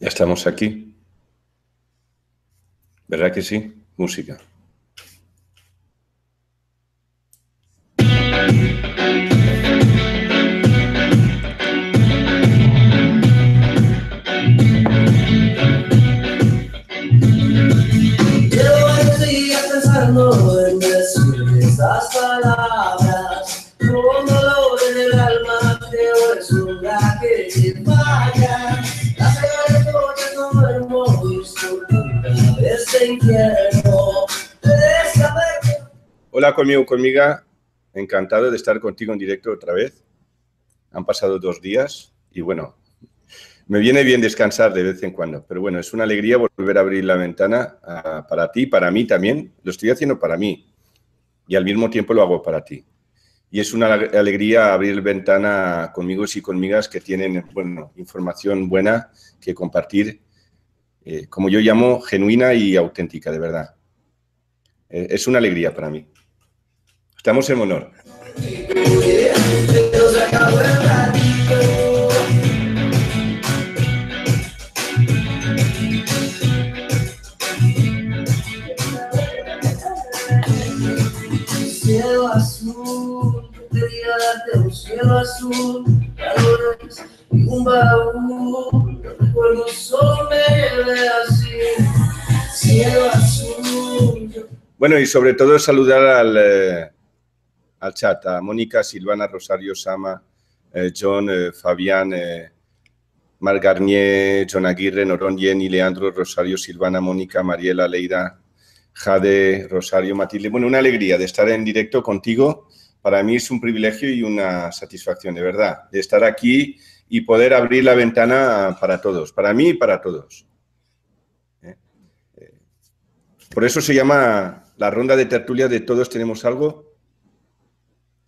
Ya estamos aquí. ¿Verdad que sí? Música. Conmigo, conmigo. Encantado de estar contigo en directo otra vez. Han pasado dos días y bueno, me viene bien descansar de vez en cuando, pero bueno, es una alegría volver a abrir la ventana ah, para ti, para mí también. Lo estoy haciendo para mí y al mismo tiempo lo hago para ti. Y es una alegría abrir ventana conmigo y conmigas que tienen bueno, información buena que compartir, eh, como yo llamo, genuina y auténtica, de verdad. Eh, es una alegría para mí. Estamos en honor. cielo azul, y un baúl, recuerdo solo me así, cielo azul. Bueno, y sobre todo saludar al, eh, al chat, a Mónica, Silvana, Rosario, Sama, eh, John, eh, Fabián, Mar Garnier, John Aguirre, Norón, Jenny, Leandro, Rosario, Silvana, Mónica, Mariela, Leida, Jade, Rosario, Matilde. Bueno, una alegría de estar en directo contigo para mí es un privilegio y una satisfacción, de verdad, de estar aquí y poder abrir la ventana para todos, para mí y para todos. ¿Eh? Eh, por eso se llama la ronda de tertulia de todos tenemos algo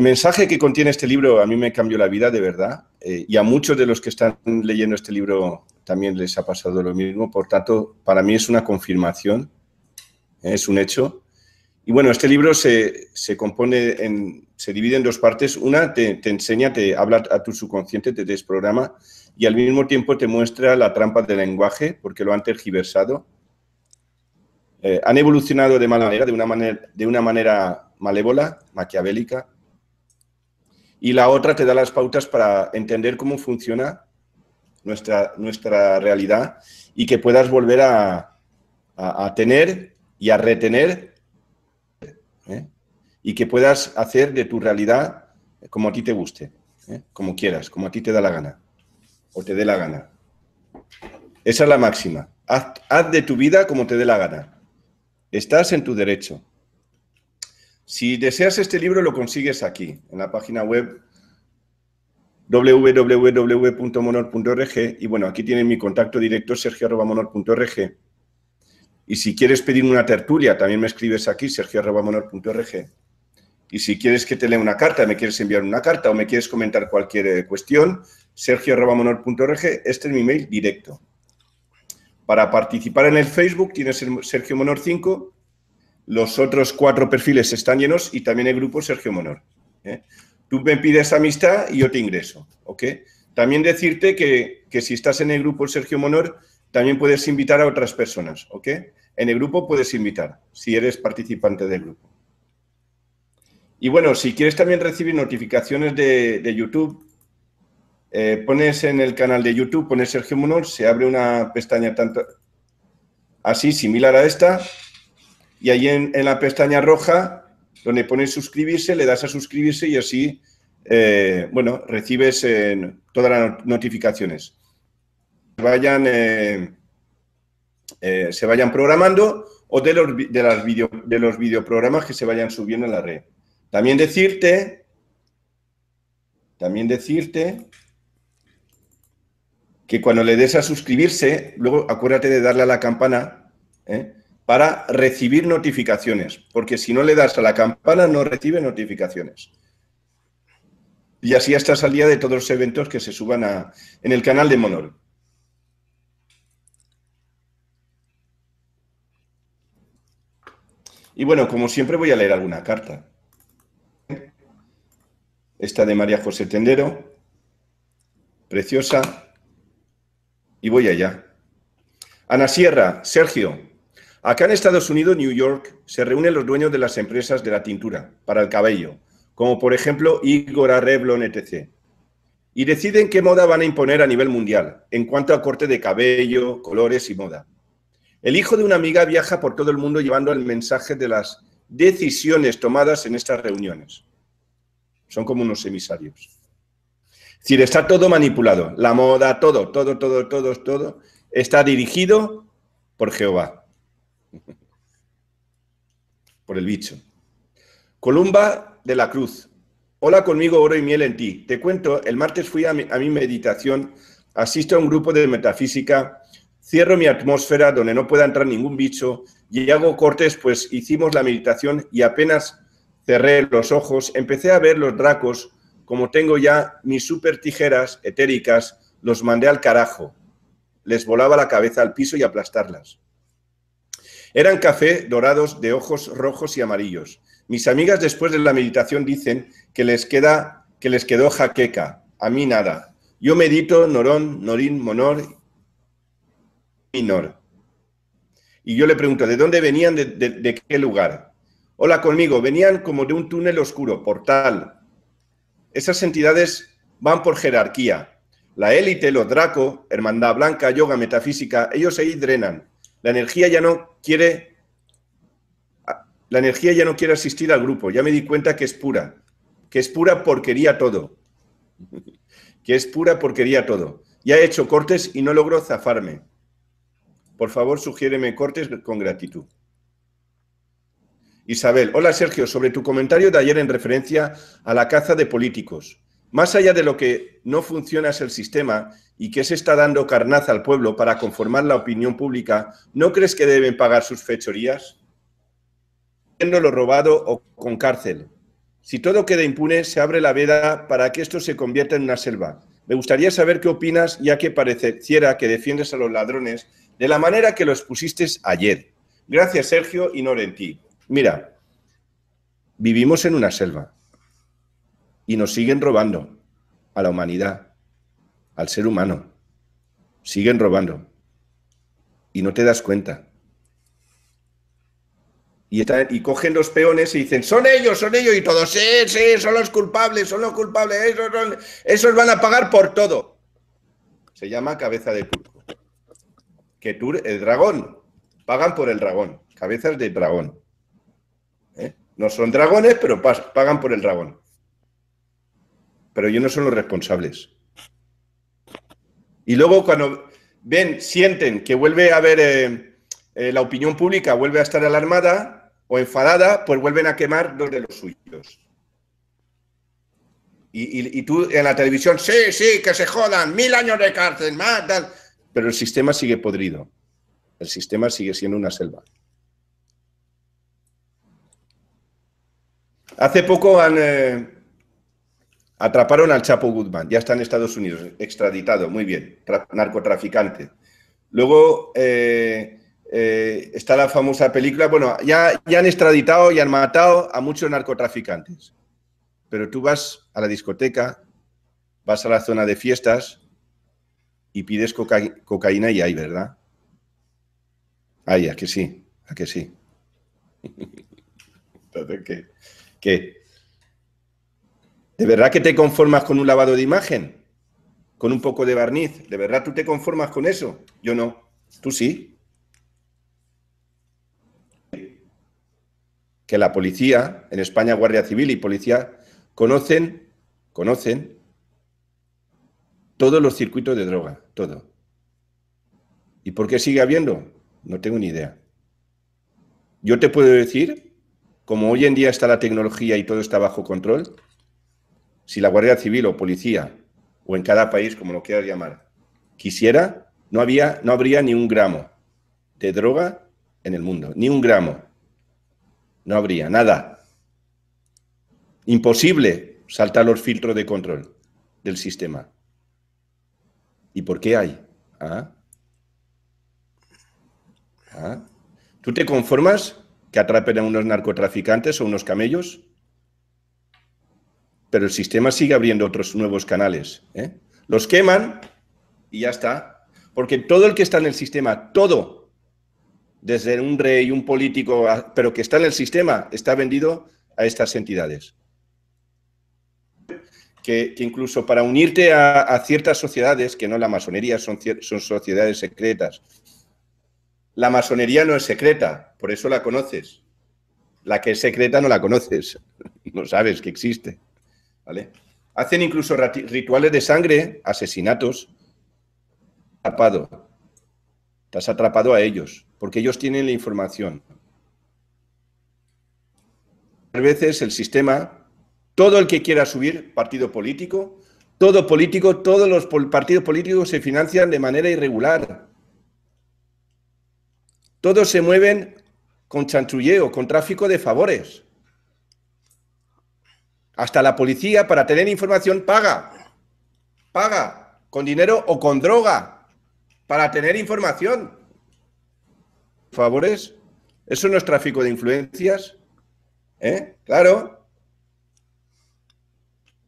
mensaje que contiene este libro a mí me cambió la vida de verdad eh, y a muchos de los que están leyendo este libro también les ha pasado lo mismo. Por tanto, para mí es una confirmación, eh, es un hecho. Y bueno, este libro se, compone, en, se divide en dos partes. Una te, te, enseña, te habla a tu subconsciente, te desprograma y al mismo tiempo te muestra la trampa del lenguaje porque lo han tergiversado eh, han evolucionado de mala manera, de una manera, de una manera malévola, maquiavélica, y la otra te da las pautas para entender cómo funciona nuestra, nuestra realidad y que puedas volver a, tener y a retener ¿eh? y que puedas hacer de tu realidad como a ti te guste, ¿eh? como quieras, como a ti te da la gana o te dé la gana. Esa es la máxima. haz de tu vida como te dé la gana. Estás en tu derecho. Si deseas este libro, lo consigues aquí, en la página web www.monor.org y bueno, aquí tienen mi contacto directo sergio.monor.org y si quieres pedir una tertulia, también me escribes aquí sergio.monor.org y si quieres que te lea una carta, me quieres enviar una carta o me quieres comentar cualquier eh, cuestión, sergio.monor.org, este es mi mail directo. Para participar en el Facebook tienes el Sergio Monor 5, los otros cuatro perfiles están llenos y también el grupo Sergio Monor. ¿eh? Tú me pides amistad y yo te ingreso. ¿ok? También decirte que, si estás en el grupo Sergio Monor, también puedes invitar a otras personas. ¿ok? En el grupo puedes invitar, si eres participante del grupo. Y bueno, si quieres también recibir notificaciones de, de YouTube, eh, pones en el canal de YouTube, pones Sergio Monor, se abre una pestaña tanto así, similar a esta, y ahí en, la pestaña roja, donde pones suscribirse, le das a suscribirse y así, eh, bueno, recibes eh, todas las notificaciones. Vayan, se vayan programando o de los, de, video, de los videoprogramas que se vayan subiendo en la red. También decirte, también decirte que cuando le des a suscribirse, luego acuérdate de darle a la campana ¿eh? Para recibir notificaciones, porque si no le das a la campana no recibe notificaciones. Y así estás al día de todos los eventos que se suban a, en el canal de Monol. Y bueno, como siempre voy a leer alguna carta. Esta de María José Tendero, preciosa. Y voy allá. Ana Sierra, Sergio, acá en Estados Unidos, New York, se reúnen los dueños de las empresas de la tintura para el cabello, como por ejemplo Igor Revlon, etc. Y deciden qué moda van a imponer a nivel mundial en cuanto a corte de cabello, colores y moda. El hijo de una amiga viaja por todo el mundo llevando el mensaje de las decisiones tomadas en estas reuniones. Son como unos emisarios. Es decir, está todo manipulado. La moda, todo, todo, todo, todo, todo está dirigido por Jehová. Por el bicho. Columba de la Cruz. Hola conmigo, oro y miel en ti. Te cuento, el martes fui a mi, meditación, asisto a un grupo de metafísica Cierro mi atmósfera donde no pueda entrar ningún bicho y hago cortes, pues hicimos la meditación y apenas cerré los ojos, empecé a ver los dracos, como tengo ya mis super tijeras etéricas, los mandé al carajo. Les volaba la cabeza al piso y aplastarlas. Eran café dorados de ojos rojos y amarillos. Mis amigas después de la meditación dicen que les queda que les quedó jaqueca, a mí nada. Yo medito Norón, Norín, Monor Minor. Y yo le pregunto, ¿de dónde venían? ¿De, qué lugar? Hola conmigo, venían como de un túnel oscuro, portal. Esas entidades van por jerarquía. La élite, los Draco, Hermandad Blanca, Yoga, Metafísica, ellos ahí drenan. La energía ya no quiere... La energía ya no quiere asistir al grupo. Ya me di cuenta que es pura. Que es pura porquería todo. que es pura porquería todo. Ya he hecho cortes y no logro zafarme. Por favor, sugiéreme cortes con gratitud. Isabel, hola Sergio, sobre tu comentario de ayer en referencia a la caza de políticos. Más allá de lo que no funciona es el sistema y que se está dando carnaza al pueblo para conformar la opinión pública, ¿no crees que deben pagar sus fechorías? lo robado o con cárcel. Si todo queda impune, se abre la veda para que esto se convierta en una selva. Me gustaría saber qué opinas, ya que pareciera que defiendes a los ladrones de la manera que lo expusiste ayer. Gracias, Sergio, y Norenti. Mira, vivimos en una selva y nos siguen robando a la humanidad, al ser humano. Siguen robando y no te das cuenta. Y, y, cogen los peones y dicen, son ellos, son ellos, y todos, sí, sí, son los culpables, son los culpables, esos, esos van a pagar por todo. Se llama cabeza de turco que tú, el dragón, pagan por el dragón, cabezas de dragón. ¿eh? No son dragones, pero pagan por el dragón. Pero ellos no son los responsables. Y luego cuando ven, sienten que vuelve a haber eh, eh, la opinión pública, vuelve a estar alarmada o enfadada, pues vuelven a quemar dos de los suyos. Y, y, tú en la televisión, sí, sí, que se jodan, mil años de cárcel, más, pero el sistema sigue podrido. El sistema sigue siendo una selva. Hace poco eh, atraparon al Chapo Goodman, ya está en Estados Unidos, extraditado, muy bien, narcotraficante. Luego eh, eh, está la famosa película, bueno, ya, ya han extraditado y han matado a muchos narcotraficantes. Pero tú vas a la discoteca, vas a la zona de fiestas, y pides cocaína y hay, ¿verdad? Ay, a que sí, a que sí. Entonces, ¿qué? ¿qué? ¿De verdad que te conformas con un lavado de imagen? ¿Con un poco de barniz? ¿De verdad tú te conformas con eso? Yo no. ¿Tú sí? Que la policía, en España Guardia Civil y policía, conocen, conocen todos los circuitos de droga, todo. ¿Y por qué sigue habiendo? No tengo ni idea. Yo te puedo decir, como hoy en día está la tecnología y todo está bajo control, si la Guardia Civil o policía, o en cada país, como lo quieras llamar, quisiera, no, había, no habría ni un gramo de droga en el mundo, ni un gramo. No habría nada. Imposible saltar los filtros de control del sistema. ¿Y por qué hay? ¿Ah? ¿Ah? ¿Tú te conformas que atrapen a unos narcotraficantes o unos camellos? Pero el sistema sigue abriendo otros nuevos canales. ¿eh? Los queman y ya está. Porque todo el que está en el sistema, todo, desde un rey, un político, pero que está en el sistema, está vendido a estas entidades. Que, incluso para unirte a, ciertas sociedades, que no la masonería, son, son sociedades secretas. La masonería no es secreta, por eso la conoces. La que es secreta no la conoces, no sabes que existe. ¿Vale? Hacen incluso rituales de sangre, asesinatos, atrapado. Estás atrapado a ellos, porque ellos tienen la información. A veces el sistema, todo el que quiera subir partido político, todo político, todos los partidos políticos se financian de manera irregular. Todos se mueven con chanchulleo, con tráfico de favores. Hasta la policía para tener información paga. Paga con dinero o con droga para tener información. ¿Favores? ¿Eso no es tráfico de influencias? ¿Eh? Claro.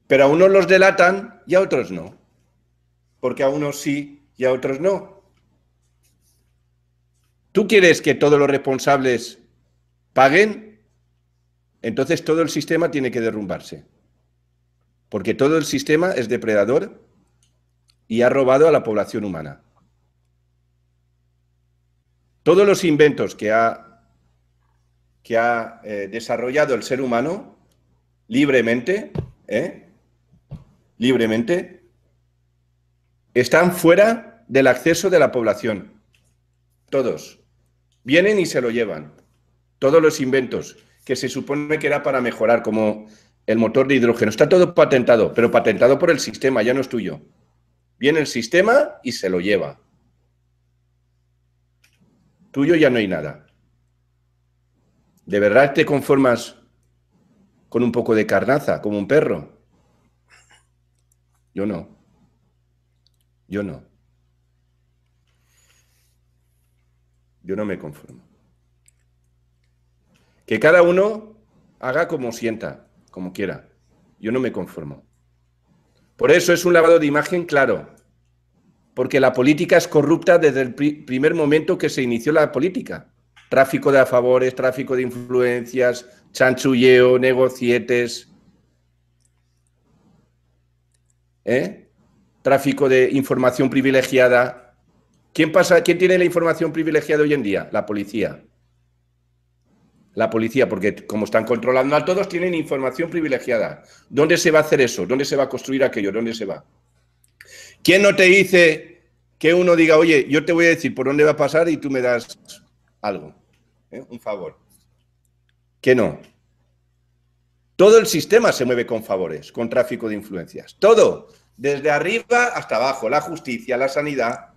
Pero a unos los delatan y a otros no. Porque a unos sí y a otros no. ¿Tú quieres que todos los responsables paguen? Entonces todo el sistema tiene que derrumbarse. Porque todo el sistema es depredador y ha robado a la población humana. Todos los inventos que ha, que ha eh, desarrollado el ser humano libremente, ¿eh? libremente, están fuera del acceso de la población. Todos. Vienen y se lo llevan. Todos los inventos que se supone que era para mejorar, como el motor de hidrógeno. Está todo patentado, pero patentado por el sistema, ya no es tuyo. Viene el sistema y se lo lleva. Tuyo ya no hay nada. ¿De verdad te conformas con un poco de carnaza, como un perro? Yo no. Yo no. Yo no me conformo. Que cada uno haga como sienta, como quiera. Yo no me conformo. Por eso es un lavado de imagen claro. Porque la política es corrupta desde el primer momento que se inició la política. Tráfico de favores, tráfico de influencias, chanchulleo, negocietes. ¿Eh? Tráfico de información privilegiada. ¿Quién, pasa, ¿Quién tiene la información privilegiada hoy en día? La policía. La policía, porque como están controlando a todos, tienen información privilegiada. ¿Dónde se va a hacer eso? ¿Dónde se va a construir aquello? ¿Dónde se va? ¿Quién no te dice que uno diga, oye, yo te voy a decir por dónde va a pasar y tú me das algo? ¿eh? Un favor. ¿Qué no? Todo el sistema se mueve con favores, con tráfico de influencias. Todo, desde arriba hasta abajo, la justicia, la sanidad,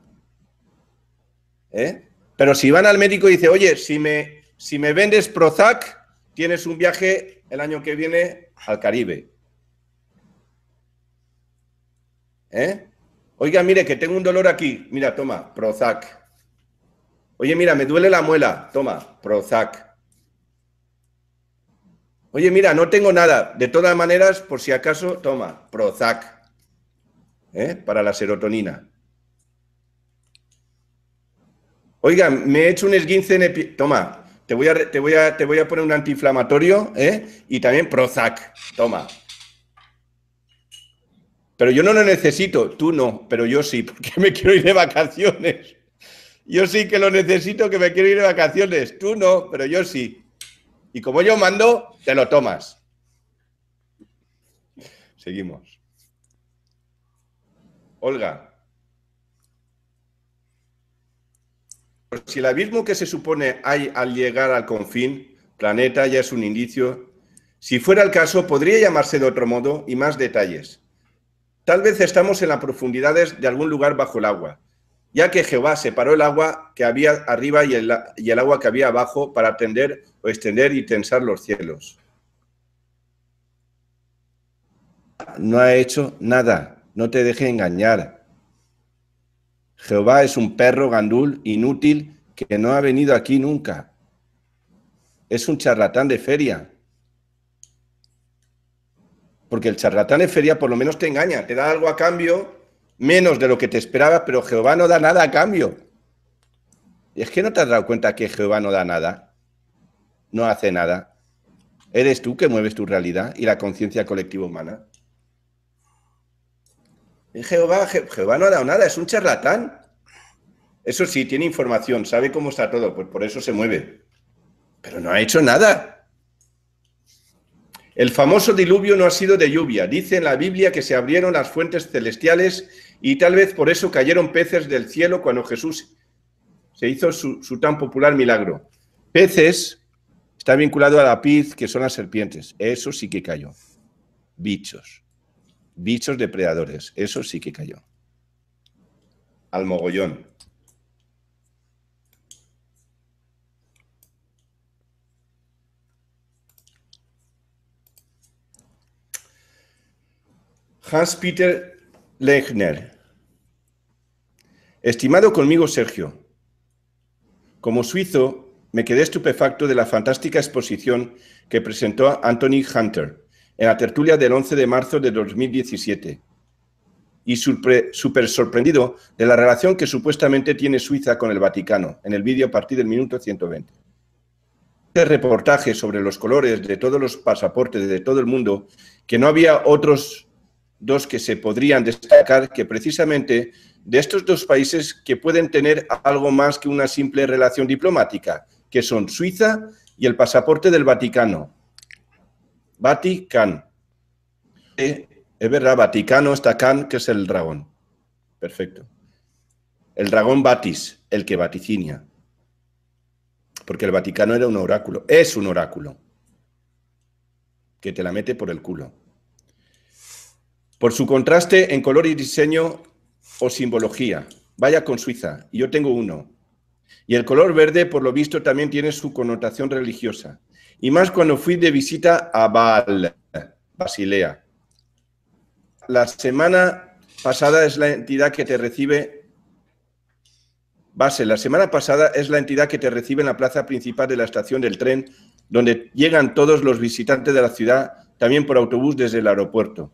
¿Eh? Pero si van al médico y dice, oye, si me, si me vendes Prozac, tienes un viaje el año que viene al Caribe. ¿Eh? Oiga, mire, que tengo un dolor aquí. Mira, toma, Prozac. Oye, mira, me duele la muela. Toma, Prozac. Oye, mira, no tengo nada. De todas maneras, por si acaso, toma, Prozac. ¿Eh? Para la serotonina. Oiga, me he hecho un esguince en el Toma, te voy a, te voy a, te voy a poner un antiinflamatorio ¿eh? y también Prozac. Toma. Pero yo no lo necesito, tú no, pero yo sí, porque me quiero ir de vacaciones. Yo sí que lo necesito, que me quiero ir de vacaciones. Tú no, pero yo sí. Y como yo mando, te lo tomas. Seguimos. Olga. Si el abismo que se supone hay al llegar al confín, planeta, ya es un indicio, si fuera el caso, podría llamarse de otro modo y más detalles. tal vez estamos en las profundidades de algún lugar bajo el agua, ya que Jehová separó el agua que había arriba y el, agua que había abajo para tender o extender y tensar los cielos. No ha hecho nada, no te deje engañar. Jehová es un perro gandul inútil que no ha venido aquí nunca. Es un charlatán de feria. Porque el charlatán de feria por lo menos te engaña, te da algo a cambio, menos de lo que te esperaba, pero Jehová no da nada a cambio. Y es que no te has dado cuenta que Jehová no da nada, no hace nada. Eres tú que mueves tu realidad y la conciencia colectiva humana. Jehová, Jehová no ha dado nada, es un charlatán. Eso sí, tiene información, sabe cómo está todo, pues por eso se mueve. Pero no ha hecho nada. El famoso diluvio no ha sido de lluvia. Dice en la Biblia que se abrieron las fuentes celestiales y tal vez por eso cayeron peces del cielo cuando Jesús se hizo su, su tan popular milagro. Peces está vinculado a la piz, que son las serpientes. Eso sí que cayó. Bichos. Bichos depredadores. Eso sí que cayó. Al mogollón. Hans-Peter Lechner. Estimado conmigo Sergio, como suizo me quedé estupefacto de la fantástica exposición que presentó Anthony Hunter en la tertulia del 11 de marzo de 2017 y súper sorprendido de la relación que supuestamente tiene Suiza con el Vaticano en el vídeo a partir del minuto 120. Este reportaje sobre los colores de todos los pasaportes de todo el mundo, que no había otros dos que se podrían destacar que precisamente de estos dos países que pueden tener algo más que una simple relación diplomática, que son Suiza y el pasaporte del Vaticano. Vaticano. Eh, es verdad, Vaticano está Can, que es el dragón. Perfecto. El dragón Batis, el que vaticinia. Porque el Vaticano era un oráculo. Es un oráculo. Que te la mete por el culo. Por su contraste en color y diseño o simbología. Vaya con Suiza, y yo tengo uno. Y el color verde, por lo visto, también tiene su connotación religiosa. Y más cuando fui de visita a Baal, Basilea. La semana pasada es la entidad que te recibe. Base, la semana pasada es la entidad que te recibe en la plaza principal de la estación del tren, donde llegan todos los visitantes de la ciudad, también por autobús desde el aeropuerto.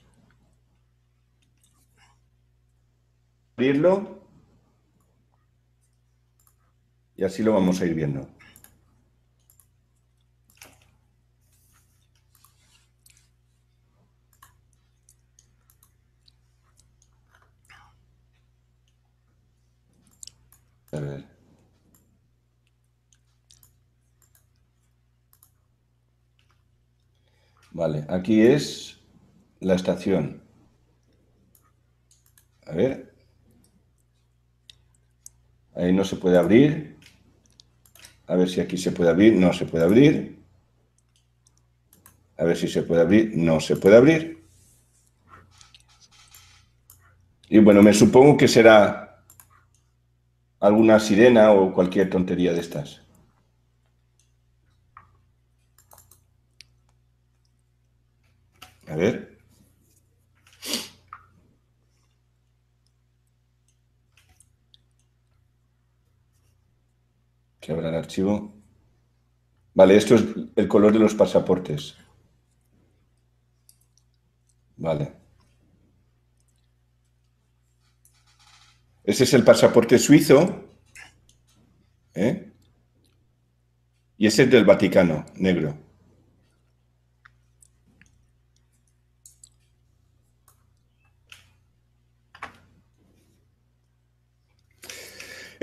abrirlo y así lo vamos a ir viendo. A ver. Vale, aquí es la estación. A ver. Ahí no se puede abrir. A ver si aquí se puede abrir. No se puede abrir. A ver si se puede abrir. No se puede abrir. Y bueno, me supongo que será alguna sirena o cualquier tontería de estas. A ver. que habrá el archivo. Vale, esto es el color de los pasaportes. Vale. Ese es el pasaporte suizo. ¿eh? Y ese es del Vaticano, negro.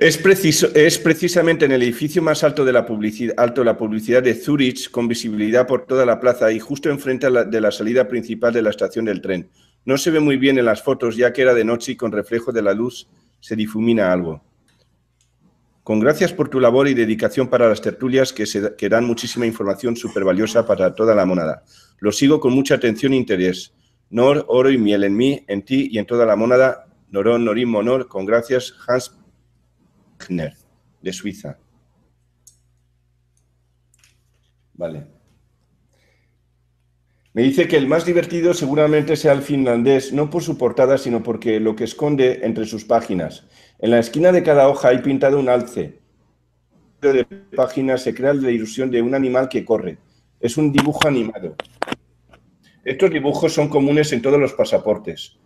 Es, preciso, es precisamente en el edificio más alto de la publicidad, alto la publicidad de Zurich, con visibilidad por toda la plaza y justo enfrente de la salida principal de la estación del tren. No se ve muy bien en las fotos, ya que era de noche y con reflejo de la luz se difumina algo. Con gracias por tu labor y dedicación para las tertulias que, que dan muchísima información súper valiosa para toda la monada. Lo sigo con mucha atención e interés. Nor, oro y miel en mí, en ti y en toda la mónada, Norón, Norim, Monor, con gracias, Hans De Suiza. Vale. Me dice que el más divertido seguramente sea el finlandés, no por su portada, sino porque lo que esconde entre sus páginas. En la esquina de cada hoja hay pintado un alce. De páginas se crea la ilusión de un animal que corre. Es un dibujo animado. Estos dibujos son comunes en todos los pasaportes.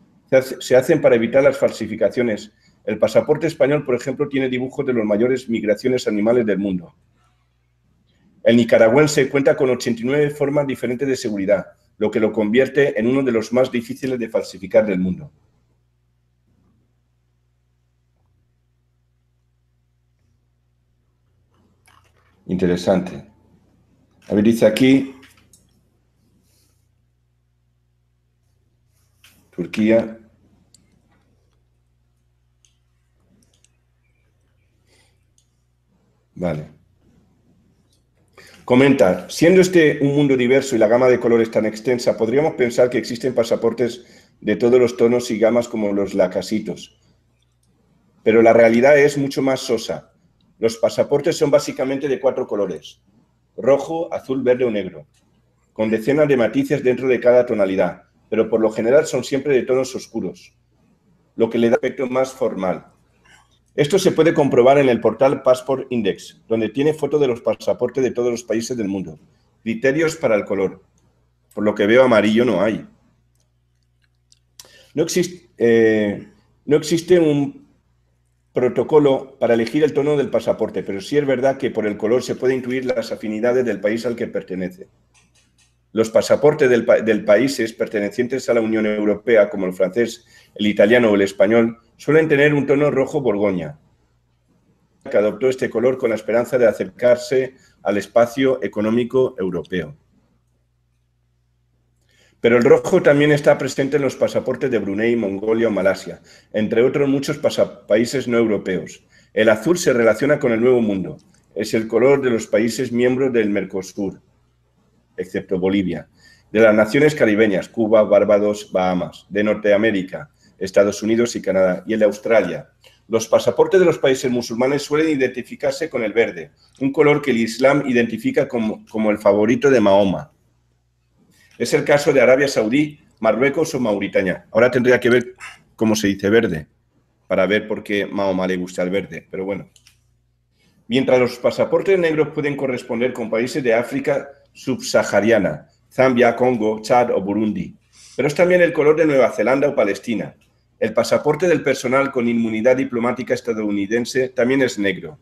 Se hacen para evitar las falsificaciones. El pasaporte español, por ejemplo, tiene dibujos de las mayores migraciones animales del mundo. El nicaragüense cuenta con 89 formas diferentes de seguridad, lo que lo convierte en uno de los más difíciles de falsificar del mundo. Interesante. A ver, dice aquí, Turquía. Vale. Comenta, siendo este un mundo diverso y la gama de colores tan extensa, podríamos pensar que existen pasaportes de todos los tonos y gamas como los lacasitos. Pero la realidad es mucho más sosa. Los pasaportes son básicamente de cuatro colores, rojo, azul, verde o negro, con decenas de matices dentro de cada tonalidad, pero por lo general son siempre de tonos oscuros, lo que le da aspecto más formal. Esto se puede comprobar en el portal Passport Index, donde tiene foto de los pasaportes de todos los países del mundo. Criterios para el color. Por lo que veo, amarillo no hay. No existe, eh, existe un protocolo para elegir el tono del pasaporte, pero sí es verdad que por el color se puede incluir las afinidades del país al que pertenece. Los pasaportes del, países pertenecientes a la Unión Europea, como el francés, el italiano o el español, suelen tener un tono rojo borgoña, que adoptó este color con la esperanza de acercarse al espacio económico europeo. Pero el rojo también está presente en los pasaportes de Brunei, Mongolia o Malasia, entre otros muchos países no europeos. El azul se relaciona con el Nuevo Mundo. Es el color de los países miembros del Mercosur excepto Bolivia, de las naciones caribeñas, Cuba, Barbados, Bahamas, de Norteamérica, Estados Unidos y Canadá, y el de Australia. Los pasaportes de los países musulmanes suelen identificarse con el verde, un color que el Islam identifica como, como el favorito de Mahoma. Es el caso de Arabia Saudí, Marruecos o Mauritania. Ahora tendría que ver cómo se dice verde, para ver por qué Mahoma le gusta el verde, pero bueno. Mientras los pasaportes negros pueden corresponder con países de África subsahariana, Zambia, Congo, Chad o Burundi. Pero es también el color de Nueva Zelanda o Palestina. El pasaporte del personal con inmunidad diplomática estadounidense también es negro.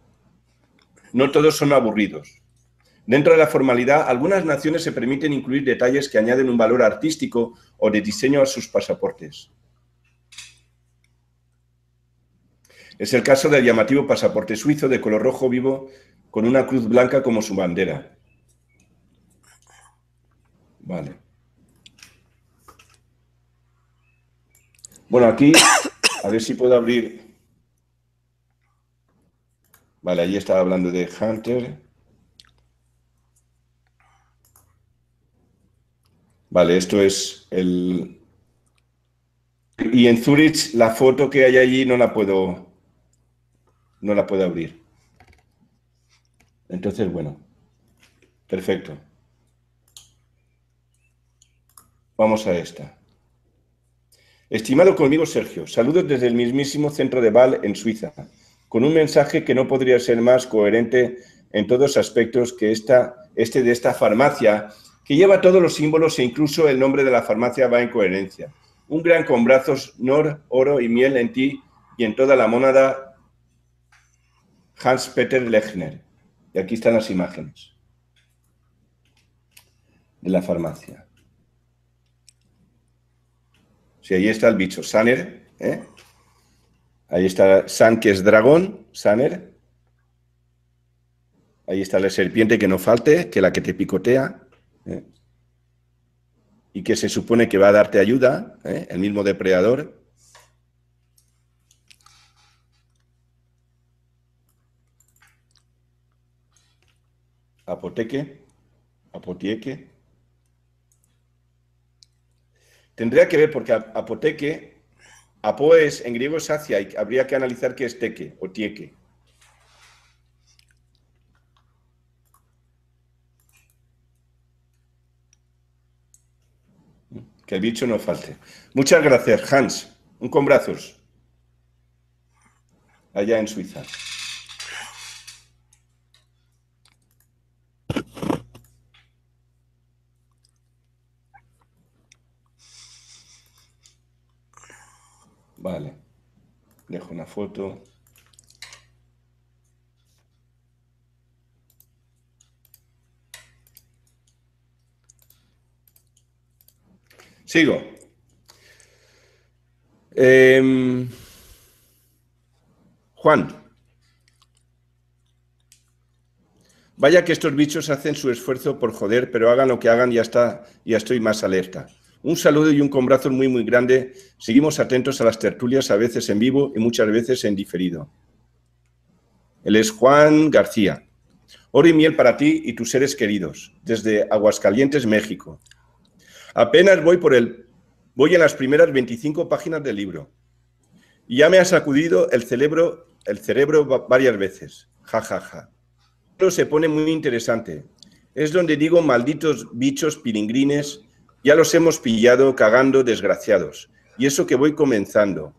No todos son aburridos. Dentro de la formalidad, algunas naciones se permiten incluir detalles que añaden un valor artístico o de diseño a sus pasaportes. Es el caso del llamativo pasaporte suizo de color rojo vivo con una cruz blanca como su bandera. Vale. Bueno, aquí, a ver si puedo abrir. Vale, ahí estaba hablando de Hunter. Vale, esto es el... Y en Zurich la foto que hay allí no la puedo... No la puedo abrir. Entonces, bueno. Perfecto. Vamos a esta. Estimado conmigo Sergio, saludos desde el mismísimo centro de Val en Suiza, con un mensaje que no podría ser más coherente en todos aspectos que esta, este de esta farmacia, que lleva todos los símbolos e incluso el nombre de la farmacia va en coherencia. Un gran con brazos, nor, oro y miel en ti y en toda la mónada Hans-Peter Lechner. Y aquí están las imágenes de la farmacia. Sí, ahí está el bicho, Saner. ¿eh? Ahí está San, que es dragón, Saner. Ahí está la serpiente que no falte, que la que te picotea. ¿eh? Y que se supone que va a darte ayuda, ¿eh? el mismo depredador. Apoteque, apotieque. Tendría que ver porque apoteque, apoes en griego es hacia y habría que analizar qué es teque o tieque. Que el bicho no falte. Muchas gracias, Hans. Un con brazos. Allá en Suiza. Vale. Dejo una foto. Sigo. Em, Juan. Vaya que estos bichos hacen su esfuerzo por joder, pero hagan lo que hagan, ya está, ya estoy más alerta. Un saludo y un combrazo muy, muy grande. Seguimos atentos a las tertulias, a veces en vivo y muchas veces en diferido. Él es Juan García. Oro y miel para ti y tus seres queridos, desde Aguascalientes, México. Apenas voy por el... Voy en las primeras 25 páginas del libro. Y ya me ha sacudido el cerebro, el cerebro varias veces. Ja, ja, ja. Se pone muy interesante. Es donde digo malditos bichos piringrines ya los hemos pillado cagando desgraciados. Y eso que voy comenzando.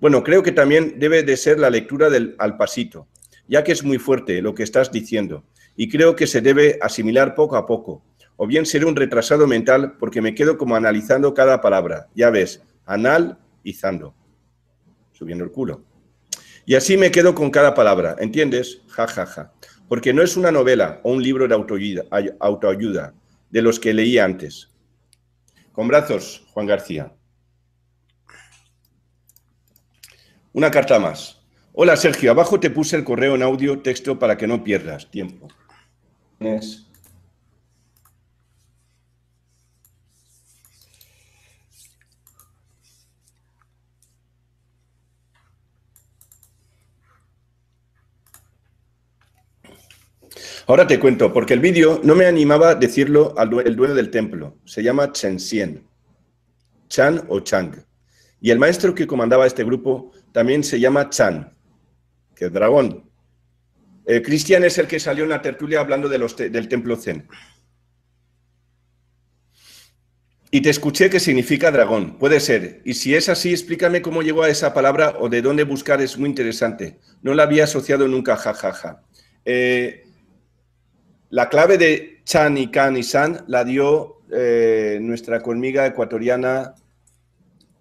Bueno, creo que también debe de ser la lectura del al pasito, ya que es muy fuerte lo que estás diciendo. Y creo que se debe asimilar poco a poco. O bien seré un retrasado mental porque me quedo como analizando cada palabra. Ya ves, analizando. Subiendo el culo. Y así me quedo con cada palabra, ¿entiendes? Ja, ja, ja. Porque no es una novela o un libro de autoayuda, autoayuda de los que leí antes. Con brazos, Juan García. Una carta más. Hola Sergio, abajo te puse el correo en audio texto para que no pierdas tiempo. Ahora te cuento, porque el vídeo no me animaba a decirlo al el dueño del templo. Se llama Chen Xian. Chan o Chang. Y el maestro que comandaba este grupo también se llama Chan, que es dragón. Eh, Cristian es el que salió en la tertulia hablando de los del templo Zen. Y te escuché que significa dragón. Puede ser. Y si es así, explícame cómo llegó a esa palabra o de dónde buscar. Es muy interesante. No la había asociado nunca, jajaja. Ja, ja. eh, la clave de Chan y Kan y San la dio eh, nuestra colmiga ecuatoriana,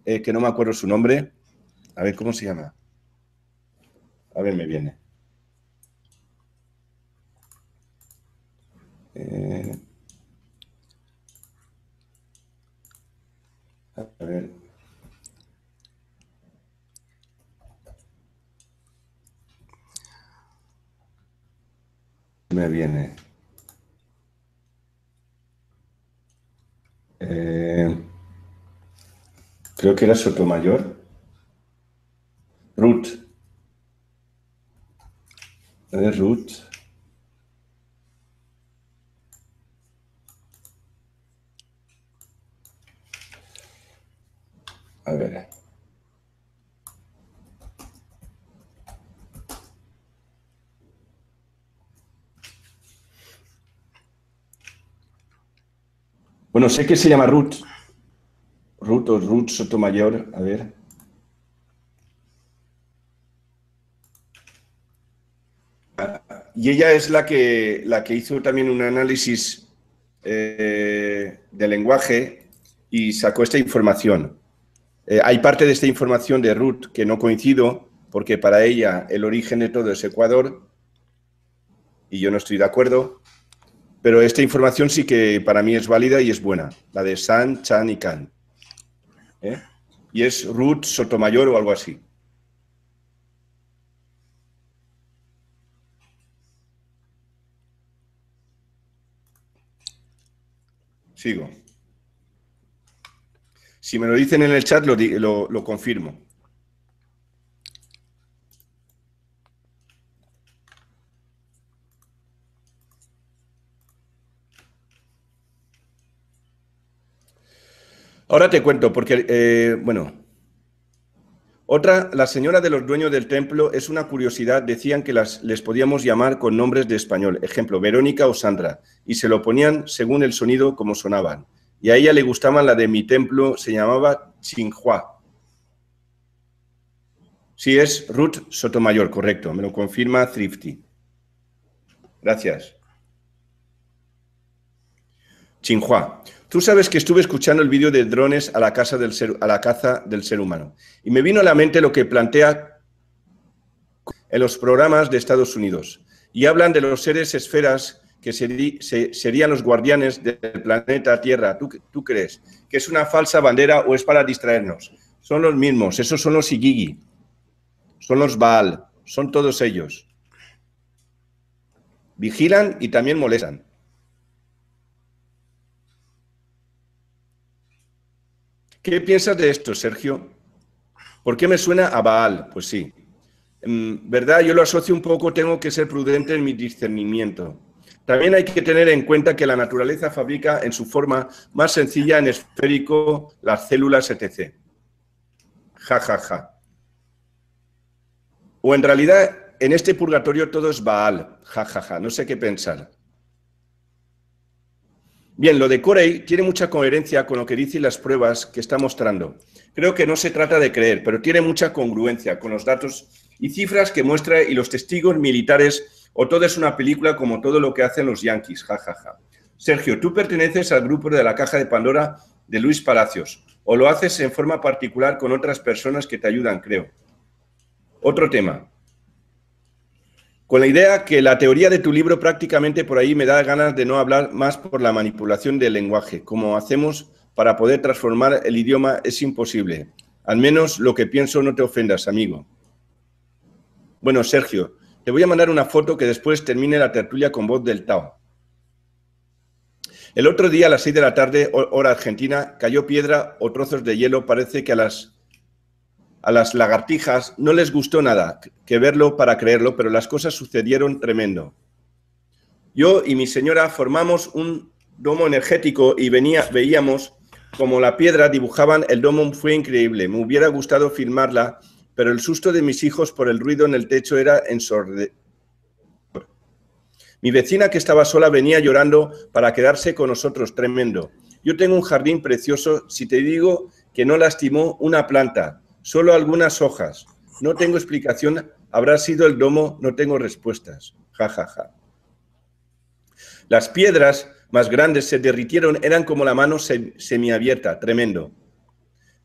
eh, que no me acuerdo su nombre. A ver, ¿cómo se llama? A ver, me viene. Eh, a ver. Me viene. Eh, creo que era Sotomayor. Ruth. A Ruth. A ver. Bueno, sé que se llama Ruth. Ruth o Ruth Sotomayor, a ver. Y ella es la que, la que hizo también un análisis eh, de lenguaje y sacó esta información. Eh, hay parte de esta información de Ruth que no coincido, porque para ella el origen de todo es Ecuador, y yo no estoy de acuerdo, pero esta información sí que para mí es válida y es buena, la de San, Chan y Can. ¿eh? Y es Ruth Sotomayor o algo así. Sigo. Si me lo dicen en el chat, lo, lo confirmo. Ahora te cuento, porque, eh, bueno, otra, la señora de los dueños del templo es una curiosidad, decían que las, les podíamos llamar con nombres de español, ejemplo, Verónica o Sandra, y se lo ponían según el sonido como sonaban. Y a ella le gustaba la de mi templo, se llamaba Chinghua. Sí, es Ruth Sotomayor, correcto, me lo confirma Thrifty. Gracias. Chinhua. Tú sabes que estuve escuchando el vídeo de drones a la, del ser, a la caza del ser humano y me vino a la mente lo que plantea en los programas de Estados Unidos y hablan de los seres esferas que serían los guardianes del planeta Tierra. ¿Tú, ¿Tú, crees que es una falsa bandera o es para distraernos? Son los mismos, esos son los Igigi, son los Baal, son todos ellos. Vigilan y también molestan. ¿Qué piensas de esto, Sergio? ¿Por qué me suena a Baal? Pues sí. En verdad, yo lo asocio un poco, tengo que ser prudente en mi discernimiento. También hay que tener en cuenta que la naturaleza fabrica en su forma más sencilla en esférico las células etc. Ja, ja, ja. O en realidad, en este purgatorio todo es Baal. Ja, ja, ja. No sé qué pensar. Bien, lo de Corey tiene mucha coherencia con lo que dice las pruebas que está mostrando. Creo que no se trata de creer, pero tiene mucha congruencia con los datos y cifras que muestra y los testigos militares, o todo es una película como todo lo que hacen los yanquis, jajaja. Sergio, tú perteneces al grupo de la Caja de Pandora de Luis Palacios, o lo haces en forma particular con otras personas que te ayudan, creo. Otro tema con la idea que la teoría de tu libro prácticamente por ahí me da ganas de no hablar más por la manipulación del lenguaje. Como hacemos para poder transformar el idioma es imposible. Al menos lo que pienso no te ofendas, amigo. Bueno, Sergio, te voy a mandar una foto que después termine la tertulia con voz del Tao. El otro día a las seis de la tarde, hora argentina, cayó piedra o trozos de hielo. Parece que a las a las lagartijas no les gustó nada que verlo para creerlo, pero las cosas sucedieron tremendo. Yo y mi señora formamos un domo energético y venía, veíamos como la piedra dibujaban el domo, fue increíble. Me hubiera gustado filmarla, pero el susto de mis hijos por el ruido en el techo era ensordecedor. Mi vecina que estaba sola venía llorando para quedarse con nosotros, tremendo. Yo tengo un jardín precioso, si te digo que no lastimó una planta, Solo algunas hojas. No tengo explicación. Habrá sido el domo. No tengo respuestas. Ja, ja, ja. Las piedras más grandes se derritieron. Eran como la mano semiabierta. Tremendo.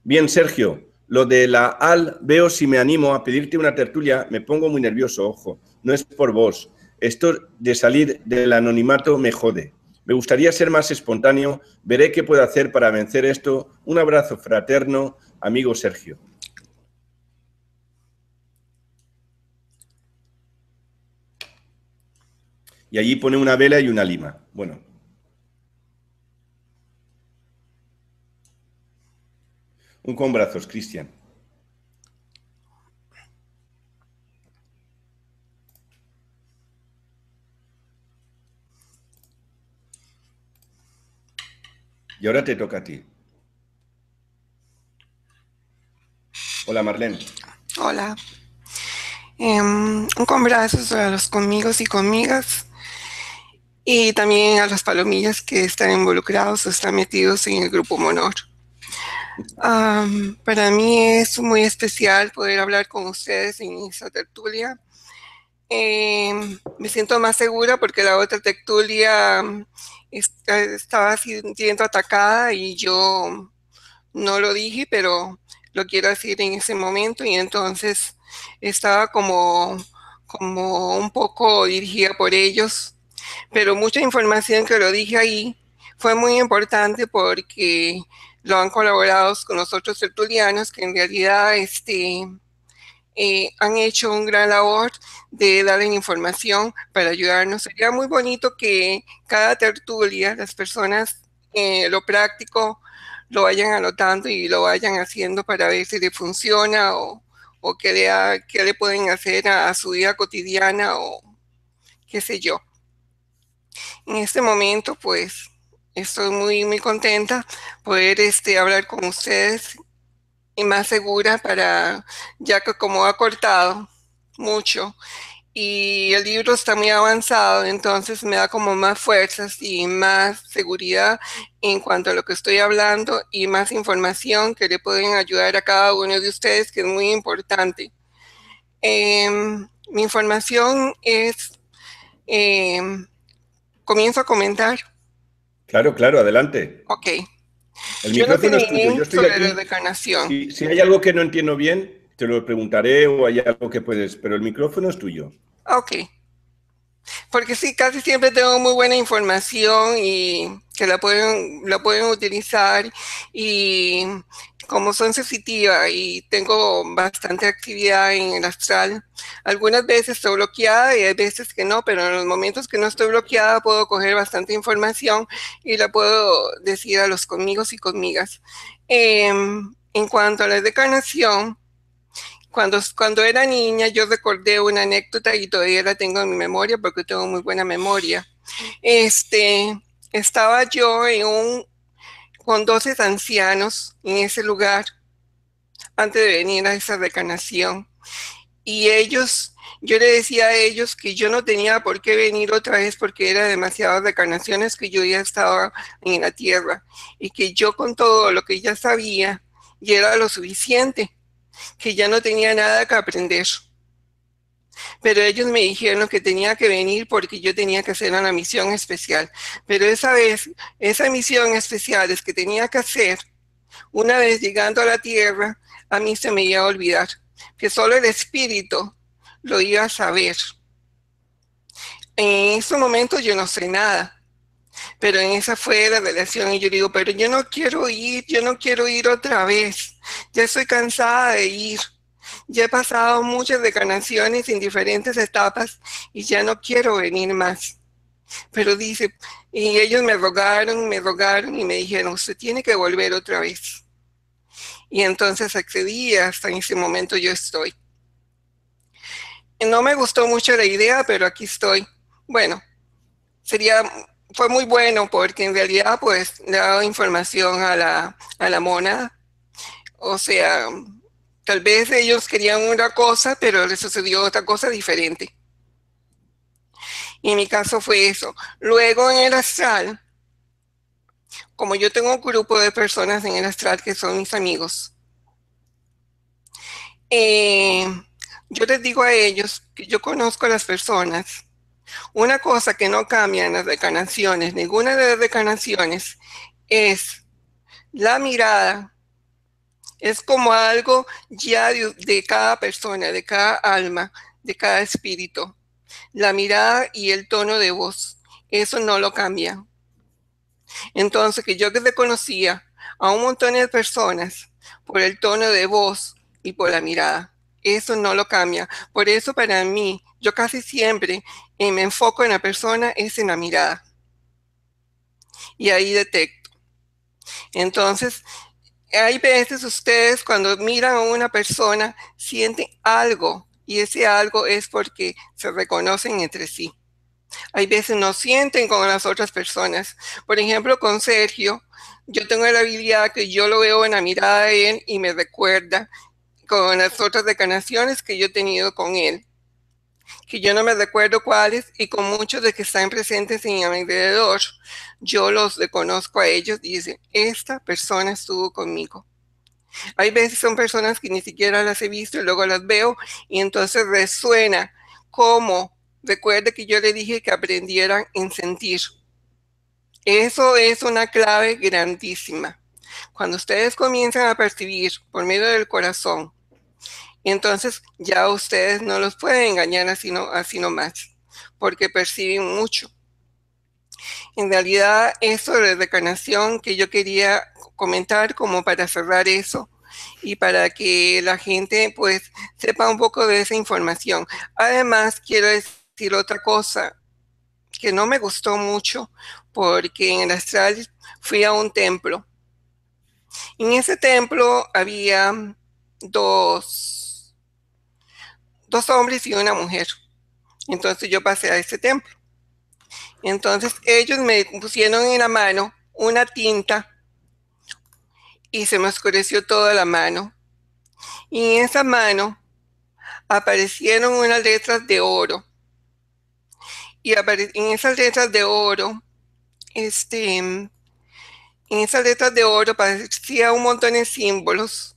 Bien, Sergio. Lo de la al, veo si me animo a pedirte una tertulia. Me pongo muy nervioso, ojo. No es por vos. Esto de salir del anonimato me jode. Me gustaría ser más espontáneo. Veré qué puedo hacer para vencer esto. Un abrazo fraterno, amigo Sergio. Y allí pone una vela y una lima. Bueno. Un con brazos, Cristian. Y ahora te toca a ti. Hola, Marlene. Hola. Um, un con brazos a los conmigos y conmigas y también a las palomillas que están involucrados o están metidos en el grupo Monor. para mí es muy especial poder hablar con ustedes en esta tertulia. Em, me siento más segura porque la otra tertulia estaba siendo atacada y yo no lo dije, pero lo quiero decir en ese momento y entonces estaba como, como un poco dirigida por ellos pero mucha información que lo dije ahí fue muy importante porque lo han colaborado con nosotros tertulianos que en realidad este, eh, han hecho un gran labor de darle información para ayudarnos. Sería muy bonito que cada tertulia, las personas, eh, lo práctico, lo vayan anotando y lo vayan haciendo para ver si le funciona o, o qué, le, qué le pueden hacer a su vida cotidiana o qué sé yo. En este momento, pues, estoy muy, muy contenta poder este, hablar con ustedes y más segura para, ya que como ha cortado mucho y el libro está muy avanzado, entonces me da como más fuerzas y más seguridad en cuanto a lo que estoy hablando y más información que le pueden ayudar a cada uno de ustedes, que es muy importante. Em, mi información es, em, comienzo a comentar. Claro, claro, adelante. Ok. El micrófono es tuyo. Yo estoy aquí. Si, hay algo que no entiendo bien, te lo preguntaré o hay algo que puedes, pero el micrófono es tuyo. Ok. Porque sí, casi siempre tengo muy buena información y que la pueden, la pueden utilizar y como son sensitiva y tengo bastante actividad en el astral, algunas veces estoy bloqueada y hay veces que no, pero en los momentos que no estoy bloqueada puedo coger bastante información y la puedo decir a los conmigos y conmigas. Em, en cuanto a la decarnación, cuando, cuando era niña yo recordé una anécdota y todavía la tengo en mi memoria porque tengo muy buena memoria. Este, estaba yo en un, con 12 ancianos en ese lugar antes de venir a esa decarnación. Y ellos, yo le decía a ellos que yo no tenía por qué venir otra vez porque era demasiadas decarnaciones que yo ya estaba en la tierra y que yo con todo lo que ya sabía ya era lo suficiente que ya no tenía nada que aprender. Pero ellos me dijeron que tenía que venir porque yo tenía que hacer una misión especial. Pero esa vez, esa misión especial es que tenía que hacer, una vez llegando a la tierra, a mí se me iba a olvidar, que solo el espíritu lo iba a saber. En ese momento yo no sé nada, pero en esa fue la relación y yo digo, pero yo no quiero ir, yo no quiero ir otra vez, ya estoy cansada de ir, ya he pasado muchas decanaciones en diferentes etapas y ya no quiero venir más. Pero dice, y ellos me rogaron, me rogaron y me dijeron, usted tiene que volver otra vez. Y entonces accedí hasta en ese momento yo estoy. No me gustó mucho la idea, pero aquí estoy. Bueno, sería fue muy bueno porque en realidad pues le dado información a la, a la mona. O sea, tal vez ellos querían una cosa, pero les sucedió otra cosa diferente. Y en mi caso fue eso. Luego en el astral, como yo tengo un grupo de personas en el astral que son mis amigos, eh, yo les digo a ellos que yo conozco a las personas una cosa que no cambia en las decanaciones, ninguna de las decanaciones, es la mirada. Es como algo ya de, cada persona, de cada alma, de cada espíritu. La mirada y el tono de voz, eso no lo cambia. Entonces, que yo que reconocía a un montón de personas por el tono de voz y por la mirada, eso no lo cambia. Por eso para mí, yo casi siempre me enfoco en la persona es en la mirada. Y ahí detecto. Entonces, hay veces ustedes cuando miran a una persona sienten algo y ese algo es porque se reconocen entre sí. Hay veces no sienten con las otras personas. Por ejemplo, con Sergio, yo tengo la habilidad que yo lo veo en la mirada de él y me recuerda con las otras decanaciones que yo he tenido con él que yo no me recuerdo cuáles, y con muchos de que están presentes en mi alrededor, yo los reconozco a ellos y dicen, esta persona estuvo conmigo. Hay veces son personas que ni siquiera las he visto y luego las veo y entonces resuena como, recuerde que yo le dije que aprendieran en sentir. Eso es una clave grandísima. Cuando ustedes comienzan a percibir por medio del corazón entonces ya ustedes no los pueden engañar así, no, así nomás, porque perciben mucho. En realidad, eso de decarnación que yo quería comentar como para cerrar eso y para que la gente pues sepa un poco de esa información. Además, quiero decir otra cosa que no me gustó mucho porque en el astral fui a un templo. En ese templo había dos dos hombres y una mujer. Entonces yo pasé a ese templo. Entonces ellos me pusieron en la mano una tinta y se me oscureció toda la mano. Y en esa mano aparecieron unas letras de oro. Y en esas letras de oro, este, en esas letras de oro parecía un montón de símbolos.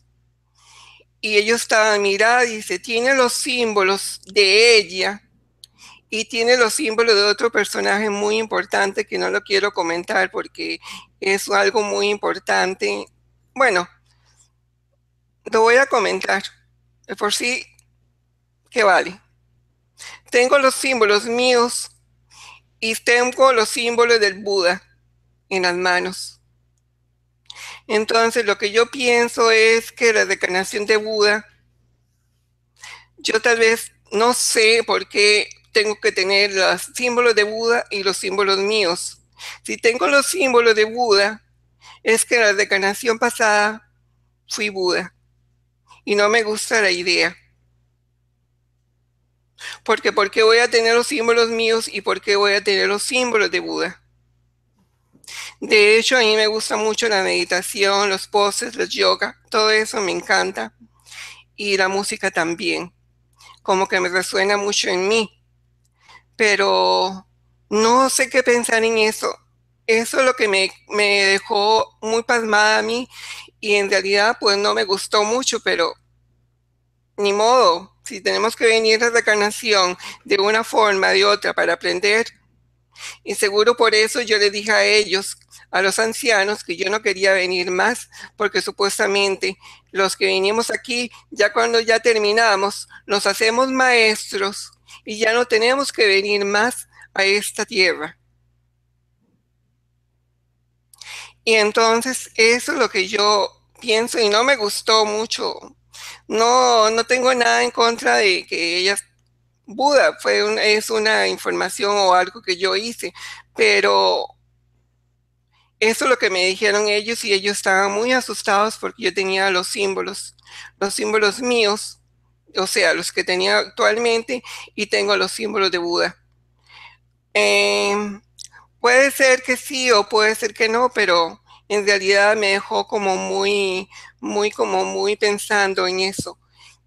Y ellos estaban mirando y dice, tiene los símbolos de ella y tiene los símbolos de otro personaje muy importante que no lo quiero comentar porque es algo muy importante. Bueno, lo voy a comentar. Por sí, que vale. Tengo los símbolos míos y tengo los símbolos del Buda en las manos. Entonces, lo que yo pienso es que la decarnación de Buda, yo tal vez no sé por qué tengo que tener los símbolos de Buda y los símbolos míos. Si tengo los símbolos de Buda, es que la decarnación pasada fui Buda. Y no me gusta la idea. Porque ¿por qué voy a tener los símbolos míos y por qué voy a tener los símbolos de Buda? De hecho, a mí me gusta mucho la meditación, los poses, los yoga, todo eso me encanta. Y la música también, como que me resuena mucho en mí pero no sé qué pensar en eso. Eso es lo que me, dejó muy pasmada a mí y en realidad pues no me gustó mucho, pero ni modo, si tenemos que venir a la reencarnación de una forma, de otra, para aprender, y seguro por eso yo le dije a ellos, a los ancianos, que yo no quería venir más, porque supuestamente los que vinimos aquí, ya cuando ya terminamos, nos hacemos maestros y ya no tenemos que venir más a esta tierra. Y entonces eso es lo que yo pienso y no me gustó mucho. No, no tengo nada en contra de que ella, Buda, fue es una información o algo que yo hice, pero eso es lo que me dijeron ellos y ellos estaban muy asustados porque yo tenía los símbolos, los símbolos míos o sea, los que tenía actualmente, y tengo los símbolos de Buda. Em, puede ser que sí o puede ser que no, pero en realidad me dejó como muy, muy, como muy pensando en eso,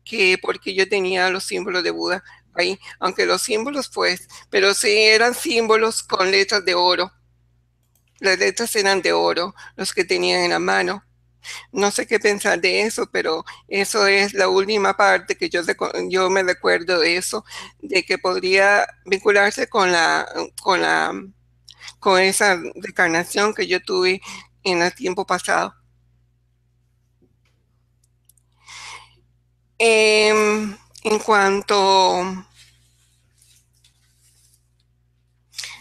que porque yo tenía los símbolos de Buda ahí, aunque los símbolos pues, pero sí eran símbolos con letras de oro. Las letras eran de oro, los que tenían en la mano. No sé qué pensar de eso, pero eso es la última parte que yo, yo me recuerdo de eso, de que podría vincularse con la, con la, con esa decarnación que yo tuve en el tiempo pasado. Em, en cuanto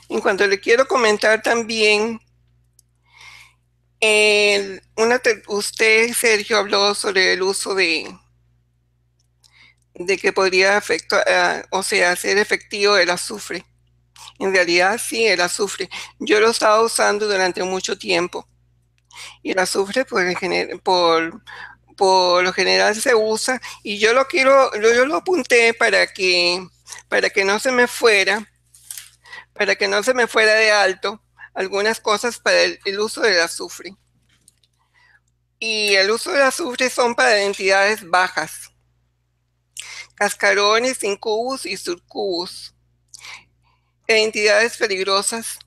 en cuanto le quiero comentar también usted, Sergio, habló sobre el uso de, de que podría afectar, eh, o sea, hacer efectivo el azufre. En realidad, sí, el azufre. Yo lo estaba usando durante mucho tiempo. Y el azufre, pues, por, por lo general se usa. Y yo lo quiero, yo lo apunté para que, para que no se me fuera, para que no se me fuera de alto algunas cosas para el, uso del azufre. Y el uso del azufre son para entidades bajas, cascarones, incubus y surcubus. Entidades peligrosas,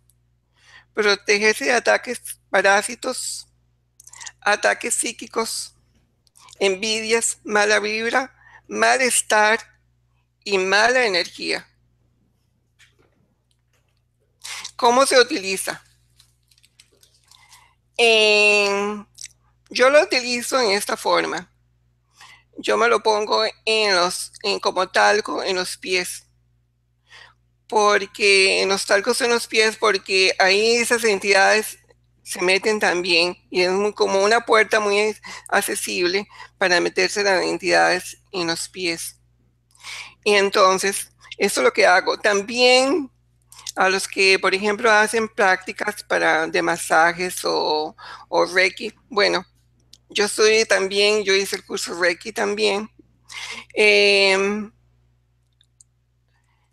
protegerse de ataques parásitos, ataques psíquicos, envidias, mala vibra, malestar y mala energía. ¿Cómo se utiliza? yo lo utilizo en esta forma. Yo me lo pongo en los, en como talco en los pies. Porque en los talcos en los pies, porque ahí esas entidades se meten también y es como una puerta muy accesible para meterse las entidades en los pies. Y entonces, eso es lo que hago. También a los que, por ejemplo, hacen prácticas para, de masajes o, Reiki. Bueno, yo soy también, yo hice el curso Reiki también. Em,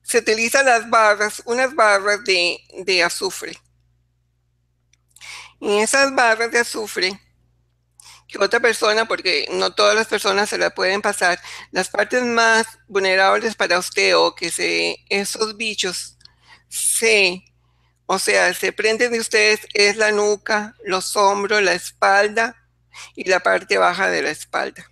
se utilizan las barras, unas barras de, de azufre. En esas barras de azufre, que otra persona, porque no todas las personas se la pueden pasar, las partes más vulnerables para usted o que se, esos bichos se, o sea, se prenden de ustedes es la nuca, los hombros, la espalda y la parte baja de la espalda.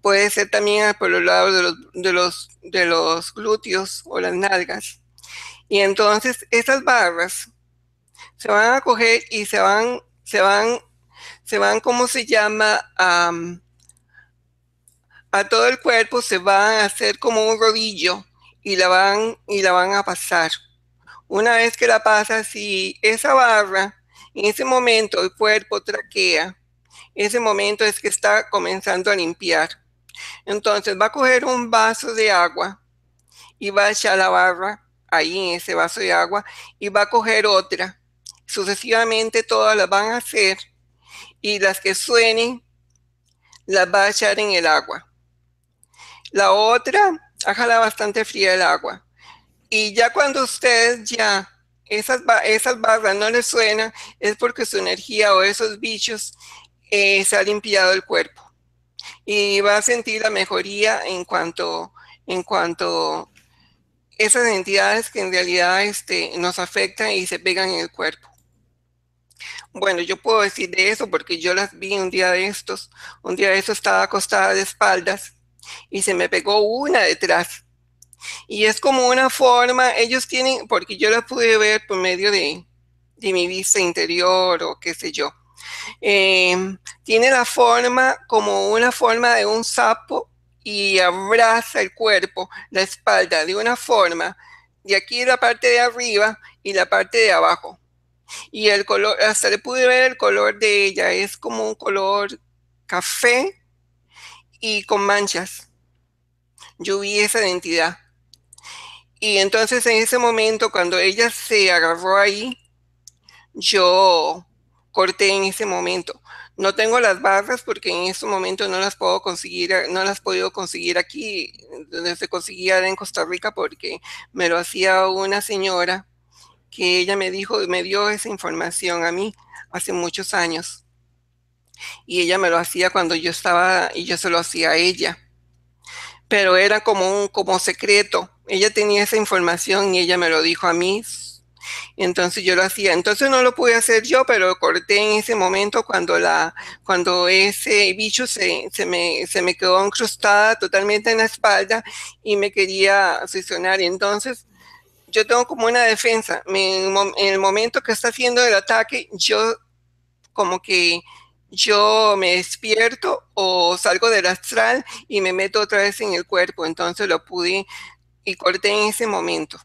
Puede ser también por los lados de los, de los, de los glúteos o las nalgas. Y entonces esas barras se van a coger y se van, se van se van, ¿cómo se llama? a todo el cuerpo se van a hacer como un rodillo y la van, y la van a pasar. Una vez que la pasa, si esa barra, en ese momento el cuerpo traquea, ese momento es que está comenzando a limpiar. Entonces va a coger un vaso de agua y va a echar la barra ahí en ese vaso de agua y va a coger otra. Sucesivamente todas las van a hacer y las que suenen las va a echar en el agua. La otra, hágala bastante fría el agua. Y ya cuando ustedes ya esas, esas barras no les suenan, es porque su energía o esos bichos eh, se ha limpiado el cuerpo. Y va a sentir la mejoría en cuanto, en cuanto esas entidades que en realidad este, nos afectan y se pegan en el cuerpo. Bueno, yo puedo decir de eso porque yo las vi un día de estos. Un día de estos estaba acostada de espaldas y se me pegó una detrás. Y es como una forma, ellos tienen, porque yo las pude ver por medio de, mi vista interior o qué sé yo. Em, tiene la forma como una forma de un sapo y abraza el cuerpo, la espalda, de una forma, de aquí la parte de arriba y la parte de abajo y el color, hasta le pude ver el color de ella, es como un color café y con manchas. Yo vi esa identidad. Y entonces en ese momento, cuando ella se agarró ahí, yo corté en ese momento. No tengo las barras porque en ese momento no las puedo conseguir, no las podido conseguir aquí, donde se conseguía en Costa Rica porque me lo hacía una señora que ella me dijo, me dio esa información a mí hace muchos años. Y ella me lo hacía cuando yo estaba y yo se lo hacía a ella. Pero era como un como secreto. Ella tenía esa información y ella me lo dijo a mí. Entonces yo lo hacía. Entonces no lo pude hacer yo, pero corté en ese momento cuando la cuando ese bicho se, se, me, se me quedó incrustada totalmente en la espalda y me quería succionar. Entonces yo tengo como una defensa. en el momento que está haciendo el ataque, yo como que yo me despierto o salgo del astral y me meto otra vez en el cuerpo. Entonces lo pude y corté en ese momento.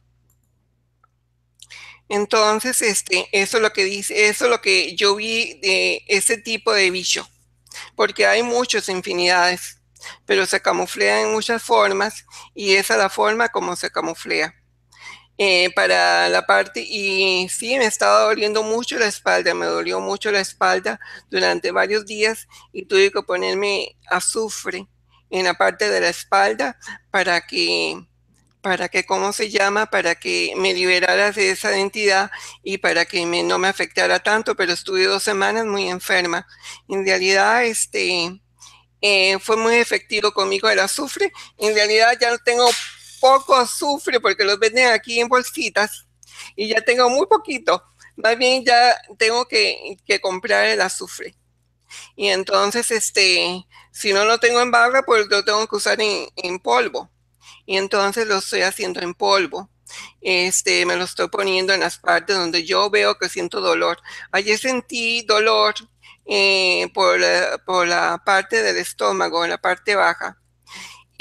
Entonces, este, eso es lo que dice, eso es lo que yo vi de ese tipo de bicho, porque hay muchas infinidades, pero se camuflean en muchas formas y esa es la forma como se camuflea. Eh, para la parte y sí, me estaba doliendo mucho la espalda, me dolió mucho la espalda durante varios días y tuve que ponerme azufre en la parte de la espalda para que, para que, ¿cómo se llama? Para que me liberara de esa identidad y para que no me afectara tanto, pero estuve dos semanas muy enferma. En realidad, este, eh, fue muy efectivo conmigo el azufre. En realidad ya no tengo poco azufre porque los venden aquí en bolsitas y ya tengo muy poquito. Más bien ya tengo que, comprar el azufre. Y entonces, este, si no lo tengo en barra, pues lo tengo que usar en, polvo. Y entonces lo estoy haciendo en polvo. Este, me lo estoy poniendo en las partes donde yo veo que siento dolor. Ayer sentí dolor eh, por la parte del estómago, en la parte baja.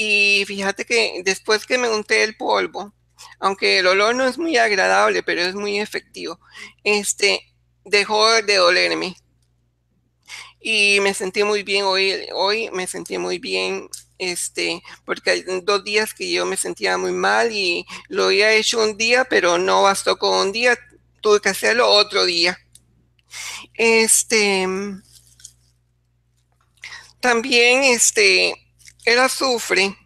Y fíjate que después que me unté el polvo, aunque el olor no es muy agradable, pero es muy efectivo, este, dejó de dolerme. Y me sentí muy bien hoy, hoy me sentí muy bien, este, porque hay dos días que yo me sentía muy mal y lo había hecho un día, pero no bastó con un día, tuve que hacerlo otro día. Este, también, este, el azufre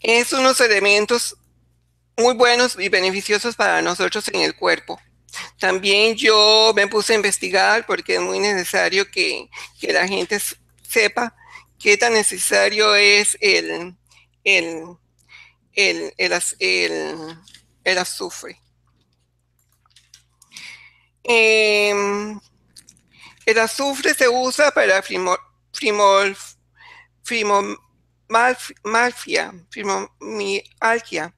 es unos elementos muy buenos y beneficiosos para nosotros en el cuerpo. También yo me puse a investigar porque es muy necesario que, la gente sepa qué tan necesario es el, el, el, el, azufre. Em, el azufre se usa para frimol, fimomalfia, fimomialgia,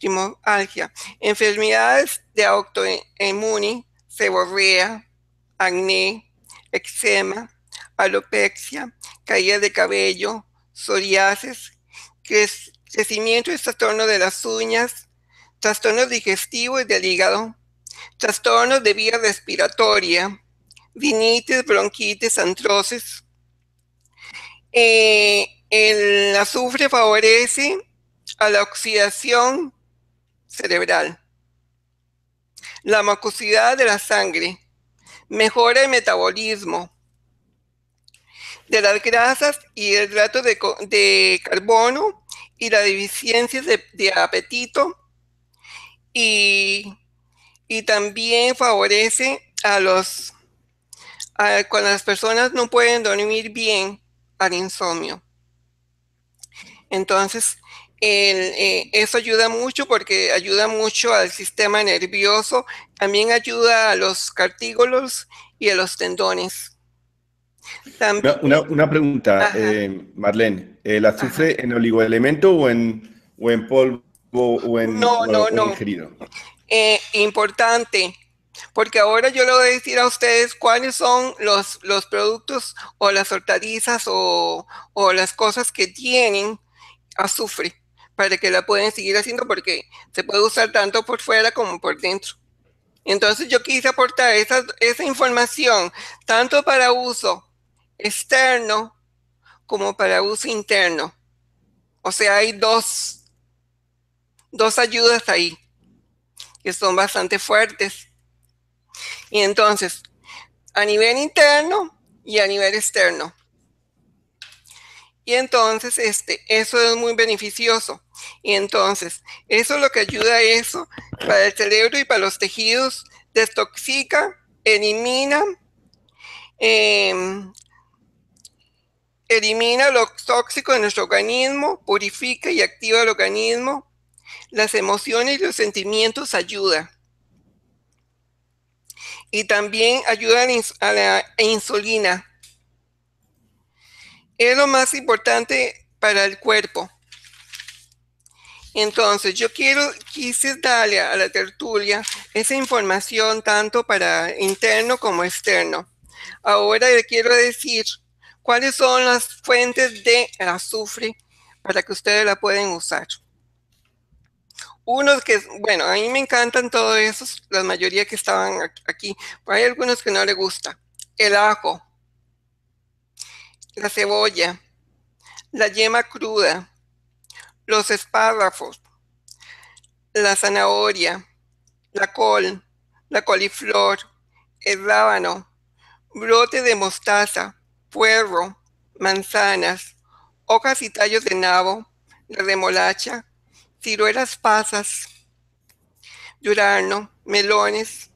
fimoalgia, enfermedades de autoinmune, seborrea, acné, eczema, alopecia, caída de cabello, psoriasis, crecimiento y trastorno de las uñas, trastornos digestivos y del hígado, trastornos de vía respiratoria, rinitis, bronquitis, antrosis. Eh, el azufre favorece a la oxidación cerebral, la mucosidad de la sangre, mejora el metabolismo de las grasas y el hidrato de, de carbono y la deficiencia de, apetito y, y también favorece a los cuando las personas no pueden dormir bien al insomnio. Entonces, eh, eso ayuda mucho porque ayuda mucho al sistema nervioso, también ayuda a los cartígolos y a los tendones. una, pregunta, eh, Marlene, ¿el azufre en oligoelemento o en, o en polvo o en, no, no, no. ingerido? Eh, importante, porque ahora yo le voy a decir a ustedes cuáles son los, los productos o las hortalizas o, o las cosas que tienen azufre para que la pueden seguir haciendo porque se puede usar tanto por fuera como por dentro. Entonces yo quise aportar esa, esa información tanto para uso externo como para uso interno. O sea, hay dos, dos ayudas ahí que son bastante fuertes. Y entonces, a nivel interno y a nivel externo. Y entonces, este, eso es muy beneficioso. Y entonces, eso lo que ayuda a eso para el cerebro y para los tejidos, destoxica, elimina, em, elimina lo tóxico de nuestro organismo, purifica y activa el organismo, las emociones y los sentimientos ayuda. Y también ayuda a la insulina es lo más importante para el cuerpo. Entonces, yo quiero, quise darle a la tertulia esa información tanto para interno como externo. Ahora le quiero decir cuáles son las fuentes de azufre para que ustedes la pueden usar. Unos que, bueno, a mí me encantan todos esos, la mayoría que estaban aquí, pero hay algunos que no les gusta. El ajo, la cebolla, la yema cruda, los espárrafos, la zanahoria, la col, la coliflor, el rábano, brote de mostaza, puerro, manzanas, hojas y tallos de nabo, la remolacha, ciruelas pasas, durano, melones,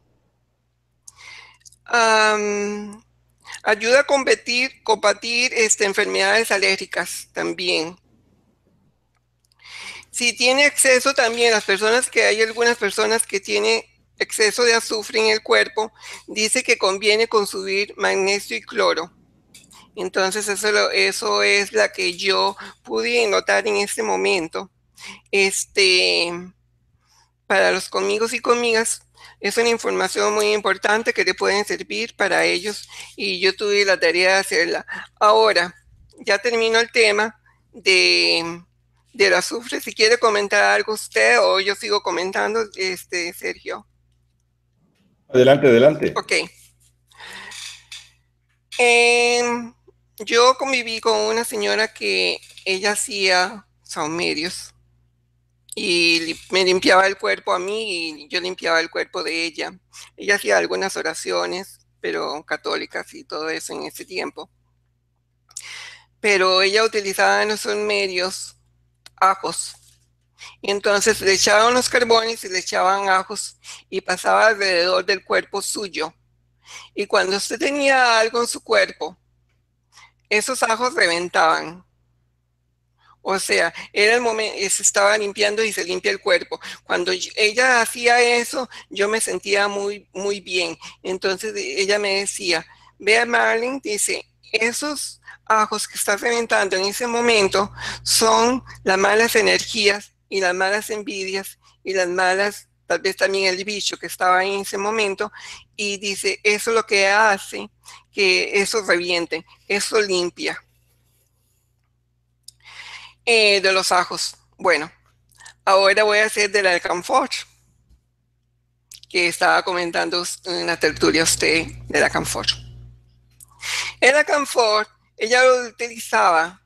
Ayuda a combatir, combatir este, enfermedades alérgicas también. Si tiene exceso también, las personas que hay algunas personas que tienen exceso de azufre en el cuerpo, dice que conviene consumir magnesio y cloro. Entonces eso, eso es la que yo pude notar en este momento. Este, para los conmigos y conmigas, es una información muy importante que le pueden servir para ellos y yo tuve la tarea de hacerla. Ahora, ya termino el tema de del azufre. Si quiere comentar algo usted o yo sigo comentando, este Sergio. Adelante, adelante. Ok. Em, yo conviví con una señora que ella hacía saumerios y me limpiaba el cuerpo a mí y yo limpiaba el cuerpo de ella. Ella hacía algunas oraciones, pero católicas y todo eso en ese tiempo. Pero ella utilizaba en esos medios ajos Entonces le echaban los carbones y le echaban ajos y pasaba alrededor del cuerpo suyo. Y cuando usted tenía algo en su cuerpo, esos ajos reventaban. O sea, era el momento, se estaba limpiando y se limpia el cuerpo. Cuando ella hacía eso, yo me sentía muy, muy bien. Entonces ella me decía, vea Marlene, dice, esos ajos que estás reventando en ese momento son las malas energías y las malas envidias y las malas, tal vez también el bicho que estaba en ese momento. Y dice, eso es lo que hace que eso reviente, eso limpia. Eh, de los ajos. Bueno, ahora voy a hacer de la alcanfor, que estaba comentando en la tertulia usted de la alcanfor. El alcanfor, ella lo utilizaba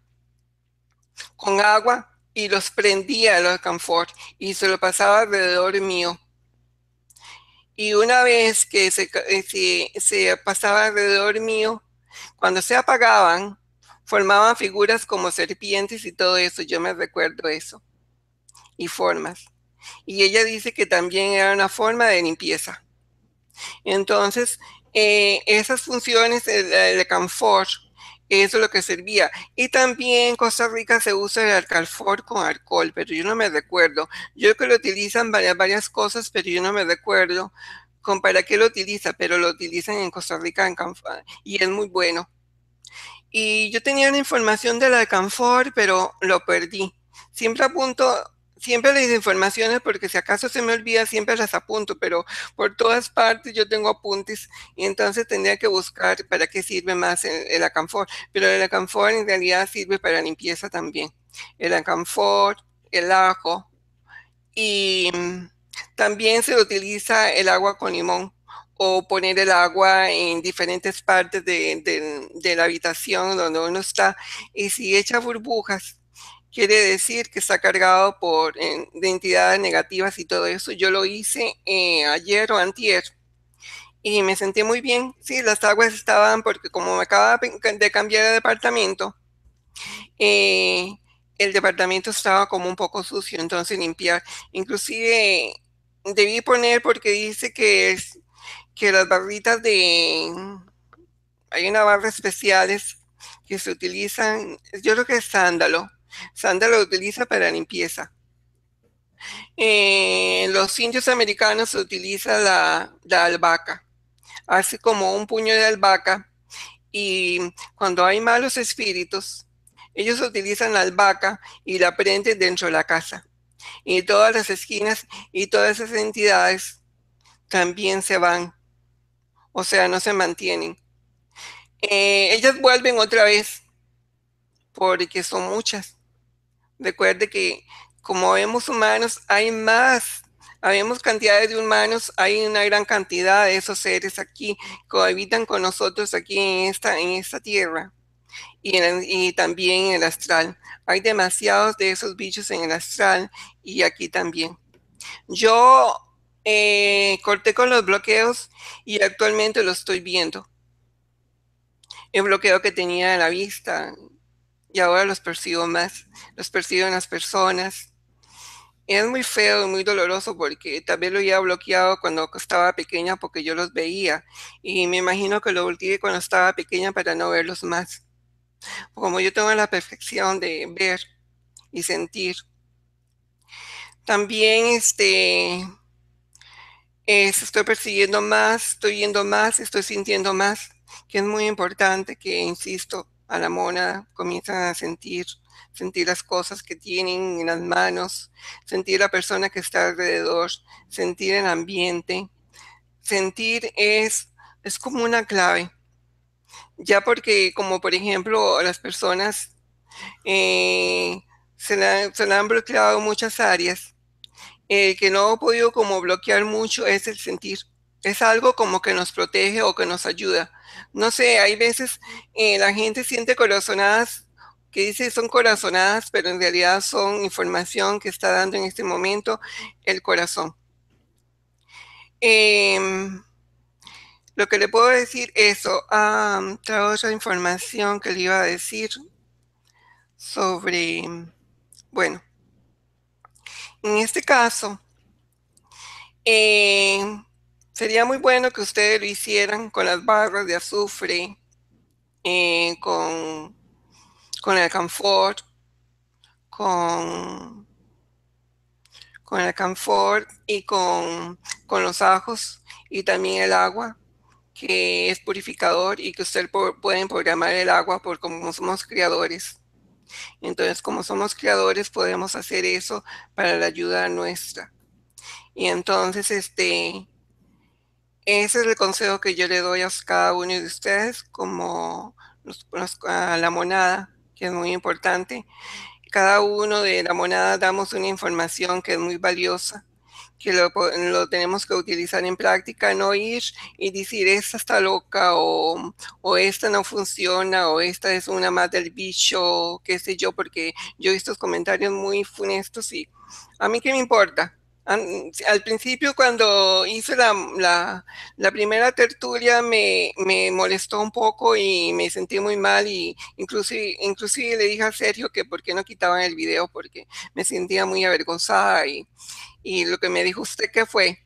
con agua y los prendía el alcanfor y se lo pasaba alrededor mío. Y una vez que se, eh, se pasaba alrededor mío, cuando se apagaban, formaban figuras como serpientes y todo eso, yo me recuerdo eso, y formas. Y ella dice que también era una forma de limpieza. Entonces, eh, esas funciones de, Camfor, eso es lo que servía. Y también en Costa Rica se usa el alcalfor con alcohol, pero yo no me recuerdo. Yo creo que lo utilizan varias, varias cosas, pero yo no me recuerdo con para qué lo utiliza, pero lo utilizan en Costa Rica en y es muy bueno. Y yo tenía una información de la de pero lo perdí. Siempre apunto, siempre las informaciones porque si acaso se me olvida, siempre las apunto, pero por todas partes yo tengo apuntes y entonces tendría que buscar para qué sirve más el, el. Pero el Acanfor en realidad sirve para limpieza también. El Acanfor, el ajo y mm, también se utiliza el agua con limón o poner el agua en diferentes partes de, la habitación donde uno está. Y si echa burbujas, quiere decir que está cargado por entidades negativas y todo eso. Yo lo hice eh, ayer o antier y me sentí muy bien. Sí, las aguas estaban porque como me acaba de cambiar de departamento, eh, el departamento estaba como un poco sucio, entonces limpiar. Inclusive debí poner porque dice que es que las barritas de... Hay una barra especiales que se utilizan, yo creo que es sándalo. Sándalo lo utiliza para limpieza. En los indios americanos se utiliza la, la albahaca. Hace como un puño de albahaca y cuando hay malos espíritus, ellos utilizan la albahaca y la prenden dentro de la casa. Y todas las esquinas y todas esas entidades también se van o sea, no se mantienen. Eh, ellas vuelven otra vez porque son muchas. Recuerde que como vemos humanos, hay más, habemos cantidades de humanos, hay una gran cantidad de esos seres aquí, cohabitan con nosotros aquí en esta, en esta tierra y, y también en el astral. Hay demasiados de esos bichos en el astral y aquí también. Yo eh, corté con los bloqueos y actualmente lo estoy viendo. El bloqueo que tenía en la vista y ahora los percibo más, los percibo en las personas. Es muy feo y muy doloroso porque también lo había bloqueado cuando estaba pequeña porque yo los veía y me imagino que lo volteé cuando estaba pequeña para no verlos más. Como yo tengo la perfección de ver y sentir. También este estoy persiguiendo más, estoy viendo más, estoy sintiendo más, que es muy importante que, insisto, a la mona comienzan a sentir, sentir las cosas que tienen en las manos, sentir la persona que está alrededor, sentir el ambiente. Sentir es, es como una clave, ya porque como por ejemplo las personas eh, se, la, se han bloqueado muchas áreas eh, que no he podido como bloquear mucho es el sentir. Es algo como que nos protege o que nos ayuda. No sé, hay veces eh, la gente siente corazonadas, que dice son corazonadas, pero en realidad son información que está dando en este momento el corazón. Em, lo que le puedo decir eso, ah, otra información que le iba a decir sobre, bueno, en este caso, eh, sería muy bueno que ustedes lo hicieran con las barras de azufre, eh, con, con el camphor, con, con el camphor y con, con los ajos y también el agua que es purificador y que ustedes pueden programar el agua por como somos criadores. Entonces, como somos creadores, podemos hacer eso para la ayuda nuestra. Y entonces, este, ese es el consejo que yo le doy a cada uno de ustedes, como a la monada, que es muy importante. Cada uno de la monada damos una información que es muy valiosa que lo, lo, tenemos que utilizar en práctica, no ir y decir, esta está loca o, o, esta no funciona o esta es una más del bicho, qué sé yo, porque yo he visto comentarios muy funestos y a mí qué me importa. Al principio cuando hice la, la, la primera tertulia me, me, molestó un poco y me sentí muy mal y inclusive, inclusive le dije a Sergio que por qué no quitaban el video porque me sentía muy avergonzada y, y lo que me dijo usted, ¿qué fue?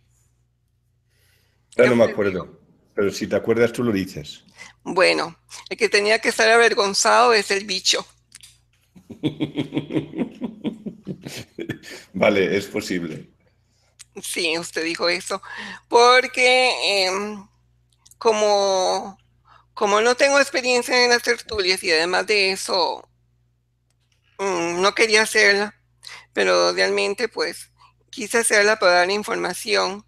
Ya no me acuerdo, pero si te acuerdas tú lo dices. Bueno, el que tenía que estar avergonzado es el bicho. vale, es posible. Sí, usted dijo eso, porque em, como, como no tengo experiencia en las tertulias y además de eso mm, no quería hacerla, pero realmente pues quise hacerla para dar información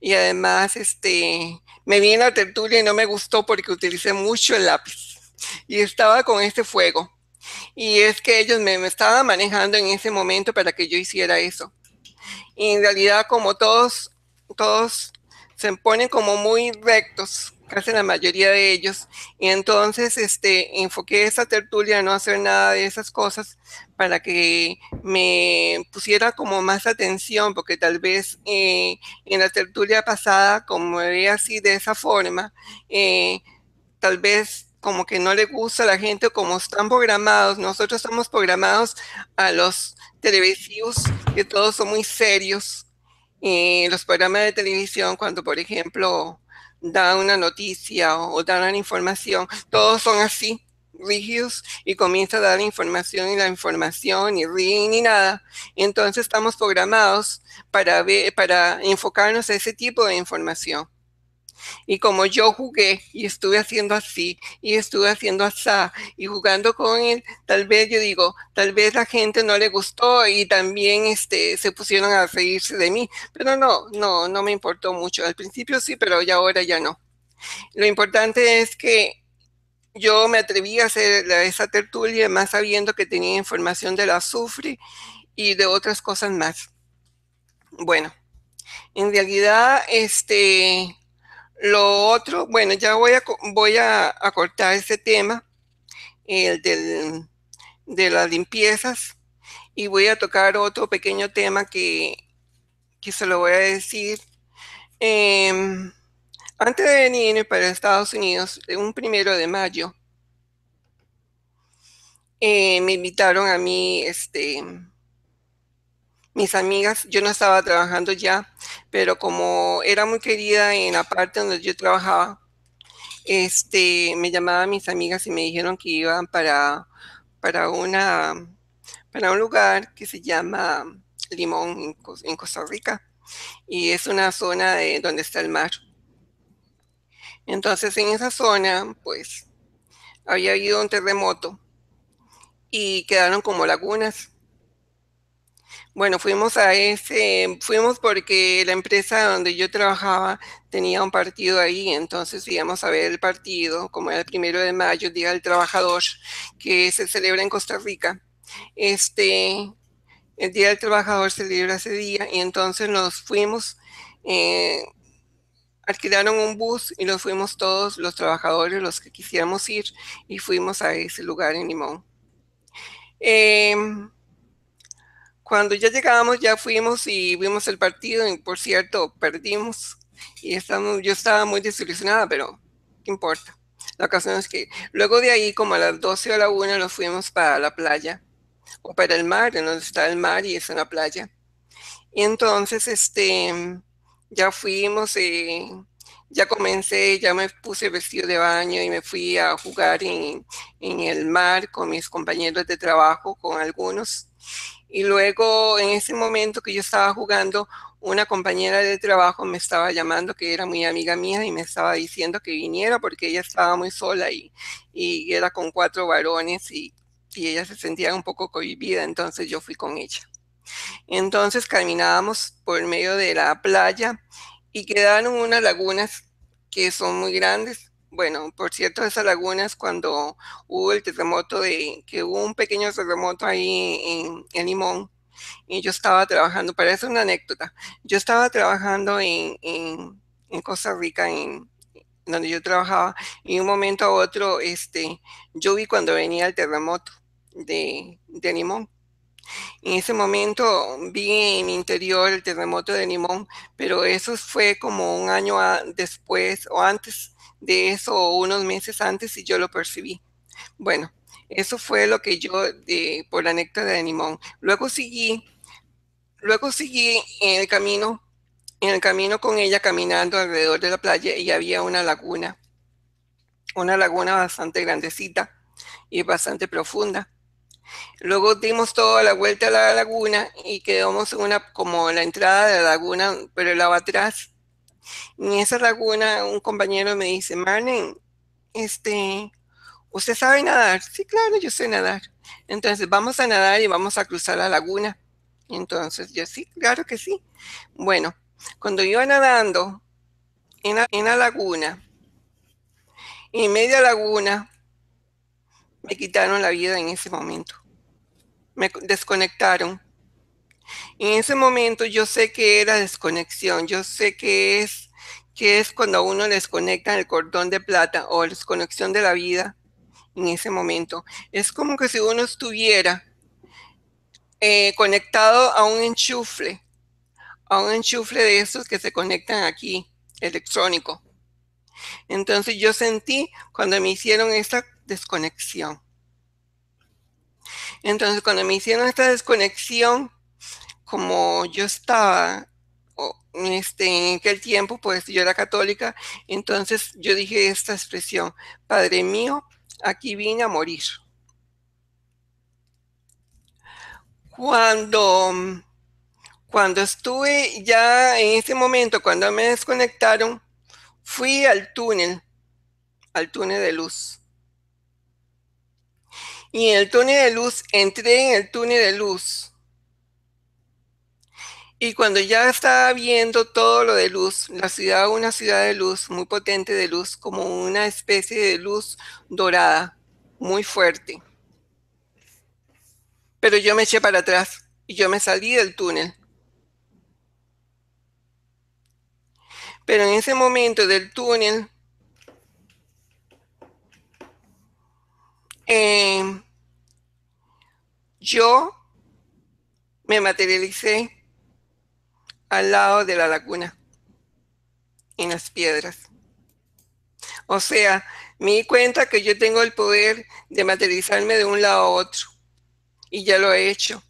y además este, me vi en la tertulia y no me gustó porque utilicé mucho el lápiz y estaba con este fuego. Y es que ellos me, me estaban manejando en ese momento para que yo hiciera eso. Y en realidad como todos, todos se ponen como muy rectos, casi la mayoría de ellos. Y entonces este, enfoqué esa tertulia a no hacer nada de esas cosas para que me pusiera como más atención, porque tal vez eh, en la tertulia pasada, como me veía así de esa forma, eh, tal vez como que no le gusta a la gente, como están programados, nosotros estamos programados a los televisivos, que todos son muy serios. Eh, los programas de televisión, cuando por ejemplo da una noticia o, da una información, todos son así, rígidos, y comienza a dar información y la información, ni ríen ni nada. Entonces estamos programados para, ver, para enfocarnos a ese tipo de información. Y como yo jugué y estuve haciendo así y estuve haciendo así y jugando con él, tal vez yo digo, tal vez la gente no le gustó y también este, se pusieron a reírse de mí. Pero no, no, no me importó mucho. Al principio sí, pero ya ahora ya no. Lo importante es que yo me atreví a hacer esa tertulia más sabiendo que tenía información del azufre y de otras cosas más. Bueno, en realidad, este, lo otro, bueno, ya voy a, voy a, cortar ese tema, el del, de las limpiezas, y voy a tocar otro pequeño tema que, que se lo voy a decir. Em, antes de venir para Estados Unidos, un primero de mayo, eh, me invitaron a mí, este, mis amigas, yo no estaba trabajando ya, pero como era muy querida en la parte donde yo trabajaba, este, me llamaban mis amigas y me dijeron que iban para, para, una, para un lugar que se llama Limón en, Costa Rica y es una zona de, donde está el mar. Entonces en esa zona, pues, había habido un terremoto y quedaron como lagunas bueno, fuimos a ese, fuimos porque la empresa donde yo trabajaba tenía un partido ahí, entonces íbamos a ver el partido, como era el primero de mayo, Día del Trabajador, que se celebra en Costa Rica. Este, el Día del Trabajador se celebra ese día y entonces nos fuimos, eh, alquilaron un bus y nos fuimos todos los trabajadores, los que quisiéramos ir, y fuimos a ese lugar en Limón. Em, cuando ya llegábamos, ya fuimos y vimos el partido, y por cierto, perdimos. Y estamos, yo estaba muy desilusionada, pero ¿qué importa? La ocasión es que luego de ahí, como a las 12 o la 1, nos fuimos para la playa, o para el mar, en donde está el mar y es una playa. Y entonces, este, ya fuimos, eh, ya comencé, ya me puse vestido de baño y me fui a jugar en, en el mar con mis compañeros de trabajo, con algunos. Y luego, en ese momento que yo estaba jugando, una compañera de trabajo me estaba llamando, que era muy amiga mía, y me estaba diciendo que viniera porque ella estaba muy sola y, y era con cuatro varones y, y ella se sentía un poco cohibida, entonces yo fui con ella. Entonces caminábamos por medio de la playa y quedaron unas lagunas que son muy grandes. Bueno, por cierto, esas lagunas cuando hubo el terremoto de, que hubo un pequeño terremoto ahí en, en Limón, y yo estaba trabajando, parece una anécdota, yo estaba trabajando en, en, Costa Rica, en, donde yo trabajaba, y de un momento a otro, este, yo vi cuando venía el terremoto de, de Limón. En ese momento vi en mi interior el terremoto de Limón, pero eso fue como un año después o antes de eso, unos meses antes, y yo lo percibí. Bueno, eso fue lo que yo, por la anécdota de Limón. Luego seguí, luego seguí en el camino, en el camino con ella caminando alrededor de la playa y había una laguna, una laguna bastante grandecita y bastante profunda. Luego dimos toda la vuelta a la laguna y quedamos en una, como la entrada de la laguna, pero el lado atrás. En esa laguna un compañero me dice, Marlene, este, ¿usted sabe nadar? Sí, claro, yo sé nadar. Entonces, vamos a nadar y vamos a cruzar la laguna. Entonces, yo sí, claro que sí. Bueno, cuando iba nadando en la, en la laguna, en media laguna, me quitaron la vida en ese momento. Me desconectaron. En ese momento yo sé que era desconexión, yo sé que es, que es cuando uno desconecta el cordón de plata o la desconexión de la vida en ese momento. Es como que si uno estuviera eh, conectado a un enchufle, a un enchufle de esos que se conectan aquí, electrónico. Entonces yo sentí cuando me hicieron esta desconexión. Entonces, cuando me hicieron esta desconexión, como yo estaba este, en aquel tiempo, pues yo era católica, entonces yo dije esta expresión, Padre mío, aquí vine a morir. Cuando, cuando estuve ya en ese momento, cuando me desconectaron, fui al túnel, al túnel de luz. Y en el túnel de luz, entré en el túnel de luz. Y cuando ya estaba viendo todo lo de luz, la ciudad, una ciudad de luz, muy potente de luz, como una especie de luz dorada, muy fuerte. Pero yo me eché para atrás y yo me salí del túnel. Pero en ese momento del túnel, eh, yo me materialicé al lado de la laguna, en las piedras. O sea, me di cuenta que yo tengo el poder de materializarme de un lado a otro. Y ya lo he hecho.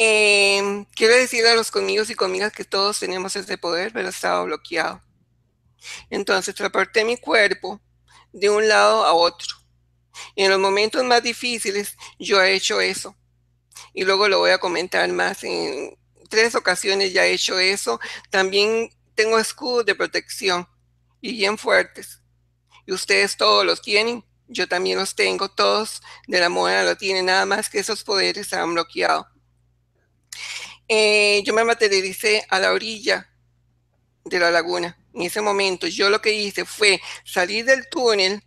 Eh, quiero decir a los conmigos y conmigas que todos tenemos ese poder, pero estaba bloqueado. Entonces transporté mi cuerpo de un lado a otro. En los momentos más difíciles yo he hecho eso. Y luego lo voy a comentar más. En tres ocasiones ya he hecho eso. También tengo escudos de protección y bien fuertes. Y ustedes todos los tienen. Yo también los tengo. Todos de la moda lo tienen. Nada más que esos poderes se han bloqueado. Eh, yo me materialicé a la orilla de la laguna. En ese momento yo lo que hice fue salir del túnel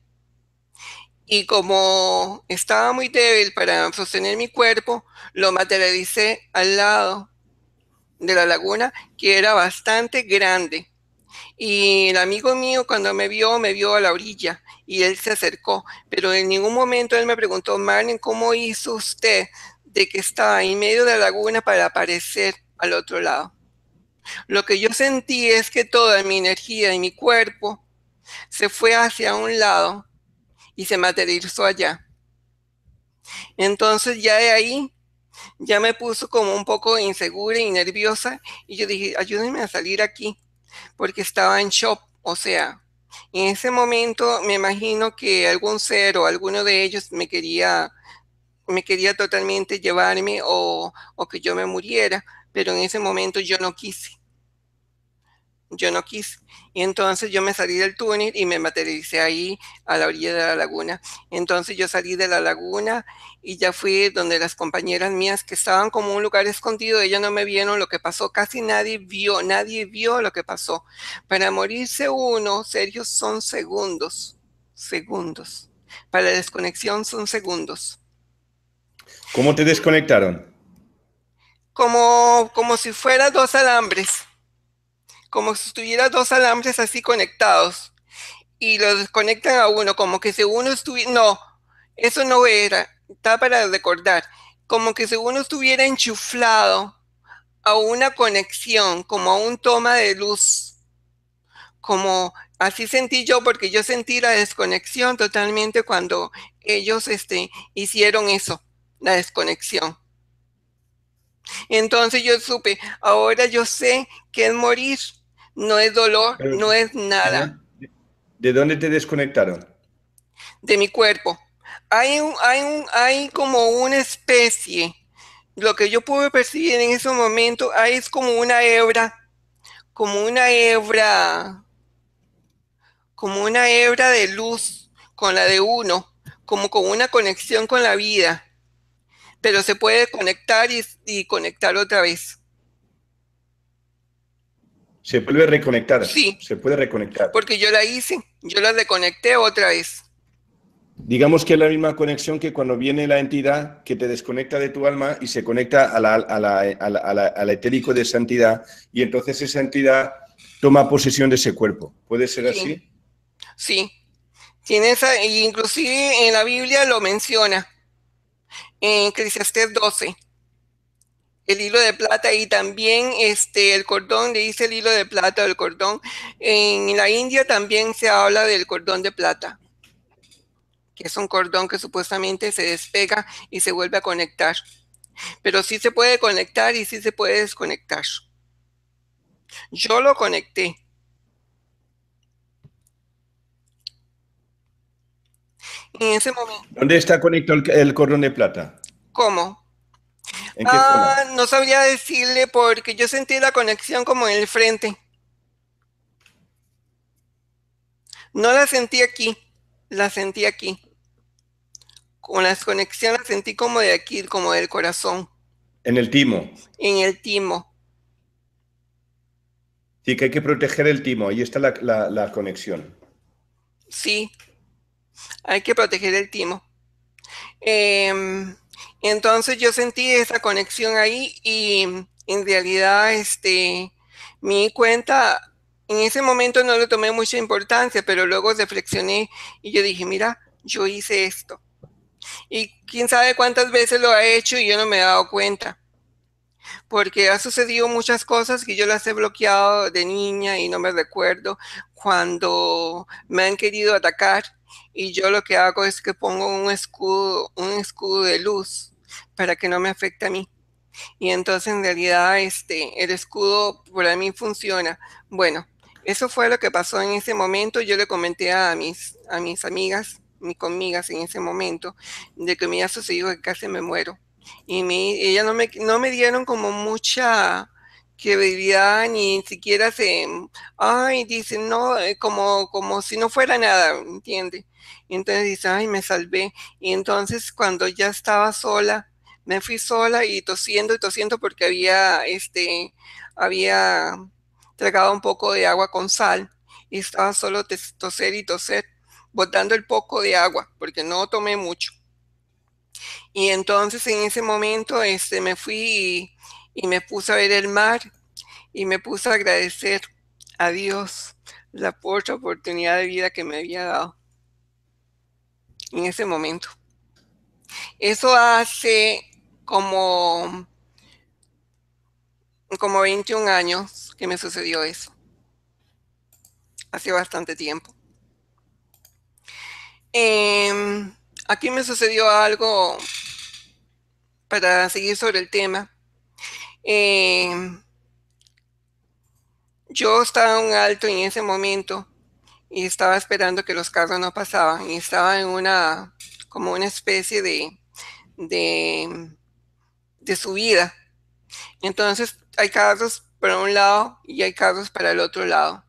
y como estaba muy débil para sostener mi cuerpo, lo materialicé al lado de la laguna, que era bastante grande. Y el amigo mío cuando me vio, me vio a la orilla y él se acercó, pero en ningún momento él me preguntó, Marlene, ¿cómo hizo usted de que estaba en medio de la laguna para aparecer al otro lado? Lo que yo sentí es que toda mi energía y mi cuerpo se fue hacia un lado y se materializó allá. Entonces ya de ahí ya me puso como un poco insegura y nerviosa y yo dije, ayúdenme a salir aquí porque estaba en shock, o sea, en ese momento me imagino que algún ser o alguno de ellos me quería me quería totalmente llevarme o, o que yo me muriera, pero en ese momento yo no quise yo no quise. Y entonces yo me salí del túnel y me materialicé ahí a la orilla de la laguna. Entonces yo salí de la laguna y ya fui donde las compañeras mías que estaban como un lugar escondido, ellas no me vieron lo que pasó, casi nadie vio, nadie vio lo que pasó. Para morirse uno, Sergio, son segundos, segundos. Para la desconexión son segundos. ¿Cómo te desconectaron? Como, como si fuera dos alambres como si estuviera dos alambres así conectados y lo desconectan a uno, como que si uno estuviera, no, eso no era, está para recordar, como que si uno estuviera enchuflado a una conexión, como a un toma de luz, como así sentí yo, porque yo sentí la desconexión totalmente cuando ellos este, hicieron eso, la desconexión. Entonces yo supe, ahora yo sé que es morir, no es dolor, no es nada. ¿De dónde te desconectaron? De mi cuerpo. Hay, un, hay, un, hay como una especie, lo que yo pude percibir en ese momento, hay es como una hebra, como una hebra, como una hebra de luz con la de uno, como con una conexión con la vida, pero se puede conectar y conectar otra vez. Se puede reconectar. Sí. Se puede reconectar. Porque yo la hice, yo la desconecté otra vez. Digamos que es la misma conexión que cuando viene la entidad que te desconecta de tu alma y se conecta a la, a la, a la, al etérico de esa entidad y entonces esa entidad toma posesión de ese cuerpo. ¿Puede ser así? Sí. Tiene esa, inclusive en la Biblia lo menciona, en Eclesiastés 12 el hilo de plata y también este, el cordón, le dice el hilo de plata o el cordón. En la India también se habla del cordón de plata, que es un cordón que supuestamente se despega y se vuelve a conectar. Pero sí se puede conectar y sí se puede desconectar. Yo lo conecté. En ese momento. ¿Dónde está conectado el, el cordón de plata? ¿Cómo? Ah, no sabría decirle porque yo sentí la conexión como en el frente. No la sentí aquí, la sentí aquí. Con la conexión la sentí como de aquí, como del corazón. En el timo. En el timo. Sí, que hay que proteger el timo, ahí está la, la conexión. Sí, hay que proteger el timo. Eh, entonces yo sentí esa conexión ahí y en realidad este, me di cuenta, en ese momento no le tomé mucha importancia, pero luego reflexioné y yo dije, mira, yo hice esto. Y quién sabe cuántas veces lo ha hecho y yo no me he dado cuenta. Porque ha sucedido muchas cosas que yo las he bloqueado de niña y no me recuerdo cuando me han querido atacar y yo lo que hago es que pongo un escudo, un escudo de luz para que no me afecte a mí. Y entonces en realidad este, el escudo para mí funciona. Bueno, eso fue lo que pasó en ese momento. Yo le comenté a mis, a mis amigas, mis conmigas en ese momento, de que me había sucedido que casi me muero. Y me, ellas no me, no me dieron como mucha credibilidad, ni siquiera se, ay, dicen, no, eh, como, como si no fuera nada, ¿entiende? Entonces dice, ay, me salvé. Y entonces cuando ya estaba sola, me fui sola y tosiendo y tosiendo porque había, este, había tragado un poco de agua con sal y estaba solo toser y toser, botando el poco de agua porque no tomé mucho. Y entonces en ese momento este, me fui y me puse a ver el mar y me puse a agradecer a Dios la otra oportunidad de vida que me había dado en ese momento. Eso hace como, como 21 años que me sucedió eso. Hace bastante tiempo. Em, aquí me sucedió algo para seguir sobre el tema. Eh, yo estaba en un alto en ese momento y estaba esperando que los carros no pasaban y estaba en una, como una especie de, de, de subida. Entonces hay carros para un lado y hay carros para el otro lado.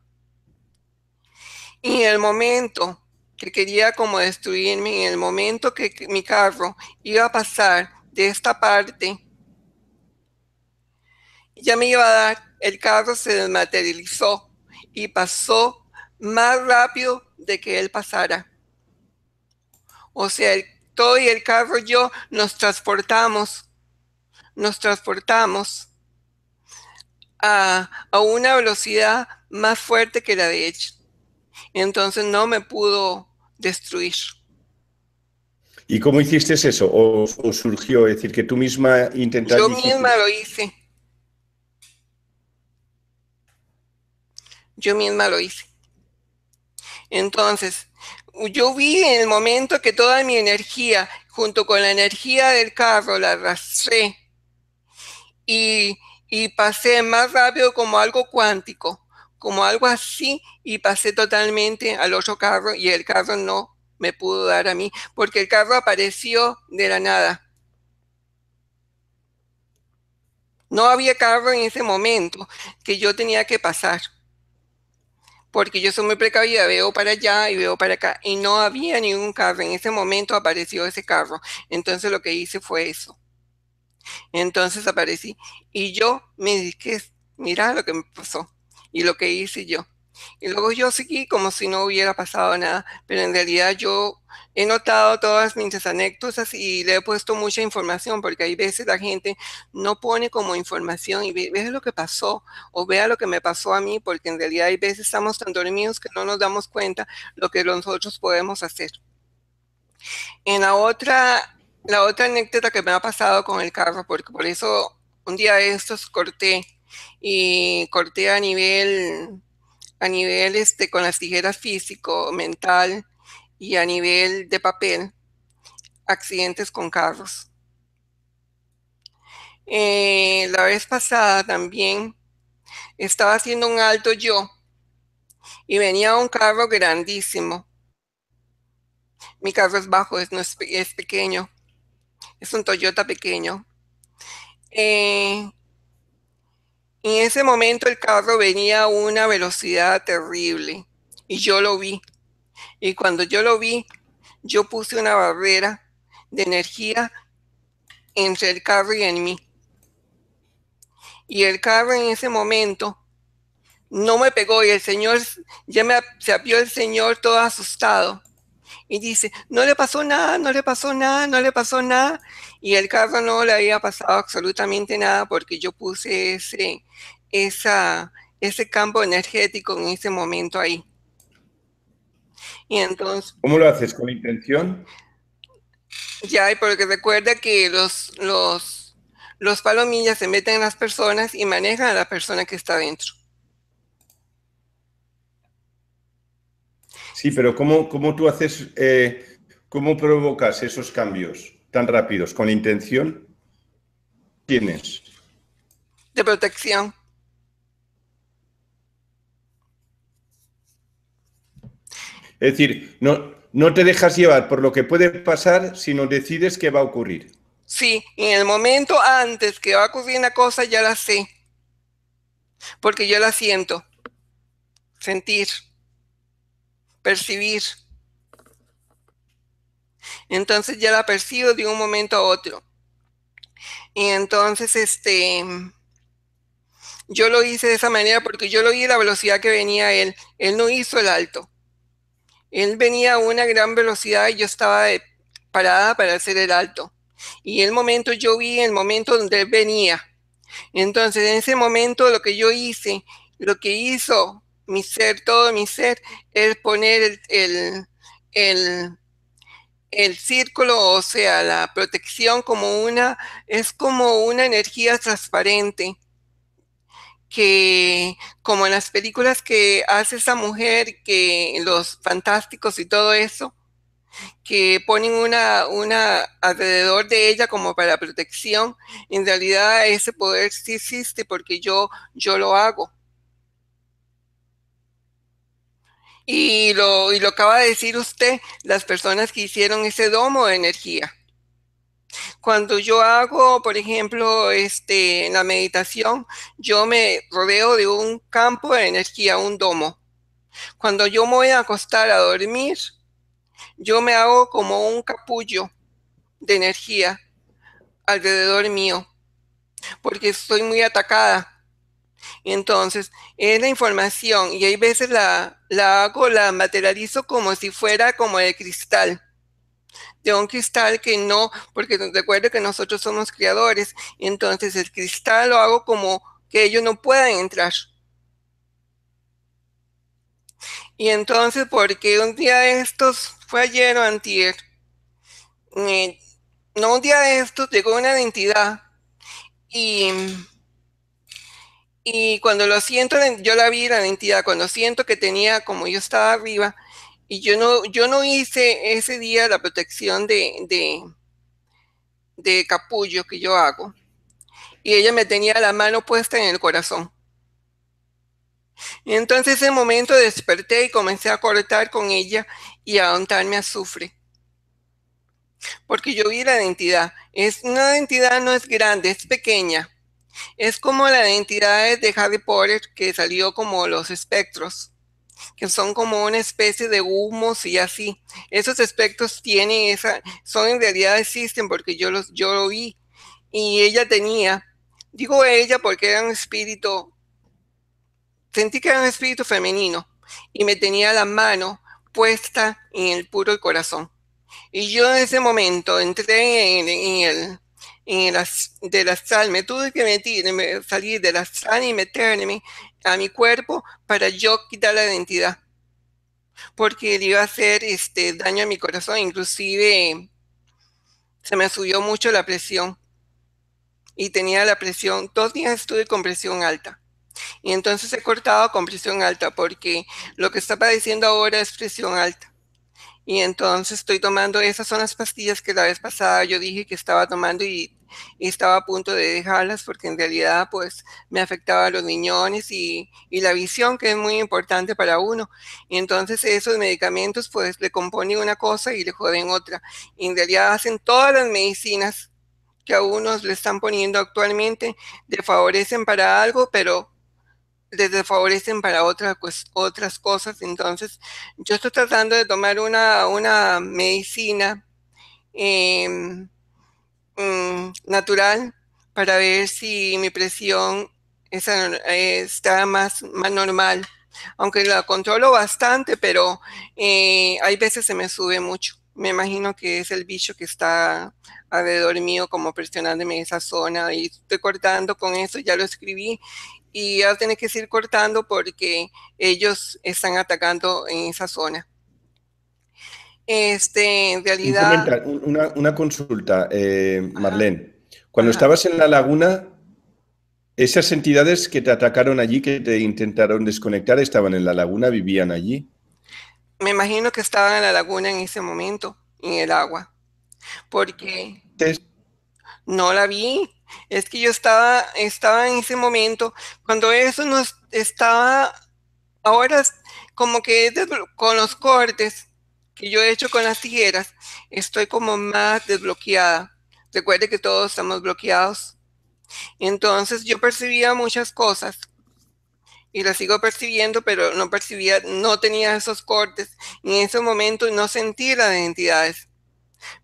Y en el momento que quería como destruirme, en el momento que mi carro iba a pasar de esta parte, ya me iba a dar, el carro se desmaterializó y pasó más rápido de que él pasara. O sea, todo y el carro y yo nos transportamos, nos transportamos a, a una velocidad más fuerte que la de ellos entonces no me pudo destruir. ¿Y cómo hiciste eso? ¿O, surgió? Es decir, que tú misma intentaste... Yo misma lo hice. Yo misma lo hice. Entonces, yo vi en el momento que toda mi energía, junto con la energía del carro, la arrastré y, y pasé más rápido como algo cuántico como algo así y pasé totalmente al otro carro y el carro no me pudo dar a mí porque el carro apareció de la nada. No había carro en ese momento que yo tenía que pasar. Porque yo soy muy precavida, veo para allá y veo para acá. Y no había ningún carro. En ese momento apareció ese carro. Entonces lo que hice fue eso. Entonces aparecí. Y yo me dije, mira lo que me pasó y lo que hice yo. Y luego yo seguí como si no hubiera pasado nada, pero en realidad yo he notado todas mis anécdotas y le he puesto mucha información, porque hay veces la gente no pone como información y ve, ve, lo que pasó o vea lo que me pasó a mí, porque en realidad hay veces estamos tan dormidos que no nos damos cuenta lo que nosotros podemos hacer. En la otra, la otra anécdota que me ha pasado con el carro, porque por eso un día de estos corté y corté a nivel, a nivel este, con las tijeras físico, mental y a nivel de papel, accidentes con carros. Eh, la vez pasada también estaba haciendo un alto yo y venía un carro grandísimo. Mi carro es bajo, es, no es, es pequeño. Es un Toyota pequeño. Eh, en ese momento el carro venía a una velocidad terrible y yo lo vi. Y cuando yo lo vi, yo puse una barrera de energía entre el carro y en mí. Y el carro en ese momento no me pegó y el señor, ya me se apió el señor todo asustado. Y dice, no le pasó nada, no le pasó nada, no le pasó nada. Y el carro no le había pasado absolutamente nada porque yo puse ese, esa, ese campo energético en ese momento ahí. Y entonces... ¿Cómo lo haces? ¿Con intención? Ya, porque recuerda que los, los, los palomillas se meten en las personas y manejan a la persona que está dentro. Sí, pero ¿cómo, cómo tú haces, eh, cómo provocas esos cambios tan rápidos? ¿Con intención? ¿Tienes? De protección. Es decir, no, no te dejas llevar por lo que puede pasar, sino decides qué va a ocurrir. Sí, en el momento antes que va a ocurrir una cosa ya la sé, porque yo la siento, sentir, percibir. Entonces ya la percibo de un momento a otro. Y entonces, este, yo lo hice de esa manera porque yo lo vi a la velocidad que venía él. Él no hizo el alto. Él venía a una gran velocidad y yo estaba parada para hacer el alto. Y el momento yo vi el momento donde él venía. Entonces, en ese momento lo que yo hice, lo que hizo mi ser, todo mi ser, es poner el, el, el círculo, o sea, la protección como una, es como una energía transparente que como en las películas que hace esa mujer, que los fantásticos y todo eso, que ponen una, una alrededor de ella como para protección, en realidad ese poder sí existe porque yo, yo lo hago. Y lo, y lo acaba de decir usted, las personas que hicieron ese domo de energía. Cuando yo hago, por ejemplo, este, en la meditación, yo me rodeo de un campo de energía, un domo. Cuando yo me voy a acostar a dormir, yo me hago como un capullo de energía alrededor mío, porque estoy muy atacada. Entonces, es la información y hay veces la, la hago, la materializo como si fuera como de cristal de un cristal que no, porque recuerde que nosotros somos creadores, entonces el cristal lo hago como que ellos no puedan entrar. Y entonces, porque un día de estos, fue ayer o antier, eh, no un día de estos, llegó una identidad y, y cuando lo siento, yo la vi la identidad, cuando siento que tenía, como yo estaba arriba, y yo no, yo no hice ese día la protección de, de, de capullo que yo hago. Y ella me tenía la mano puesta en el corazón. Y entonces ese momento desperté y comencé a cortar con ella y a untarme azufre. Porque yo vi la identidad. Es, una identidad no es grande, es pequeña. Es como la identidad de Harry Potter que salió como los espectros que son como una especie de humos y así. Esos espectros tienen esa, son en realidad existen porque yo los, yo lo vi. Y ella tenía, digo ella porque era un espíritu, sentí que era un espíritu femenino y me tenía la mano puesta en el puro corazón. Y yo en ese momento entré en, el, en el, de la sal, me tuve que meter, salir de la sal y meterme a mi cuerpo para yo quitar la identidad. Porque le iba a hacer este, daño a mi corazón, inclusive se me subió mucho la presión. Y tenía la presión, dos días estuve con presión alta. Y entonces he cortado con presión alta porque lo que está padeciendo ahora es presión alta. Y entonces estoy tomando, esas son las pastillas que la vez pasada yo dije que estaba tomando y, estaba a punto de dejarlas porque en realidad pues me afectaba los riñones y, y, la visión que es muy importante para uno. Y entonces esos medicamentos pues le componen una cosa y le joden otra. Y en realidad hacen todas las medicinas que a unos le están poniendo actualmente, le favorecen para algo, pero les desfavorecen para otras, pues, otras cosas. Entonces, yo estoy tratando de tomar una, una medicina em, mm, natural para ver si mi presión está más, más normal. Aunque la controlo bastante, pero eh, hay veces se me sube mucho. Me imagino que es el bicho que está alrededor mío como presionándome esa zona y estoy cortando con eso, ya lo escribí y ya tienes que ir cortando porque ellos están atacando en esa zona. Este, en realidad... Una, consulta, eh, Marlene. Cuando estabas en la laguna, esas entidades que te atacaron allí, que te intentaron desconectar, estaban en la laguna, vivían allí. Me imagino que estaban en la laguna en ese momento, en el agua, porque no la vi, es que yo estaba, estaba en ese momento, cuando eso no estaba, ahora como que con los cortes que yo he hecho con las tijeras, estoy como más desbloqueada. Recuerde que todos estamos bloqueados. Entonces yo percibía muchas cosas y las sigo percibiendo, pero no percibía, no tenía esos cortes y en ese momento no sentí las identidades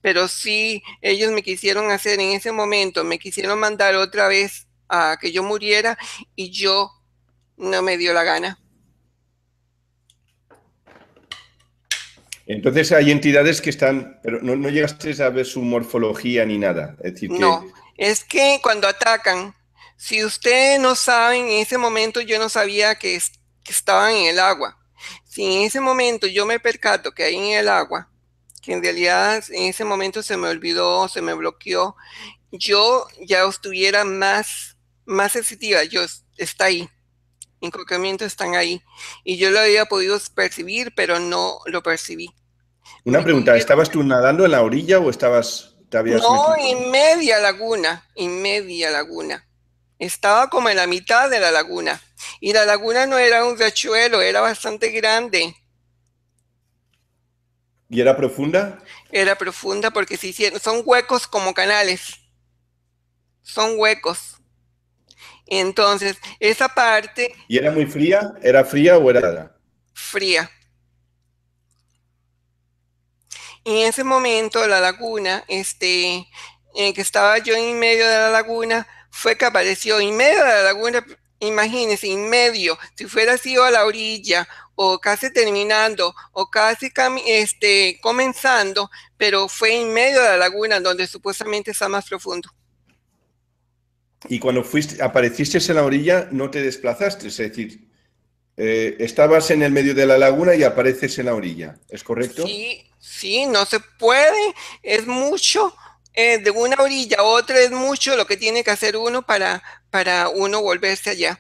pero sí ellos me quisieron hacer en ese momento, me quisieron mandar otra vez a que yo muriera y yo no me dio la gana. Entonces hay entidades que están, pero no, llegaste a ver su morfología ni nada. Es decir, No, es que cuando atacan, si ustedes no saben, en ese momento yo no sabía que, que estaban en el agua. Si en ese momento yo me percato que hay en el agua, que en realidad en ese momento se me olvidó, se me bloqueó, yo ya estuviera más, más sensitiva, yo está ahí, encroquamientos están ahí, y yo lo había podido percibir, pero no lo percibí. Una pregunta, ¿estabas tú nadando en la orilla o estabas, te habías No, en media laguna, en media laguna. Estaba como en la mitad de la laguna. Y la laguna no era un riachuelo, era bastante grande. ¿Y era profunda? Era profunda porque se hicieron, son huecos como canales. Son huecos. Entonces, esa parte... ¿Y era muy fría? ¿Era fría o era Fría. Y en ese momento la laguna, este, en que estaba yo en medio de la laguna, fue que apareció en medio de la laguna, imagínense, en medio, si fuera sido a la orilla o casi terminando o casi este, comenzando, pero fue en medio de la laguna donde supuestamente está más profundo. Y cuando fuiste, apareciste en la orilla, no te desplazaste, es decir, eh, estabas en el medio de la laguna y apareces en la orilla, ¿es correcto? Sí, sí, no se puede, es mucho, eh, de una orilla a otra es mucho lo que tiene que hacer uno para, para uno volverse allá.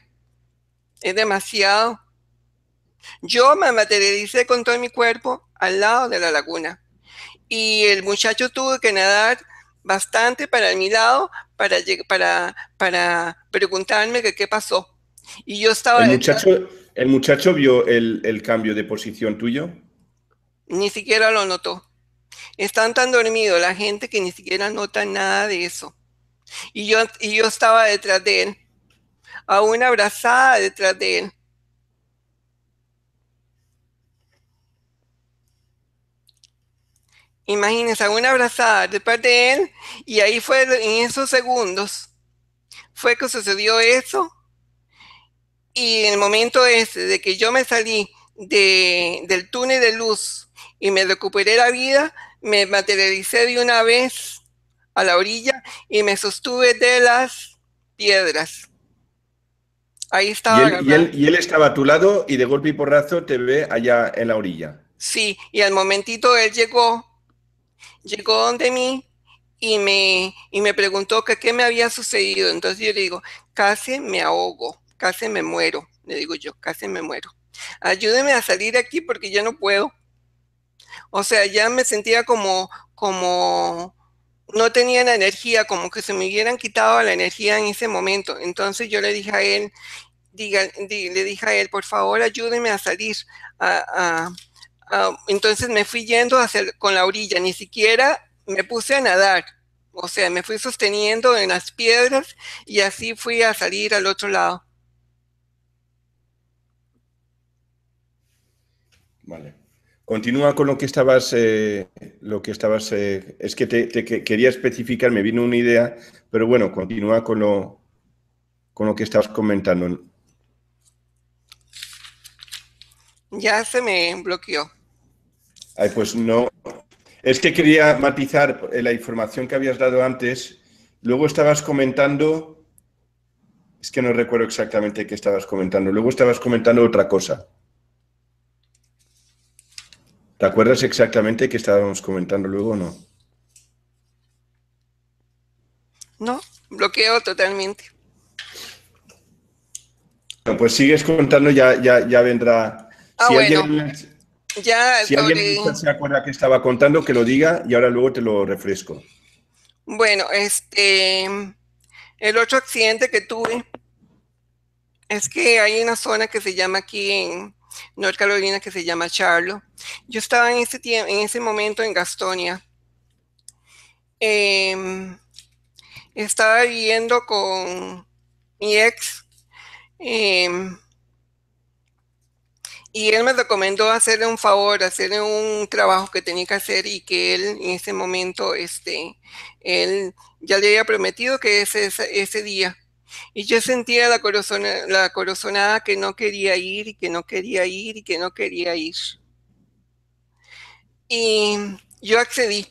Es demasiado. Yo me materialicé con todo mi cuerpo al lado de la laguna y el muchacho tuvo que nadar bastante para mi lado para, para, para preguntarme qué pasó. Y yo estaba... ¿El muchacho, ¿el muchacho vio el, cambio de posición tuyo? Ni siquiera lo notó. Están tan dormidos la gente que ni siquiera nota nada de eso. Y yo, y yo estaba detrás de él, a una abrazada detrás de él. Imagínense, una abrazada detrás de él y ahí fue en esos segundos fue que sucedió eso y en el momento ese de que yo me salí de, del túnel de luz y me recuperé la vida, me materialicé de una vez a la orilla y me sostuve de las piedras. Ahí estaba. Y él, y él, estaba a tu lado y de golpe y porrazo te ve allá en la orilla. Sí, y al momentito él llegó llegó donde mí y me, y me preguntó que qué me había sucedido. Entonces yo le digo, casi me ahogo, casi me muero, le digo yo, casi me muero. Ayúdeme a salir aquí porque ya no puedo. O sea, ya me sentía como, como, no tenía la energía, como que se me hubieran quitado la energía en ese momento. Entonces yo le dije a él, diga, le dije a él, por favor, ayúdeme a salir, a, Ah, entonces me fui yendo hacia, con la orilla, ni siquiera me puse a nadar. O sea, me fui sosteniendo en las piedras y así fui a salir al otro lado. Vale. Continúa con lo que estabas, eh, lo que estabas, eh, es que te, quería especificar, me vino una idea, pero bueno, continúa con lo, con lo que estabas comentando. Ya se me bloqueó. Ay, pues no. Es que quería matizar la información que habías dado antes. Luego estabas comentando. Es que no recuerdo exactamente qué estabas comentando. Luego estabas comentando otra cosa. ¿Te acuerdas exactamente qué estábamos comentando luego o no? No, bloqueo totalmente. Bueno, pues sigues contando, ya, ya, ya vendrá. Ah, si bueno. Ya, si alguien se acuerda que estaba contando, que lo diga y ahora luego te lo refresco. Bueno, este, el otro accidente que tuve es que hay una zona que se llama aquí en North Carolina que se llama Charlo. Yo estaba en ese tiempo, en ese momento en Gastonia. Em, estaba viviendo con mi ex. Em, y él me recomendó hacerle un favor, hacerle un trabajo que tenía que hacer y que él en ese momento, este, él ya le había prometido que ese, ese día. Y yo sentía la, corazonada, la corazonada que no quería ir y que no quería ir y que no quería ir. Y yo accedí.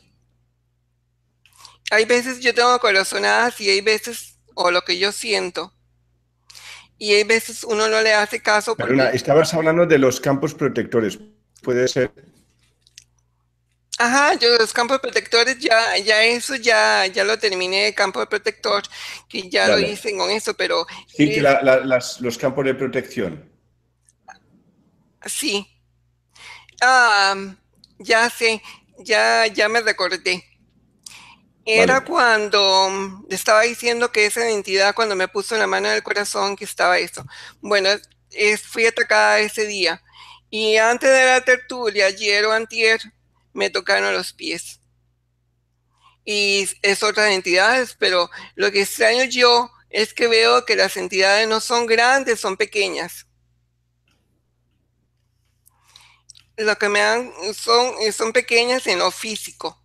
Hay veces yo tengo corazonadas y hay veces, o lo que yo siento, y hay veces uno no le hace caso. Porque... estabas hablando de los campos protectores, puede ser. Ajá, yo los campos protectores ya, ya eso ya, ya lo terminé, el campo de protector, que ya lo hice con eso, pero... Sí, que las, los campos de protección. Sí. ya sé, ya, ya me recordé. Era cuando estaba diciendo que esa identidad, cuando me puso la mano en el corazón, que estaba eso. Bueno, fui atacada ese día. Y antes de la tertulia, ayer o antier, me tocaron los pies. Y es otras entidades, pero lo que extraño yo es que veo que las entidades no son grandes, son pequeñas. Lo que me dan son, son pequeñas en lo físico.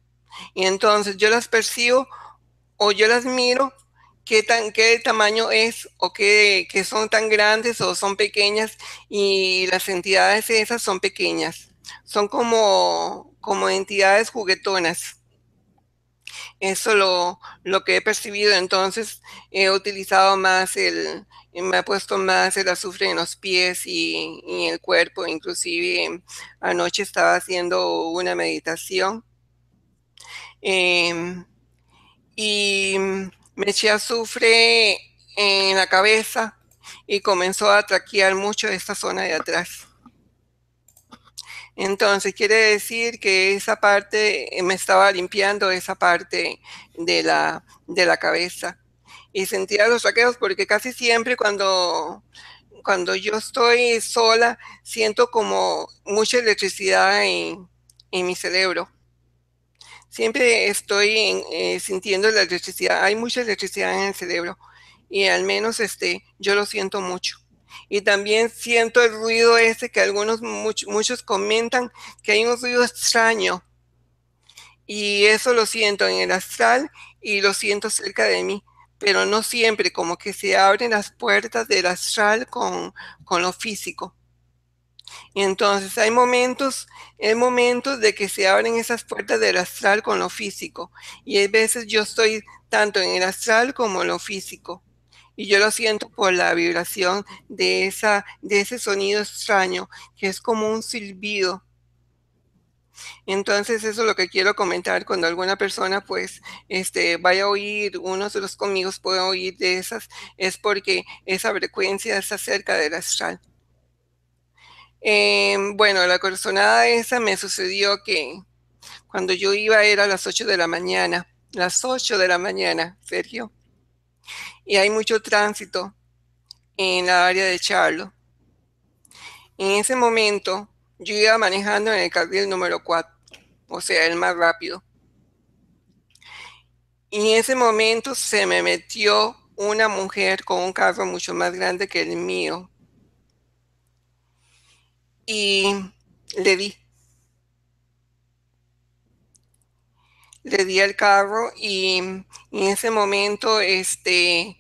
Y entonces yo las percibo o yo las miro qué, tan, qué tamaño es o qué, que son tan grandes o son pequeñas y las entidades esas son pequeñas. Son como, como entidades juguetonas. Eso lo, lo que he percibido. Entonces he utilizado más el, me ha puesto más el azufre en los pies y, en el cuerpo. Inclusive anoche estaba haciendo una meditación. Em, y me eché azufre en la cabeza y comenzó a traquear mucho esta zona de atrás. Entonces quiere decir que esa parte eh, me estaba limpiando esa parte de la, de la cabeza y sentía los traqueos porque casi siempre cuando, cuando yo estoy sola siento como mucha electricidad en, en mi cerebro siempre estoy eh, sintiendo la electricidad. Hay mucha electricidad en el cerebro y al menos este, yo lo siento mucho. Y también siento el ruido ese que algunos, muchos comentan que hay un ruido extraño. Y eso lo siento en el astral y lo siento cerca de mí, pero no siempre, como que se abren las puertas del astral con, con lo físico. Y entonces hay momentos, hay momentos de que se abren esas puertas del astral con lo físico. Y hay veces yo estoy tanto en el astral como en lo físico. Y yo lo siento por la vibración de, esa, de ese sonido extraño, que es como un silbido. Entonces eso es lo que quiero comentar cuando alguna persona pues este, vaya a oír, uno de los conmigo puede oír de esas, es porque esa frecuencia está cerca del astral. Em, bueno, la corazonada esa me sucedió que cuando yo iba era a las 8 de la mañana, las 8 de la mañana, Sergio. Y hay mucho tránsito en la área de Charlo. En ese momento yo iba manejando en el carril número 4, o sea, el más rápido. Y en ese momento se me metió una mujer con un carro mucho más grande que el mío y le di. Le di al carro y, en ese momento, este,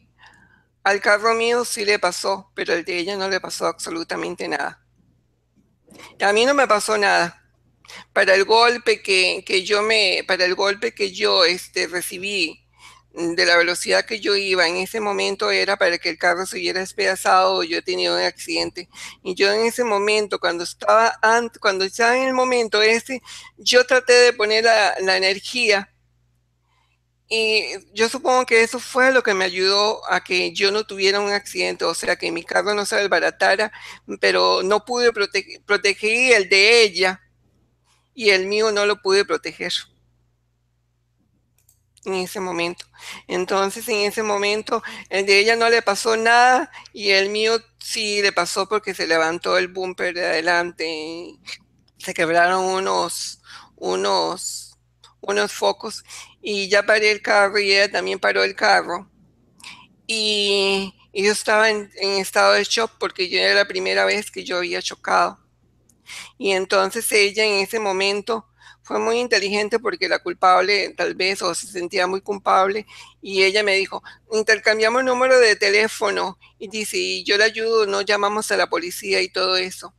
al carro mío sí le pasó, pero el de ella no le pasó absolutamente nada. A mí no me pasó nada. Para el golpe que, que yo me, para el golpe que yo este, recibí de la velocidad que yo iba en ese momento era para que el carro se hubiera despedazado o yo tenía un accidente. Y yo en ese momento, cuando estaba cuando estaba en el momento ese, yo traté de poner la, energía. Y yo supongo que eso fue lo que me ayudó a que yo no tuviera un accidente, o sea, que mi carro no se desbaratara, pero no pude proteger el de ella y el mío no lo pude proteger en ese momento. Entonces, en ese momento, el de ella no le pasó nada y el mío sí le pasó porque se levantó el bumper de adelante. Se quebraron unos, unos, unos focos y ya paré el carro y ella también paró el carro. Y, yo estaba en, en estado de shock porque yo era la primera vez que yo había chocado. Y entonces ella en ese momento fue muy inteligente porque la culpable tal vez o se sentía muy culpable y ella me dijo, intercambiamos número de teléfono y dice, yo le ayudo, no llamamos a la policía y todo eso.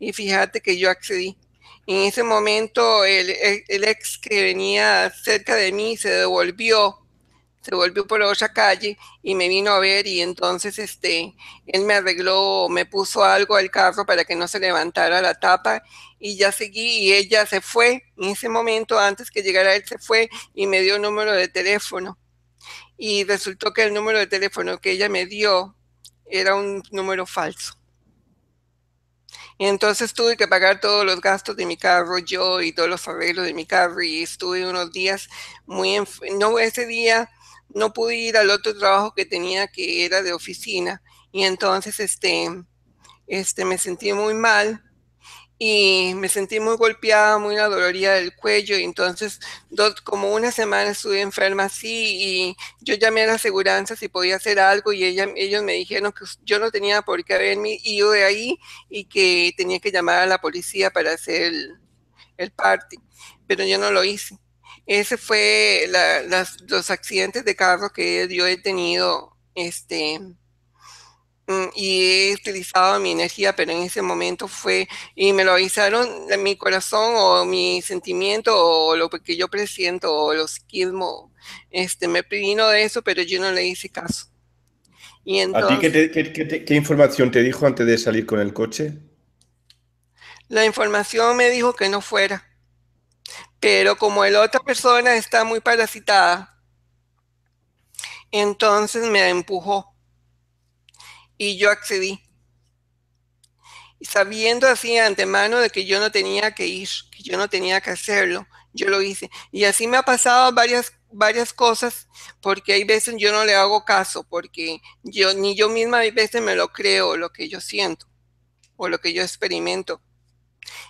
Y fíjate que yo accedí. En ese momento el, el ex que venía cerca de mí se devolvió se volvió por otra calle y me vino a ver y entonces este, él me arregló, me puso algo al carro para que no se levantara la tapa y ya seguí y ella se fue. En ese momento, antes que llegara él, se fue y me dio un número de teléfono. Y resultó que el número de teléfono que ella me dio era un número falso. Y entonces tuve que pagar todos los gastos de mi carro, yo y todos los arreglos de mi carro, y estuve unos días muy... No, ese día no pude ir al otro trabajo que tenía, que era de oficina, y entonces este, este, me sentí muy mal y me sentí muy golpeada, muy dolorida del cuello, y entonces dos, como una semana estuve enferma así y yo llamé a la aseguranza si podía hacer algo y ella, ellos me dijeron que yo no tenía por qué haberme ido de ahí y que tenía que llamar a la policía para hacer el, el party, pero yo no lo hice. Ese fue los accidentes de carro que yo he tenido, este, y he utilizado mi energía, pero en ese momento fue, y me lo avisaron mi corazón o mi sentimiento o lo que yo presiento o lo psiquismo, este, me previno de eso, pero yo no le hice caso. Y entonces, ¿A ti qué, información te dijo antes de salir con el coche? La información me dijo que no fuera, pero como la otra persona está muy parasitada, entonces me empujó y yo accedí. Y sabiendo así de antemano de que yo no tenía que ir, que yo no tenía que hacerlo, yo lo hice. Y así me ha pasado varias, varias cosas, porque hay veces yo no le hago caso, porque yo ni yo misma hay veces me lo creo, lo que yo siento, o lo que yo experimento.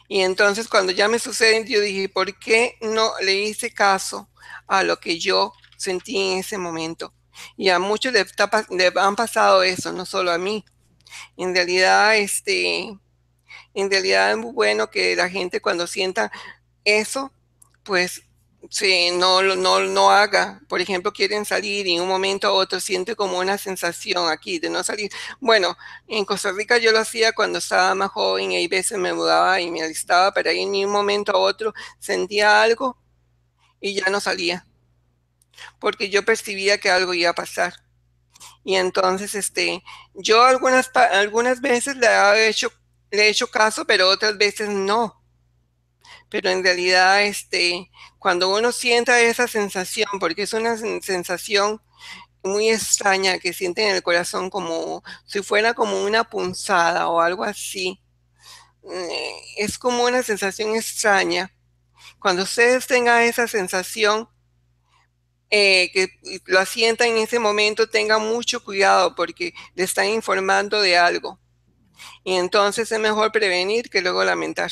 Y entonces cuando ya me sucede, yo dije, ¿por qué no le hice caso a lo que yo sentí en ese momento? Y a muchos le, han pasado eso, no solo a mí. En realidad, este, en realidad es muy bueno que la gente cuando sienta eso, pues sí, no, no, no haga. Por ejemplo, quieren salir y en un momento a otro siente como una sensación aquí de no salir. Bueno, en Costa Rica yo lo hacía cuando estaba más joven y hay veces me mudaba y me alistaba para ir en un momento a otro sentía algo y ya no salía porque yo percibía que algo iba a pasar. Y entonces, este, yo algunas, algunas veces le he, hecho, le he hecho caso, pero otras veces no. Pero en realidad, este, cuando uno sienta esa sensación, porque es una sensación muy extraña que siente en el corazón como si fuera como una punzada o algo así. Eh, es como una sensación extraña. Cuando ustedes tengan esa sensación, eh, que lo asienta en ese momento tenga mucho cuidado porque le están informando de algo. Y entonces es mejor prevenir que luego lamentar.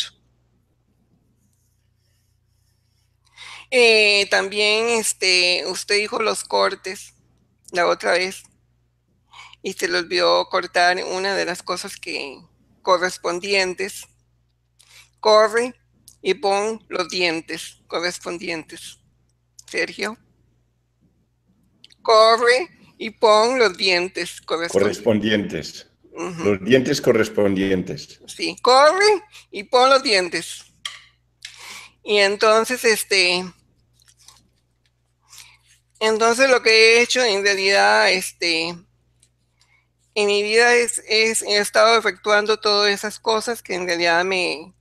Eh, también este, usted dijo los cortes la otra vez y se le olvidó cortar una de las cosas que correspondientes. Corre y pon los dientes correspondientes. Sergio corre y pon los dientes correspondientes. Los dientes correspondientes. Sí, corre y pon los dientes. Y entonces, este, entonces lo que he hecho en realidad, este, en mi vida es, es he estado efectuando todas esas cosas que en realidad me,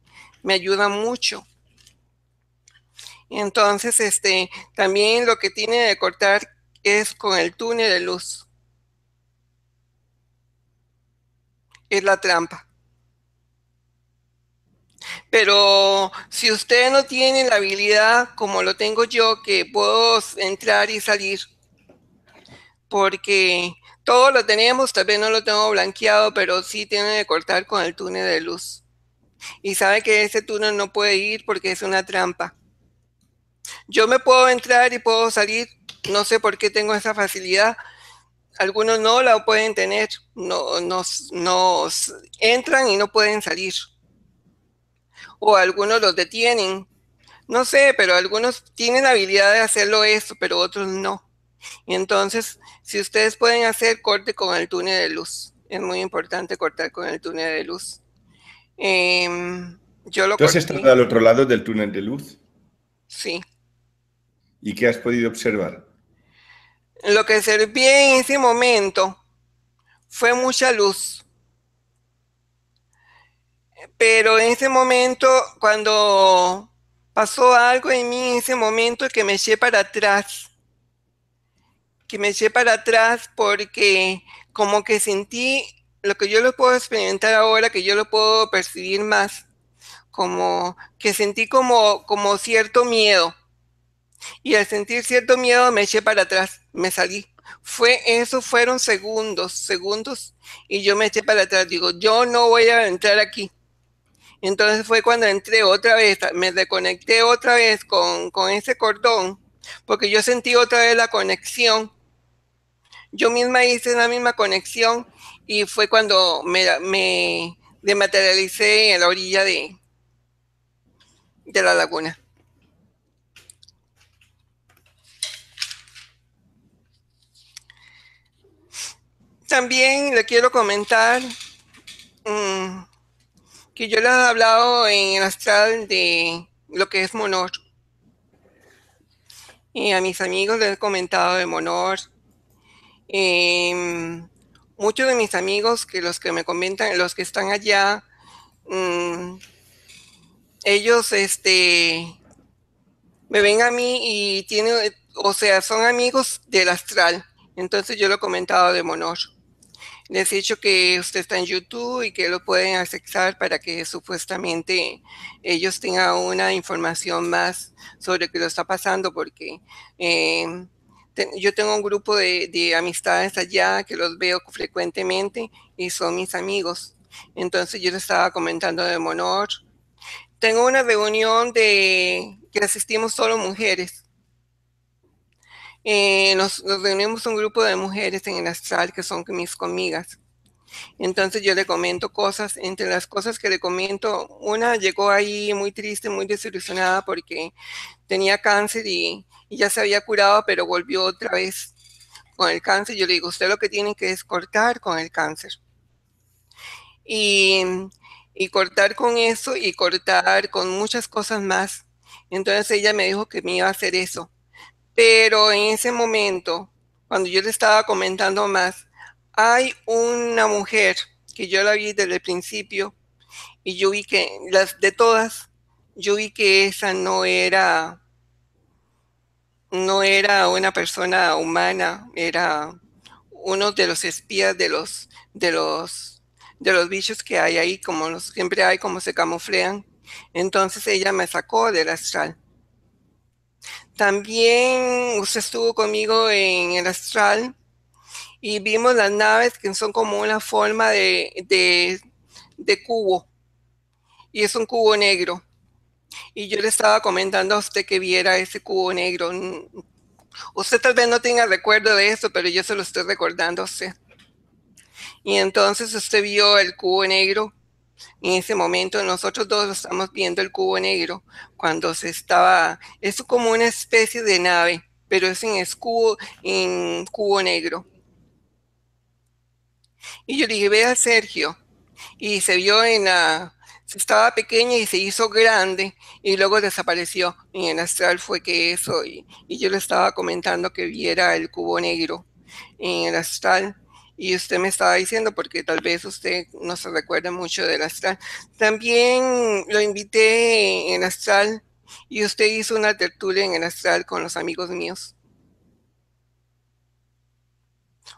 me ayudan mucho. Entonces, este, también lo que tiene de cortar es con el túnel de luz. Es la trampa. Pero si usted no tiene la habilidad como lo tengo yo, que puedo entrar y salir, porque todo lo tenemos, tal vez no lo tengo blanqueado, pero sí tiene que cortar con el túnel de luz. Y sabe que ese túnel no puede ir porque es una trampa. Yo me puedo entrar y puedo salir no sé por qué tengo esa facilidad. Algunos no la pueden tener, no, nos, nos entran y no pueden salir. O algunos los detienen. No sé, pero algunos tienen habilidad de hacerlo eso, pero otros no. Entonces, si ustedes pueden hacer corte con el túnel de luz, es muy importante cortar con el túnel de luz. Em, yo lo ¿Tú has estado al otro lado del túnel de luz? Sí. ¿Y qué has podido observar? Lo que serví en ese momento fue mucha luz. Pero en ese momento, cuando pasó algo en mí, en ese momento que me eché para atrás, que me eché para atrás porque como que sentí lo que yo lo puedo experimentar ahora, que yo lo puedo percibir más, como que sentí como, como cierto miedo. Y al sentir cierto miedo me eché para atrás, me salí. Fue, eso fueron segundos, segundos, y yo me eché para atrás. Digo, yo no voy a entrar aquí. Entonces fue cuando entré otra vez, me desconecté otra vez con, con ese cordón, porque yo sentí otra vez la conexión. Yo misma hice la misma conexión y fue cuando me, me dematerialicé en la orilla de, de la laguna. También le quiero comentar mm, que yo les he hablado en el astral de lo que es Monor. Y a mis amigos les he comentado de Monor. Em, muchos de mis amigos, que los que me comentan, los que están allá, mm, ellos este, me ven a mí y tienen, o sea, son amigos del astral. Entonces yo lo he comentado de Monor. Les he dicho que usted está en YouTube y que lo pueden accesar para que supuestamente ellos tengan una información más sobre qué lo está pasando, porque em, yo tengo un grupo de, de, amistades allá que los veo frecuentemente y son mis amigos. Entonces yo les estaba comentando de Monor, tengo una reunión de que asistimos solo mujeres. Eh, nos, reunimos un grupo de mujeres en el astral que son mis comigas. Entonces yo le comento cosas, entre las cosas que le comento, una llegó ahí muy triste, muy desilusionada porque tenía cáncer y, ya se había curado, pero volvió otra vez con el cáncer. Yo le digo, usted lo que tiene que es cortar con el cáncer. Y cortar con eso y cortar con muchas cosas más. Entonces ella me dijo que me iba a hacer eso. Pero en ese momento, cuando yo le estaba comentando más, hay una mujer que yo la vi desde el principio y yo vi que las de todas, yo vi que esa no era no era una persona humana, era uno de los espías de los de los de los bichos que hay ahí, como los, siempre hay, como se camuflean. Entonces ella me sacó del astral. También usted estuvo conmigo en el astral y vimos las naves que son como una forma de, de, cubo. Y es un cubo negro. Y yo le estaba comentando a usted que viera ese cubo negro. Usted tal vez no tenga recuerdo de eso, pero yo se lo estoy recordando a usted. Y entonces usted vio el cubo negro. En ese momento nosotros dos estamos viendo el cubo negro cuando se estaba, es como una especie de nave, pero es en escudo, en cubo negro. Y yo le dije, ve a Sergio. Y se vio en la, estaba pequeña y se hizo grande y luego desapareció. Y en astral fue que eso, y, y yo le estaba comentando que viera el cubo negro en el astral y usted me estaba diciendo, porque tal vez usted no se recuerda mucho del astral. También lo invité en astral y usted hizo una tertulia en el astral con los amigos míos.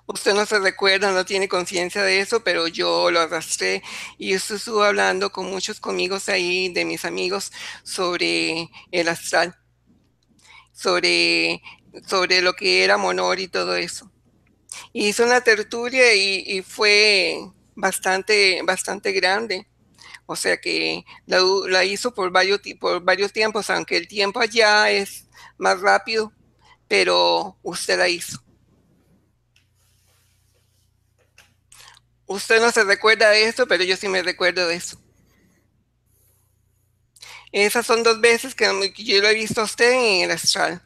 Usted no se recuerda, no tiene conciencia de eso, pero yo lo arrastré y usted estuvo hablando con muchos conmigo ahí, de mis amigos, sobre el astral, sobre, sobre lo que era Monor y todo eso hizo una tertulia y, fue bastante, bastante grande. O sea que la, hizo por varios, por varios tiempos, aunque el tiempo allá es más rápido, pero usted la hizo. Usted no se recuerda de eso, pero yo sí me recuerdo de eso. Esas son dos veces que yo lo he visto a usted en el astral.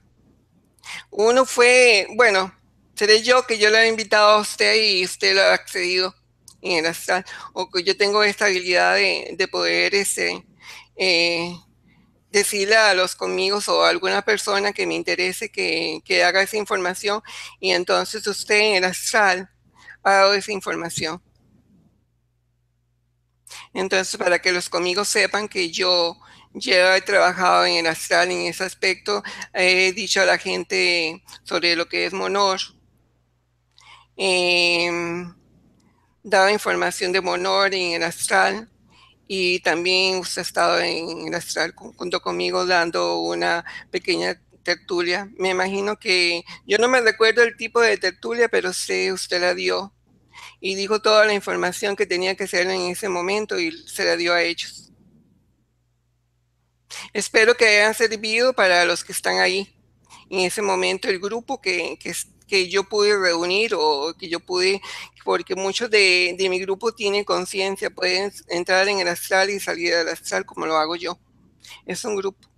Uno fue, bueno, seré yo que yo le he invitado a usted y usted lo ha accedido en el astral, o que yo tengo esta habilidad de, poder este, eh, decirle a los conmigo o a alguna persona que me interese que, que, haga esa información y entonces usted en el astral ha dado esa información. Entonces, para que los conmigo sepan que yo ya he trabajado en el astral en ese aspecto, he dicho a la gente sobre lo que es monor, Em, daba información de Monor en el astral y también usted ha estado en el astral junto conmigo dando una pequeña tertulia. Me imagino que yo no me recuerdo el tipo de tertulia, pero sé usted la dio y dijo toda la información que tenía que ser en ese momento y se la dio a ellos. Espero que hayan servido para los que están ahí. En ese momento el grupo que, que, que yo pude reunir o que yo pude, porque muchos de, mi grupo tienen conciencia, pueden entrar en el astral y salir del astral como lo hago yo. Es un grupo.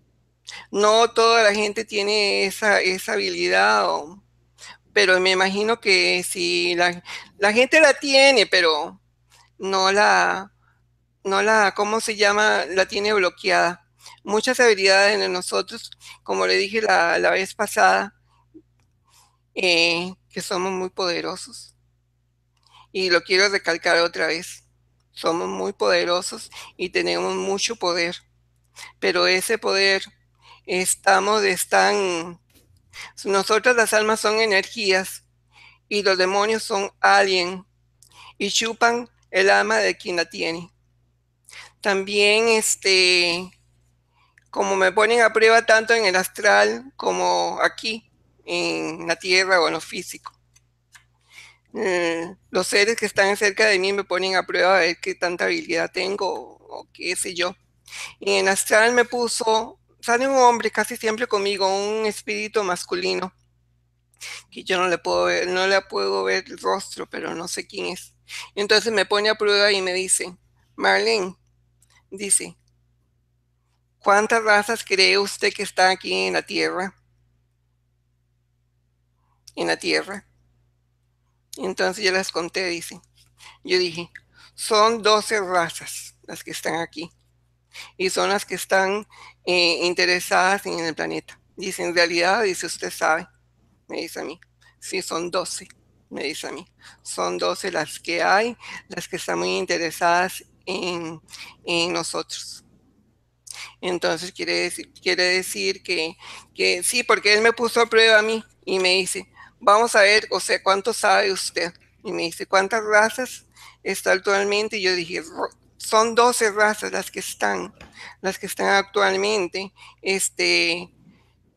No toda la gente tiene esa, esa habilidad, pero me imagino que si la, la gente la tiene, pero no la, no la, ¿cómo se llama? La tiene bloqueada muchas habilidades en nosotros, como le dije la, la vez pasada, eh, que somos muy poderosos. Y lo quiero recalcar otra vez. Somos muy poderosos y tenemos mucho poder. Pero ese poder estamos, están, nosotras las almas son energías y los demonios son alguien y chupan el alma de quien la tiene. También este como me ponen a prueba tanto en el astral como aquí, en la tierra o en lo físico. Eh, los seres que están cerca de mí me ponen a prueba a ver qué tanta habilidad tengo o, qué sé yo. Y en astral me puso, sale un hombre casi siempre conmigo, un espíritu masculino, que yo no le puedo ver, no le puedo ver el rostro, pero no sé quién es. entonces me pone a prueba y me dice, Marlene, dice, ¿Cuántas razas cree usted que están aquí en la Tierra? En la Tierra. Entonces yo las conté, dice. Yo dije, son 12 razas las que están aquí. Y son las que están eh, interesadas en el planeta. Dice, en realidad, dice, usted sabe. Me dice a mí. Sí, son 12. Me dice a mí. Son 12 las que hay, las que están muy interesadas en, en nosotros. Entonces quiere decir, quiere decir que, que sí, porque él me puso a prueba a mí y me dice, vamos a ver, o sea, ¿cuánto sabe usted? Y me dice, ¿cuántas razas está actualmente? Y yo dije, son 12 razas las que están, las que están actualmente, este,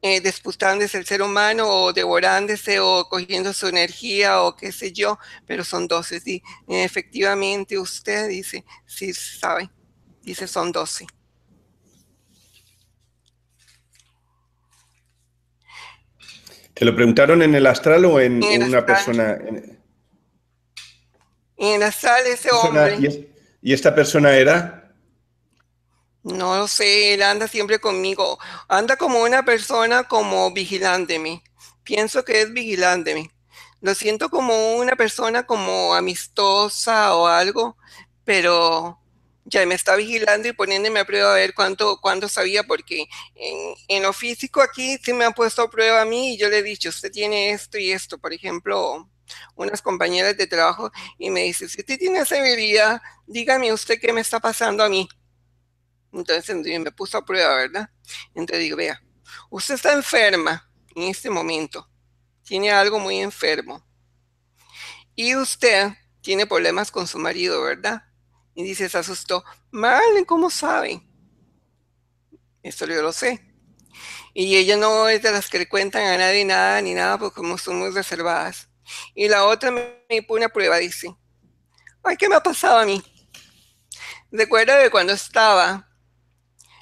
eh, disputándose el ser humano o devorándose o cogiendo su energía o qué sé yo, pero son 12, sí. Efectivamente usted dice, sí sabe, dice son 12. ¿Te lo preguntaron en el astral o en, una persona? En... el astral ese hombre. ¿Y, esta persona era? No lo sé, él anda siempre conmigo. Anda como una persona como vigilándome. Pienso que es vigilándome. Lo siento como una persona como amistosa o algo, pero ya me está vigilando y poniéndome a prueba a ver cuánto, cuánto sabía, porque en, en, lo físico aquí sí me han puesto a prueba a mí y yo le he dicho, usted tiene esto y esto, por ejemplo, unas compañeras de trabajo y me dice, si usted tiene esa habilidad, dígame usted qué me está pasando a mí. Entonces me puso a prueba, ¿verdad? Entonces digo, vea, usted está enferma en este momento, tiene algo muy enfermo y usted tiene problemas con su marido, ¿verdad? Y dice, se asustó. Marlene, ¿cómo sabe? Esto yo lo sé. Y ella no es de las que le cuentan a nadie nada ni nada, porque como son reservadas. Y la otra me, pone a prueba, dice, ay, ¿qué me ha pasado a mí? Recuerda que cuando estaba,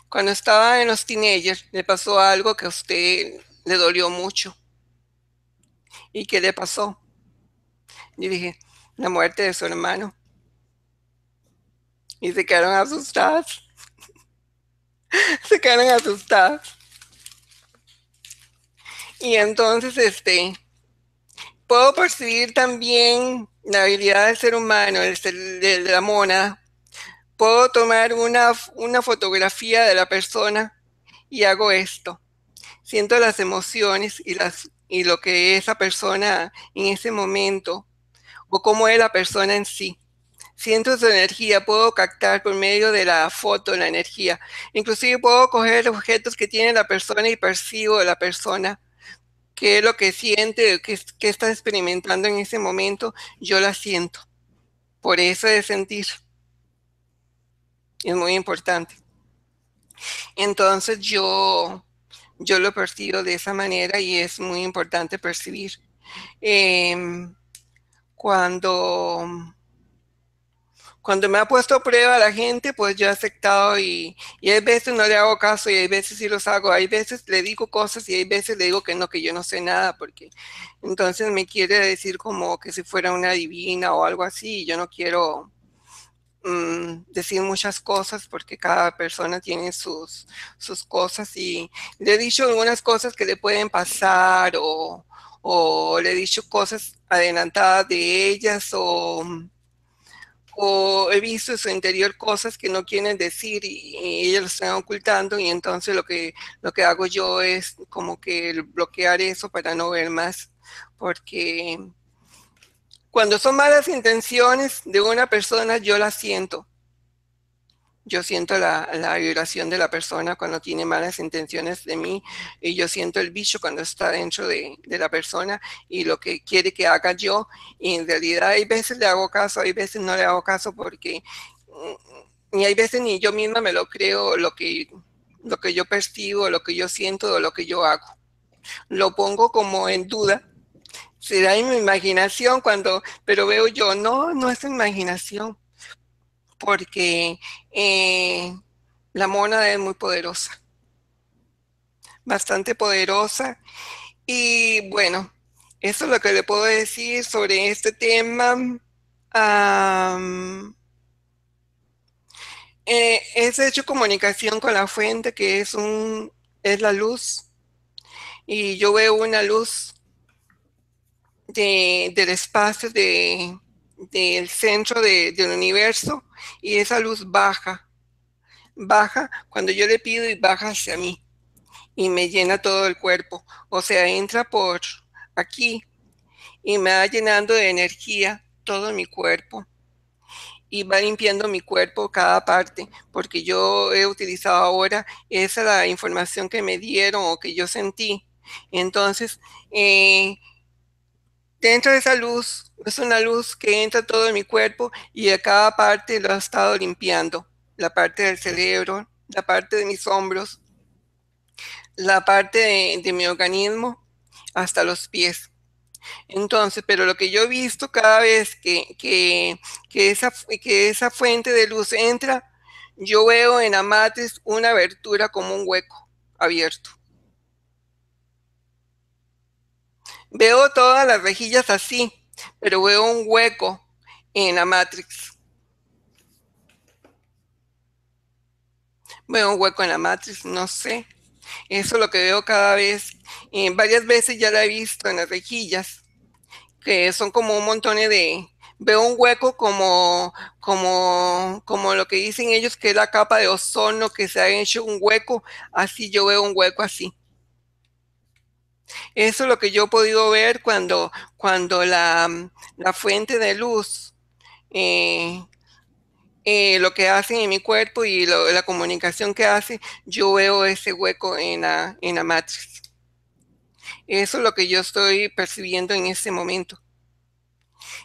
cuando estaba en los teenagers, le pasó algo que a usted le dolió mucho. ¿Y qué le pasó? Yo dije, la muerte de su hermano y se quedaron asustadas. se quedaron asustadas. Y entonces, este, puedo percibir también la habilidad del ser humano, de la mona. Puedo tomar una, una fotografía de la persona y hago esto. Siento las emociones y, las, y lo que esa persona en ese momento, o cómo es la persona en sí siento su energía, puedo captar por medio de la foto la energía. Inclusive puedo coger objetos que tiene la persona y percibo de la persona qué es lo que siente, qué, qué está experimentando en ese momento, yo la siento. por eso de sentir. Es muy importante. Entonces yo, yo lo percibo de esa manera y es muy importante percibir. Em, cuando, cuando me ha puesto prueba la gente, pues yo he aceptado y, y hay veces no le hago caso y hay veces sí los hago. Hay veces le digo cosas y hay veces le digo que no, que yo no sé nada, porque entonces me quiere decir como que si fuera una divina o algo así. Y yo no quiero mm, decir muchas cosas porque cada persona tiene sus, sus cosas y le he dicho algunas cosas que le pueden pasar o, o le he dicho cosas adelantadas de ellas o o he visto en su interior cosas que no quieren decir y, ellos lo están ocultando y entonces lo que, lo que hago yo es como que bloquear eso para no ver más, porque cuando son malas intenciones de una persona yo las siento yo siento la, vibración de la persona cuando tiene malas intenciones de mí y yo siento el bicho cuando está dentro de, la persona y lo que quiere que haga yo y en realidad hay veces le hago caso, hay veces no le hago caso porque ni mm, hay veces ni yo misma me lo creo lo que, lo que yo percibo, lo que yo siento o lo que yo hago. Lo pongo como en duda. Será en mi imaginación cuando, pero veo yo, no, no es imaginación porque eh, la mona es muy poderosa, bastante poderosa. Y bueno, eso es lo que le puedo decir sobre este tema. Eh, es hecho comunicación con la fuente, que es, un, es la luz. Y yo veo una luz del espacio de, del centro del universo y esa luz baja, baja cuando yo le pido y baja hacia mí y me llena todo el cuerpo. O sea, entra por aquí y me va llenando de energía todo mi cuerpo y va limpiando mi cuerpo cada parte, porque yo he utilizado ahora esa la información que me dieron o que yo sentí. Entonces, eh, dentro de esa luz, es una luz que entra todo en mi cuerpo y a cada parte lo ha estado limpiando. La parte del cerebro, la parte de mis hombros, la parte de, mi organismo, hasta los pies. Entonces, pero lo que yo he visto cada vez que, que, esa, que esa fuente de luz entra, yo veo en la matriz una abertura como un hueco abierto. Veo todas las rejillas así, pero veo un hueco en la Matrix. Veo un hueco en la Matrix, no sé. Eso es lo que veo cada vez. varias veces ya la he visto en las rejillas, que son como un montón de... Veo un hueco como, como, como lo que dicen ellos que es la capa de ozono, que se ha hecho un hueco. Así yo veo un hueco así. Eso es lo que yo he podido ver cuando, cuando la, fuente de luz, eh, eh, lo que hace en mi cuerpo y la comunicación que hace, yo veo ese hueco en la, en la matriz. Eso es lo que yo estoy percibiendo en este momento.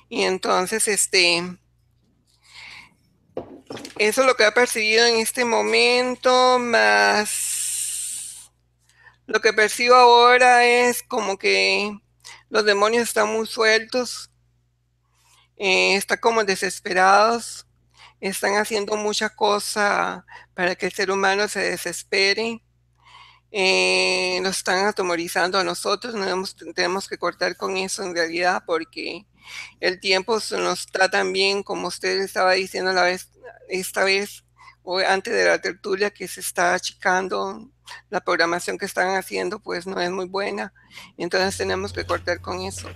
Y entonces, este, eso es lo que he percibido en este momento, más lo que percibo ahora es como que los demonios están muy sueltos, eh, están como desesperados, están haciendo mucha cosa para que el ser humano se desespere. Eh, nos están atemorizando a nosotros, tenemos que cortar con eso en realidad porque el tiempo nos está tan bien como usted estaba diciendo la vez, esta vez o antes de la tertulia que se está achicando la programación que están haciendo pues no es muy buena, entonces tenemos que cortar con eso.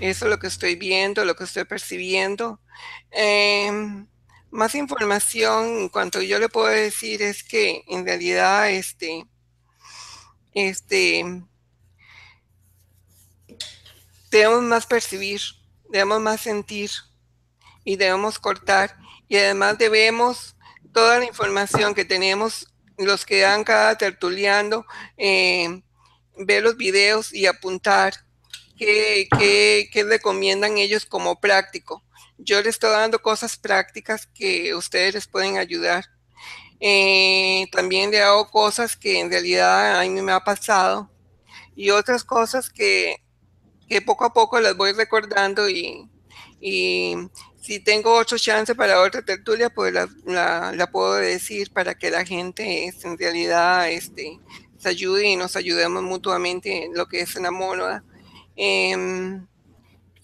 Eso es lo que estoy viendo, lo que estoy percibiendo. Em, más información en cuanto yo le puedo decir es que en realidad este, este, debemos más percibir, debemos más sentir y debemos cortar y además debemos toda la información que tenemos los que dan cada tertuliando, eh, ver los videos y apuntar qué, qué recomiendan ellos como práctico. Yo les estoy dando cosas prácticas que ustedes les pueden ayudar. Eh, también le hago cosas que en realidad a mí me ha pasado y otras cosas que, que poco a poco las voy recordando y, y si tengo ocho chances para otra tertulia, pues la, la, puedo decir para que la gente este, en realidad este, se ayude y nos ayudemos mutuamente en lo que es una moda. Eh,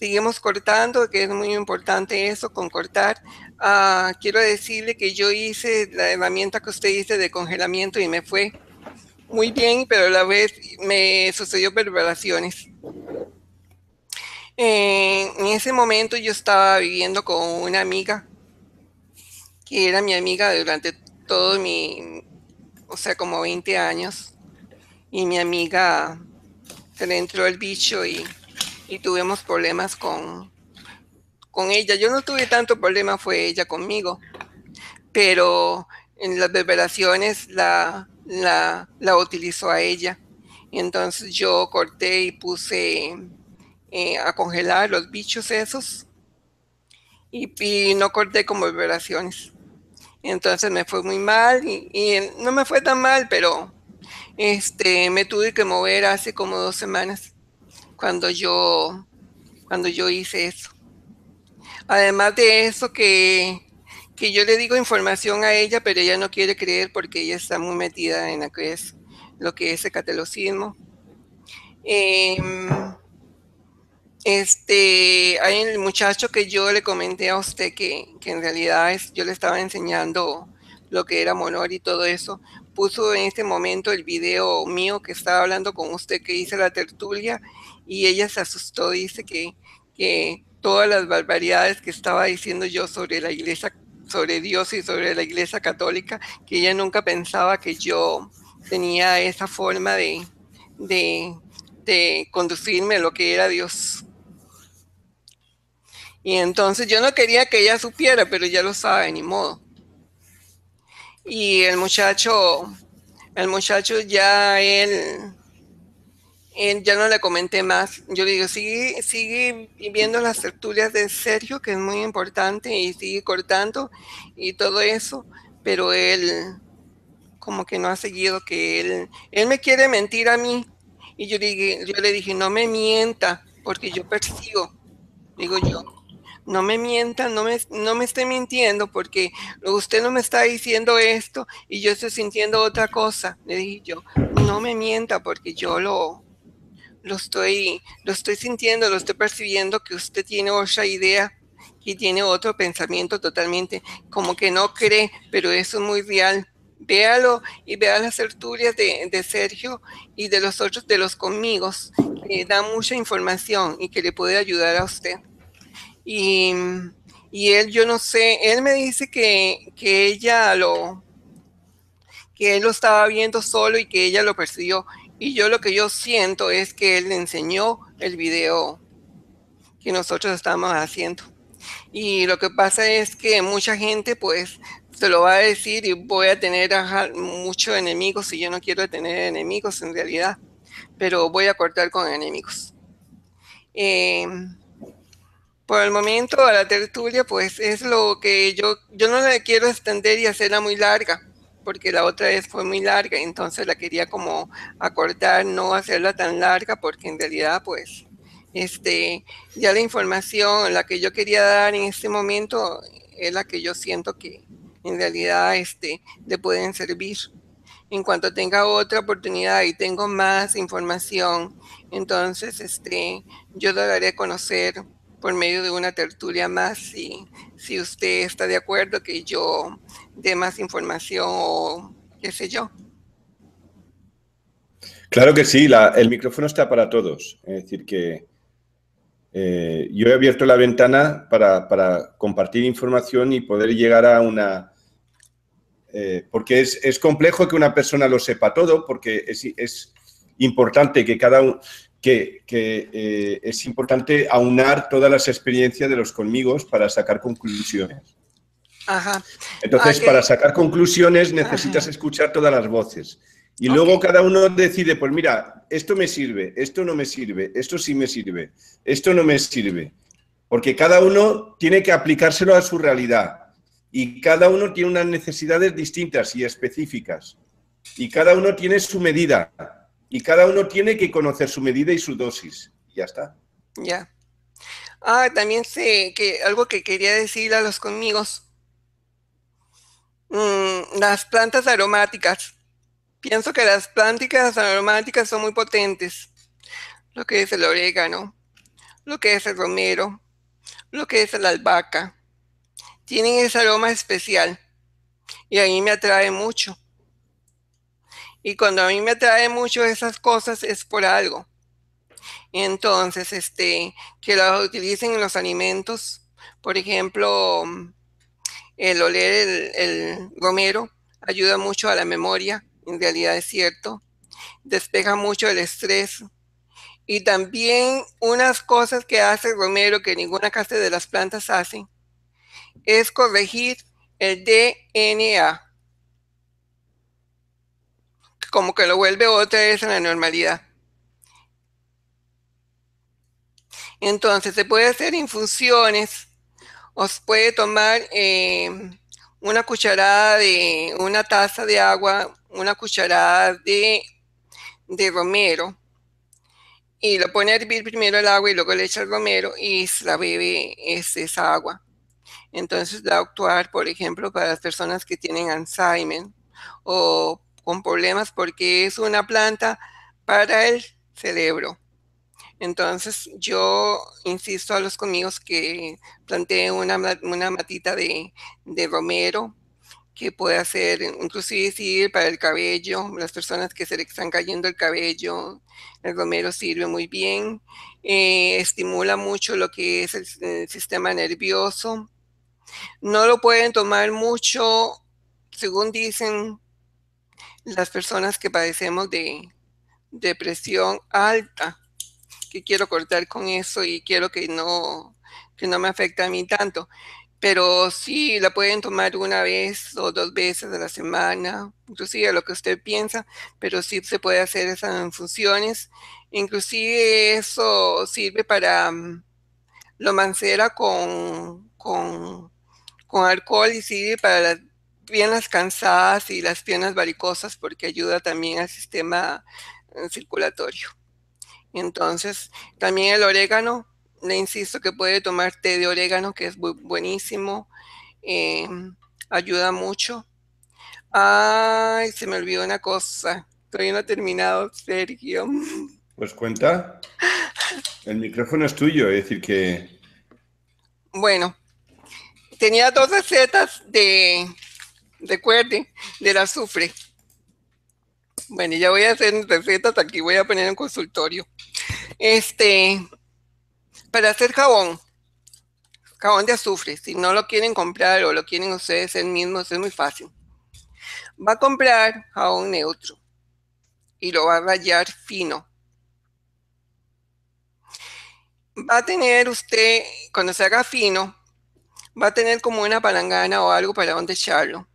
seguimos cortando, que es muy importante eso, con cortar. Ah, quiero decirle que yo hice la herramienta que usted dice de congelamiento y me fue muy bien, pero a la vez me sucedió perforaciones. En ese momento yo estaba viviendo con una amiga, que era mi amiga durante todo mi, o sea, como 20 años, y mi amiga se le entró el bicho y y tuvimos problemas con, con ella. Yo no tuve tanto problema, fue ella conmigo, pero en las vibraciones la, la, la utilizó a ella. Y entonces yo corté y puse eh, a congelar los bichos esos y, no corté como vibraciones. Entonces me fue muy mal y, no me fue tan mal, pero este, me tuve que mover hace como dos semanas cuando yo, cuando yo hice eso. Además de eso que, que yo le digo información a ella, pero ella no quiere creer porque ella está muy metida en lo que es, lo que es el catalocismo. Em, este, hay el muchacho que yo le comenté a usted que, que en realidad es, yo le estaba enseñando lo que era Monor y todo eso, puso en este momento el video mío que estaba hablando con usted que hice la tertulia y ella se asustó, dice que, que todas las barbaridades que estaba diciendo yo sobre la iglesia, sobre Dios y sobre la iglesia católica, que ella nunca pensaba que yo tenía esa forma de, de, de conducirme a lo que era Dios. Y entonces yo no quería que ella supiera, pero ya lo sabe, ni modo. Y el muchacho, el muchacho ya él ya no le comenté más. Yo le digo, sigue, sigue viendo las tertulias de Sergio, que es muy importante, y sigue cortando y todo eso, pero él como que no ha seguido que él, él me quiere mentir a mí. Y yo, dije, yo le dije, no me mienta, porque yo persigo, digo yo, no me mienta, no me, no me esté mintiendo, porque usted no me está diciendo esto y yo estoy sintiendo otra cosa. Le dije yo, no me mienta, porque yo lo, lo estoy, lo estoy sintiendo, lo estoy percibiendo que usted tiene otra idea y tiene otro pensamiento totalmente, como que no cree, pero eso es muy real. Véalo y vea las tertulias de, de, Sergio y de los otros, de los conmigos, que da mucha información y que le puede ayudar a usted. Y, y él, yo no sé, él me dice que, que ella lo, que él lo estaba viendo solo y que ella lo percibió. Y yo lo que yo siento es que él le enseñó el video que nosotros estamos haciendo. Y lo que pasa es que mucha gente pues se lo va a decir y voy a tener muchos enemigos y yo no quiero tener enemigos en realidad, pero voy a cortar con enemigos. Em, por el momento a la tertulia pues es lo que yo, yo no la quiero extender y hacerla muy larga porque la otra vez fue muy larga, entonces la quería como acortar, no hacerla tan larga, porque en realidad pues este, ya la información, la que yo quería dar en este momento es la que yo siento que en realidad este, le pueden servir. En cuanto tenga otra oportunidad y tengo más información, entonces este, yo lo daré a conocer por medio de una tertulia más si, si usted está de acuerdo que yo dé más información o qué sé yo. Claro que sí, el micrófono está para todos. Es decir, que eh, yo he abierto la ventana para, compartir información y poder llegar a una... Eh, porque es, complejo que una persona lo sepa todo, porque es, es importante que cada que, eh, es importante aunar todas las experiencias de los conmigos para sacar conclusiones. Entonces, para sacar conclusiones necesitas escuchar todas las voces. Y luego cada uno decide, pues mira, esto me sirve, esto no me sirve, esto sí me sirve, esto no me sirve. Porque cada uno tiene que aplicárselo a su realidad. Y cada uno tiene unas necesidades distintas y específicas. Y cada uno tiene su medida. Y cada uno tiene que conocer su medida y su dosis. Ya está. Ya. Ah, también sé que algo que quería decir a los conmigos. Mm, las plantas aromáticas. Pienso que las plantas aromáticas son muy potentes. Lo que es el orégano, lo que es el romero, lo que es la albahaca. Tienen ese aroma especial y a mí me atrae mucho. Y cuando a mí me atrae mucho esas cosas es por algo. Entonces, este, que las utilicen en los alimentos, por ejemplo, el oler el, romero ayuda mucho a la memoria, en realidad es cierto, despeja mucho el estrés. Y también unas cosas que hace el romero que ninguna casa de las plantas hace es corregir el DNA, como que lo vuelve otra vez en la normalidad. Entonces se puede hacer infusiones, os puede tomar eh, una cucharada de una taza de agua, una cucharada de, romero y lo pone a hervir primero el agua y luego le echa el romero y se la bebe esa agua. Entonces va a actuar, por ejemplo, para las personas que tienen Alzheimer o con problemas porque es una planta para el cerebro. Entonces yo insisto a los conmigos que planteen una, matita de, romero que puede hacer, inclusive sirve para el cabello, las personas que se le están cayendo el cabello, el romero sirve muy bien, eh, estimula mucho lo que es el, sistema nervioso. No lo pueden tomar mucho, según dicen las personas que padecemos de depresión alta que quiero cortar con eso y quiero que no, que no me afecte a mí tanto. Pero sí la pueden tomar una vez o dos veces a la semana, inclusive lo que usted piensa, pero sí se puede hacer esas funciones. Inclusive eso sirve para mm, lo mancera con, con, con alcohol y sirve para las piernas cansadas y las piernas varicosas porque ayuda también al sistema eh, circulatorio. Entonces, también el orégano, le insisto que puede tomar té de orégano, que es buenísimo, eh, ayuda mucho. Ay, se me olvidó una cosa. Todavía no he terminado, Sergio. Pues cuenta. El micrófono es tuyo, es decir que. Bueno, tenía dos recetas de, recuerde, del azufre. Bueno, ya voy a hacer recetas aquí, voy a poner un consultorio. Este, para hacer jabón, jabón de azufre, si no lo quieren comprar o lo quieren ustedes mismos, es muy fácil. Va a comprar jabón neutro y lo va a rayar fino. Va a tener usted, cuando se haga fino, va a tener como una palangana o algo para donde echarlo.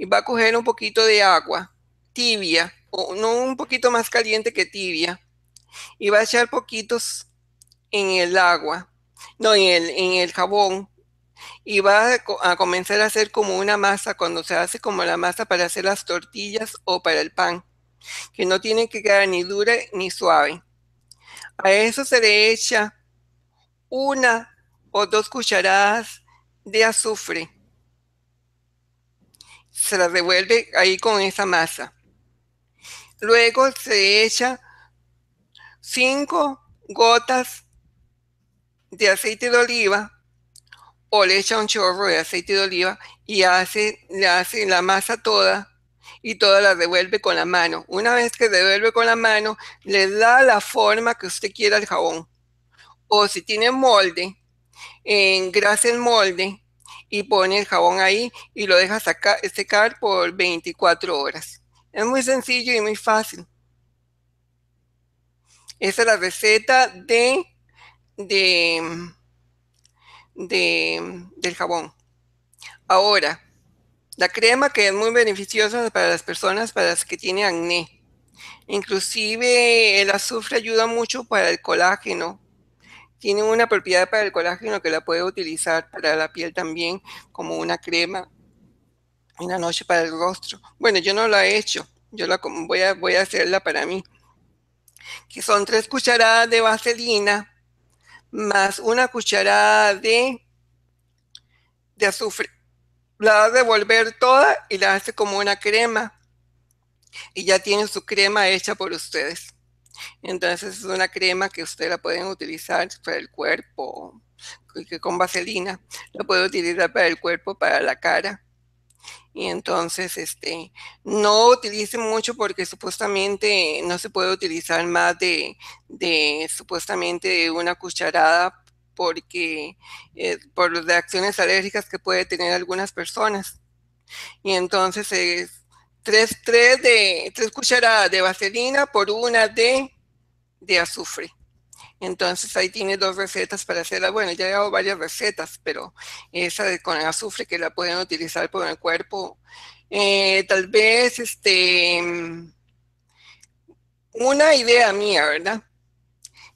Y va a coger un poquito de agua tibia o no un poquito más caliente que tibia, y va a echar poquitos en el agua, no, en el, en el jabón, y va a, comenzar a hacer como una masa cuando se hace como la masa para hacer las tortillas o para el pan, que no tiene que quedar ni dura ni suave. A eso se le echa una o dos cucharadas de azufre. Se la revuelve ahí con esa masa. Luego se echa cinco gotas de aceite de oliva o le echa un chorro de aceite de oliva y hace, le hace la masa toda y toda la revuelve con la mano. Una vez que revuelve con la mano, le da la forma que usted quiera al jabón. O si tiene molde, engrasa el molde y pone el jabón ahí y lo deja secar por 24 horas. Es muy sencillo y muy fácil. Esa es la receta de, de, del jabón. Ahora, La crema que es muy beneficiosa para las personas para las que tienen acné. Inclusive el azufre ayuda mucho para el colágeno. Tiene una propiedad para el colágeno que la puede utilizar para la piel también como una crema en la noche para el rostro. Bueno, yo no la he hecho, yo la voy a, voy a hacerla para mí. Que son tres cucharadas de vaselina más una cucharada de, de azufre. La va a devolver toda y la hace como una crema. Y ya tiene su crema hecha por ustedes. Entonces es una crema que ustedes la pueden utilizar para el cuerpo, con vaselina. La puede utilizar para el cuerpo, para la cara y entonces este no utilice mucho porque supuestamente no se puede utilizar más de, de supuestamente una cucharada porque eh, por las reacciones alérgicas que puede tener algunas personas y entonces es tres, tres, de, tres cucharadas de vaselina por una de, de azufre entonces ahí tiene dos recetas para hacerla. Bueno, ya he dado varias recetas, pero esa de con el azufre que la pueden utilizar por el cuerpo. Eh, tal vez este una idea mía, ¿verdad?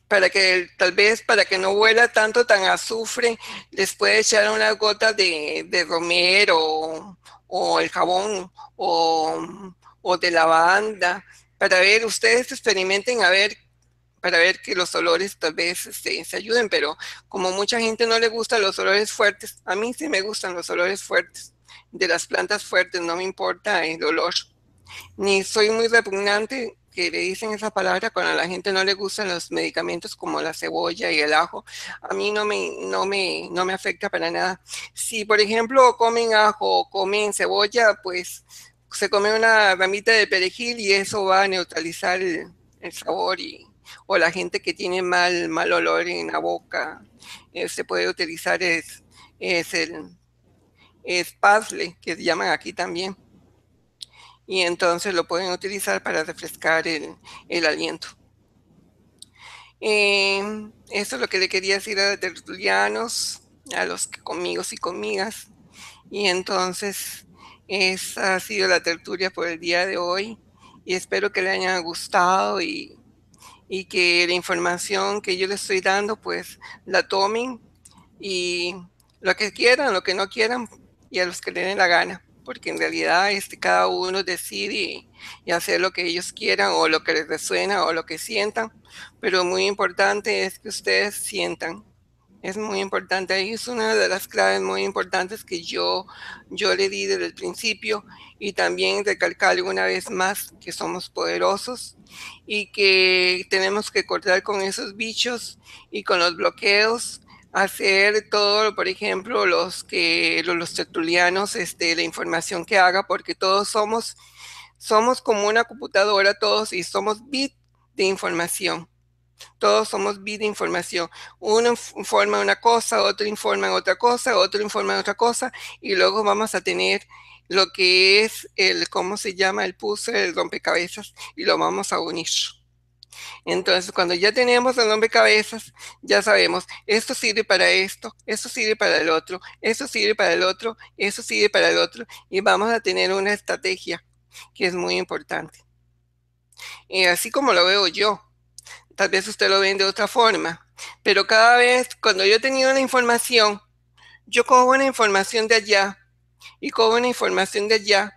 Para que tal vez para que no huela tanto tan azufre, les puede echar una gota de, de romero o, el jabón o, o de lavanda para ver, ustedes experimenten a ver para ver que los olores tal vez este, se ayuden, pero como mucha gente no le gustan los olores fuertes, a mí sí me gustan los olores fuertes, de las plantas fuertes, no me importa el olor. Ni soy muy repugnante que le dicen esa palabra cuando a la gente no le gustan los medicamentos como la cebolla y el ajo. A mí no me, no me, no me afecta para nada. Si, por ejemplo, comen ajo o comen cebolla, pues se come una ramita de perejil y eso va a neutralizar el sabor y, o la gente que tiene mal, mal olor en la boca, eh, se puede utilizar es, es el es que se llaman aquí también. Y entonces lo pueden utilizar para refrescar el, el aliento. Eh, eso es lo que le quería decir a los tertulianos, a los que conmigos y conmigas. Y entonces, esa ha sido la tertulia por el día de hoy. Y espero que le haya gustado y y que la información que yo les estoy dando, pues la tomen y lo que quieran, lo que no quieran y a los que le den la gana, porque en realidad este, cada uno decide y, hacer lo que ellos quieran o lo que les resuena o lo que sientan, pero muy importante es que ustedes sientan. Es muy importante, ahí es una de las claves muy importantes que yo, yo le di desde el principio y también recalcar una vez más que somos poderosos y que tenemos que cortar con esos bichos y con los bloqueos, hacer todo, por ejemplo, los que los, tertulianos, este, la información que haga, porque todos somos, somos como una computadora, todos, y somos bit de información. Todos somos bit de información. Uno informa una cosa, otro informa otra cosa, otro informa otra cosa, y luego vamos a tener lo que es el, ¿cómo se llama? El puzzle, el rompecabezas, y lo vamos a unir. Entonces, cuando ya tenemos el rompecabezas, ya sabemos, esto sirve para esto, esto sirve para el otro, esto sirve para el otro, eso sirve para el otro, y vamos a tener una estrategia que es muy importante. Y así como lo veo yo, tal vez usted lo ve de otra forma, pero cada vez cuando yo he tenido una información, yo cojo una información de allá, y cojo una información de allá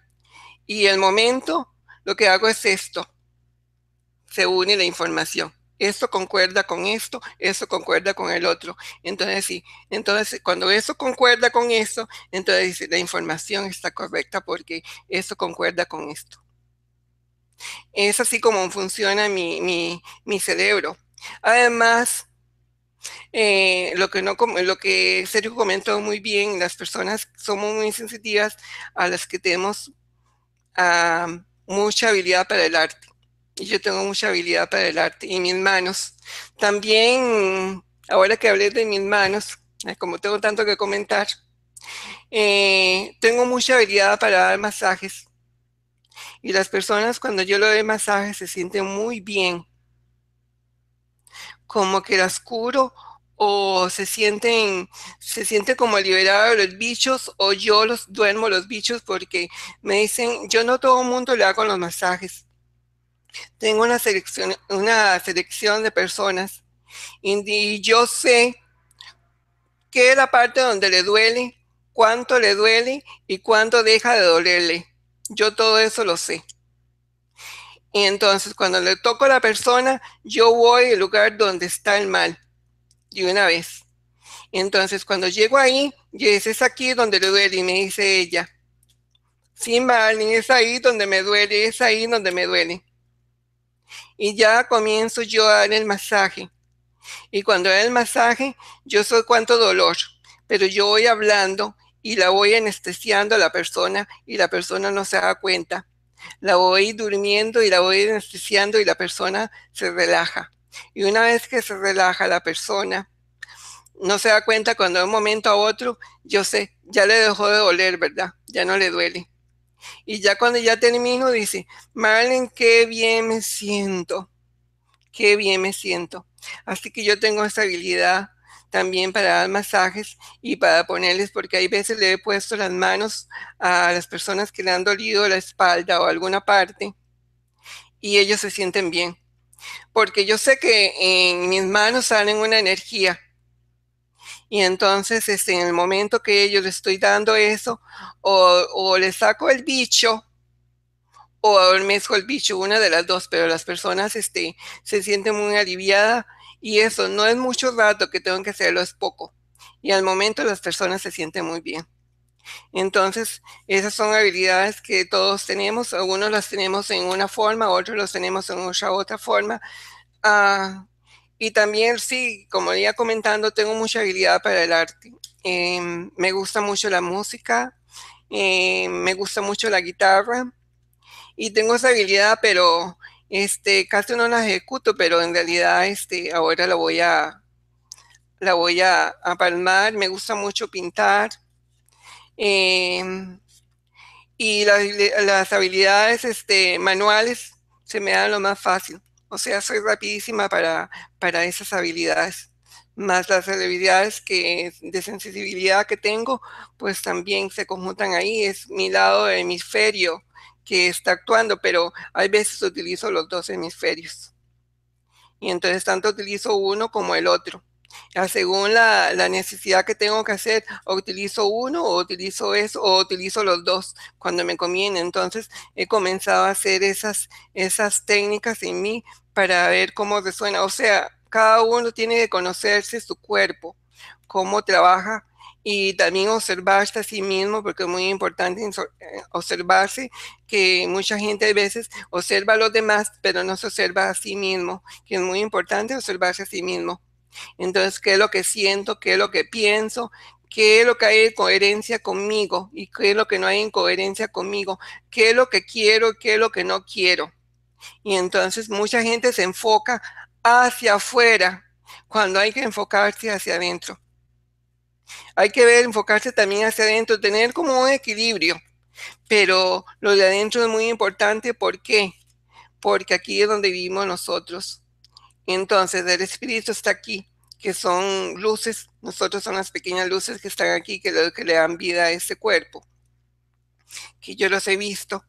y el momento lo que hago es esto. Se une la información. Esto concuerda con esto, esto concuerda con el otro. Entonces, sí, entonces cuando eso concuerda con eso, entonces la información está correcta porque eso concuerda con esto. Es así como funciona mi, mi, cerebro. Además, eh, lo que no lo que Sergio comentó muy bien, las personas somos muy sensitivas a las que tenemos mucha habilidad para el arte. Y yo tengo mucha habilidad para el arte. Y mis manos, también, ahora que hablé de mis manos, como tengo tanto que comentar, eh, tengo mucha habilidad para dar masajes. Y las personas cuando yo le doy masajes se sienten muy bien como que las curo o se sienten, se siente como liberado de los bichos o yo los duermo los bichos porque me dicen, yo no todo el mundo le hago los masajes. Tengo una selección, una selección de personas y yo sé qué es la parte donde le duele, cuánto le duele y cuánto deja de dolerle. Yo todo eso lo sé. Y entonces cuando le toco a la persona, yo voy al lugar donde está el mal de una vez. Entonces, cuando llego ahí, y es aquí donde le duele, y me dice ella, sí, Marlene, es ahí donde me duele, es ahí donde me duele. Y ya comienzo yo a dar el masaje. Y cuando da el masaje, yo soy cuánto dolor, pero yo voy hablando y la voy anestesiando a la persona y la persona no se da cuenta. La voy durmiendo y la voy anestesiando y la persona se relaja. Y una vez que se relaja la persona, no se da cuenta cuando de un momento a otro, yo sé, ya le dejó de doler, ¿verdad? Ya no le duele. Y ya cuando ya termino, dice, Marlene, qué bien me siento, qué bien me siento. Así que yo tengo esa habilidad también para dar masajes y para ponerles, porque hay veces le he puesto las manos a las personas que le han dolido la espalda o alguna parte y ellos se sienten bien porque yo sé que en mis manos salen una energía. Y entonces, este, en el momento que yo le estoy dando eso, o, le saco el bicho, o mezco el bicho, una de las dos, pero las personas este, se sienten muy aliviadas y eso no es mucho rato que tengo que hacerlo, es poco. Y al momento las personas se sienten muy bien. Entonces, esas son habilidades que todos tenemos, algunos las tenemos en una forma, otros las tenemos en otra, otra forma. Ah, y también, sí, como ya comentando, tengo mucha habilidad para el arte. Em, me gusta mucho la música, em, me gusta mucho la guitarra y tengo esa habilidad, pero este, casi no la ejecuto, pero en realidad este, ahora la voy a, la voy a, palmar. Me gusta mucho pintar. Em, y las habilidades este, manuales se me dan lo más fácil. O sea, soy rapidísima para, para esas habilidades. Más las habilidades que, de sensibilidad que tengo, pues también se conjuntan ahí. Es mi lado hemisferio que está actuando, pero hay veces utilizo los dos hemisferios. Y entonces tanto utilizo uno como el otro según la, necesidad que tengo que hacer, o utilizo uno, o utilizo eso, o utilizo los dos cuando me conviene. Entonces he comenzado a hacer esas, esas técnicas en mí para ver cómo resuena. O sea, cada uno tiene que conocerse su cuerpo, cómo trabaja y también observarse a sí mismo, porque es muy importante eh, observarse, que mucha gente a veces observa a los demás, pero no se observa a sí mismo, que es muy importante observarse a sí mismo. Entonces, ¿qué es lo que siento? ¿Qué es lo que pienso? ¿Qué es lo que hay en coherencia conmigo? ¿Y qué es lo que no hay en coherencia conmigo? ¿Qué es lo que quiero? ¿Qué es lo que no quiero? Y entonces mucha gente se enfoca hacia afuera cuando hay que enfocarse hacia adentro. Hay que ver, enfocarse también hacia adentro, tener como un equilibrio. Pero lo de adentro es muy importante. ¿Por qué? Porque aquí es donde vivimos nosotros. Entonces, el Espíritu está aquí, que son luces, nosotros son las pequeñas luces que están aquí, que, que le dan vida a ese cuerpo, que yo los he visto.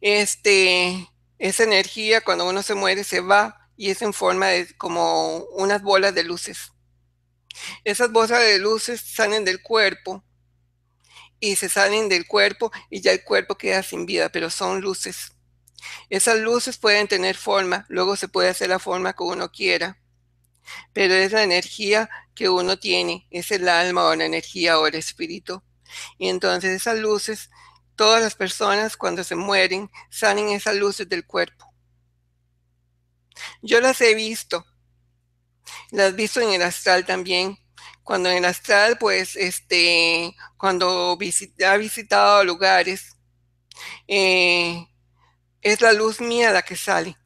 Este, esa energía cuando uno se muere se va y es en forma de como unas bolas de luces. Esas bolas de luces salen del cuerpo y se salen del cuerpo y ya el cuerpo queda sin vida, pero son luces. Esas luces pueden tener forma, luego se puede hacer la forma que uno quiera, pero es la energía que uno tiene, es el alma o la energía o el espíritu. Y entonces esas luces, todas las personas cuando se mueren, salen esas luces del cuerpo. Yo las he visto, las he visto en el astral también. Cuando en el astral, pues, este, cuando ha visitado lugares, eh, es la luz mía la que sale.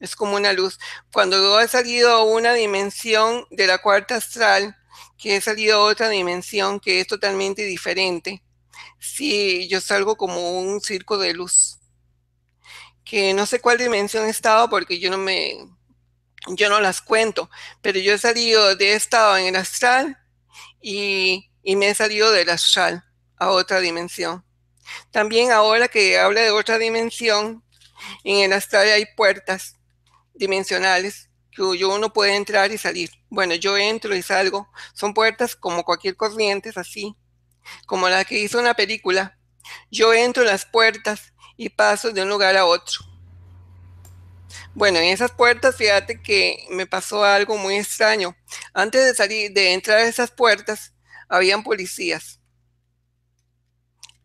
Es como una luz. Cuando yo he salido a una dimensión de la cuarta astral, que he salido a otra dimensión que es totalmente diferente, sí, yo salgo como un circo de luz. Que no sé cuál dimensión he estado porque yo no me, yo no las cuento, pero yo he salido de estado en el astral y, y me he salido del astral a otra dimensión. También ahora que habla de otra dimensión, en el astral hay puertas dimensionales que uno puede entrar y salir. Bueno, yo entro y salgo. Son puertas como cualquier corriente, así, como la que hizo una película. Yo entro en las puertas y paso de un lugar a otro. Bueno, en esas puertas, fíjate que me pasó algo muy extraño. Antes de salir, de entrar a esas puertas, habían policías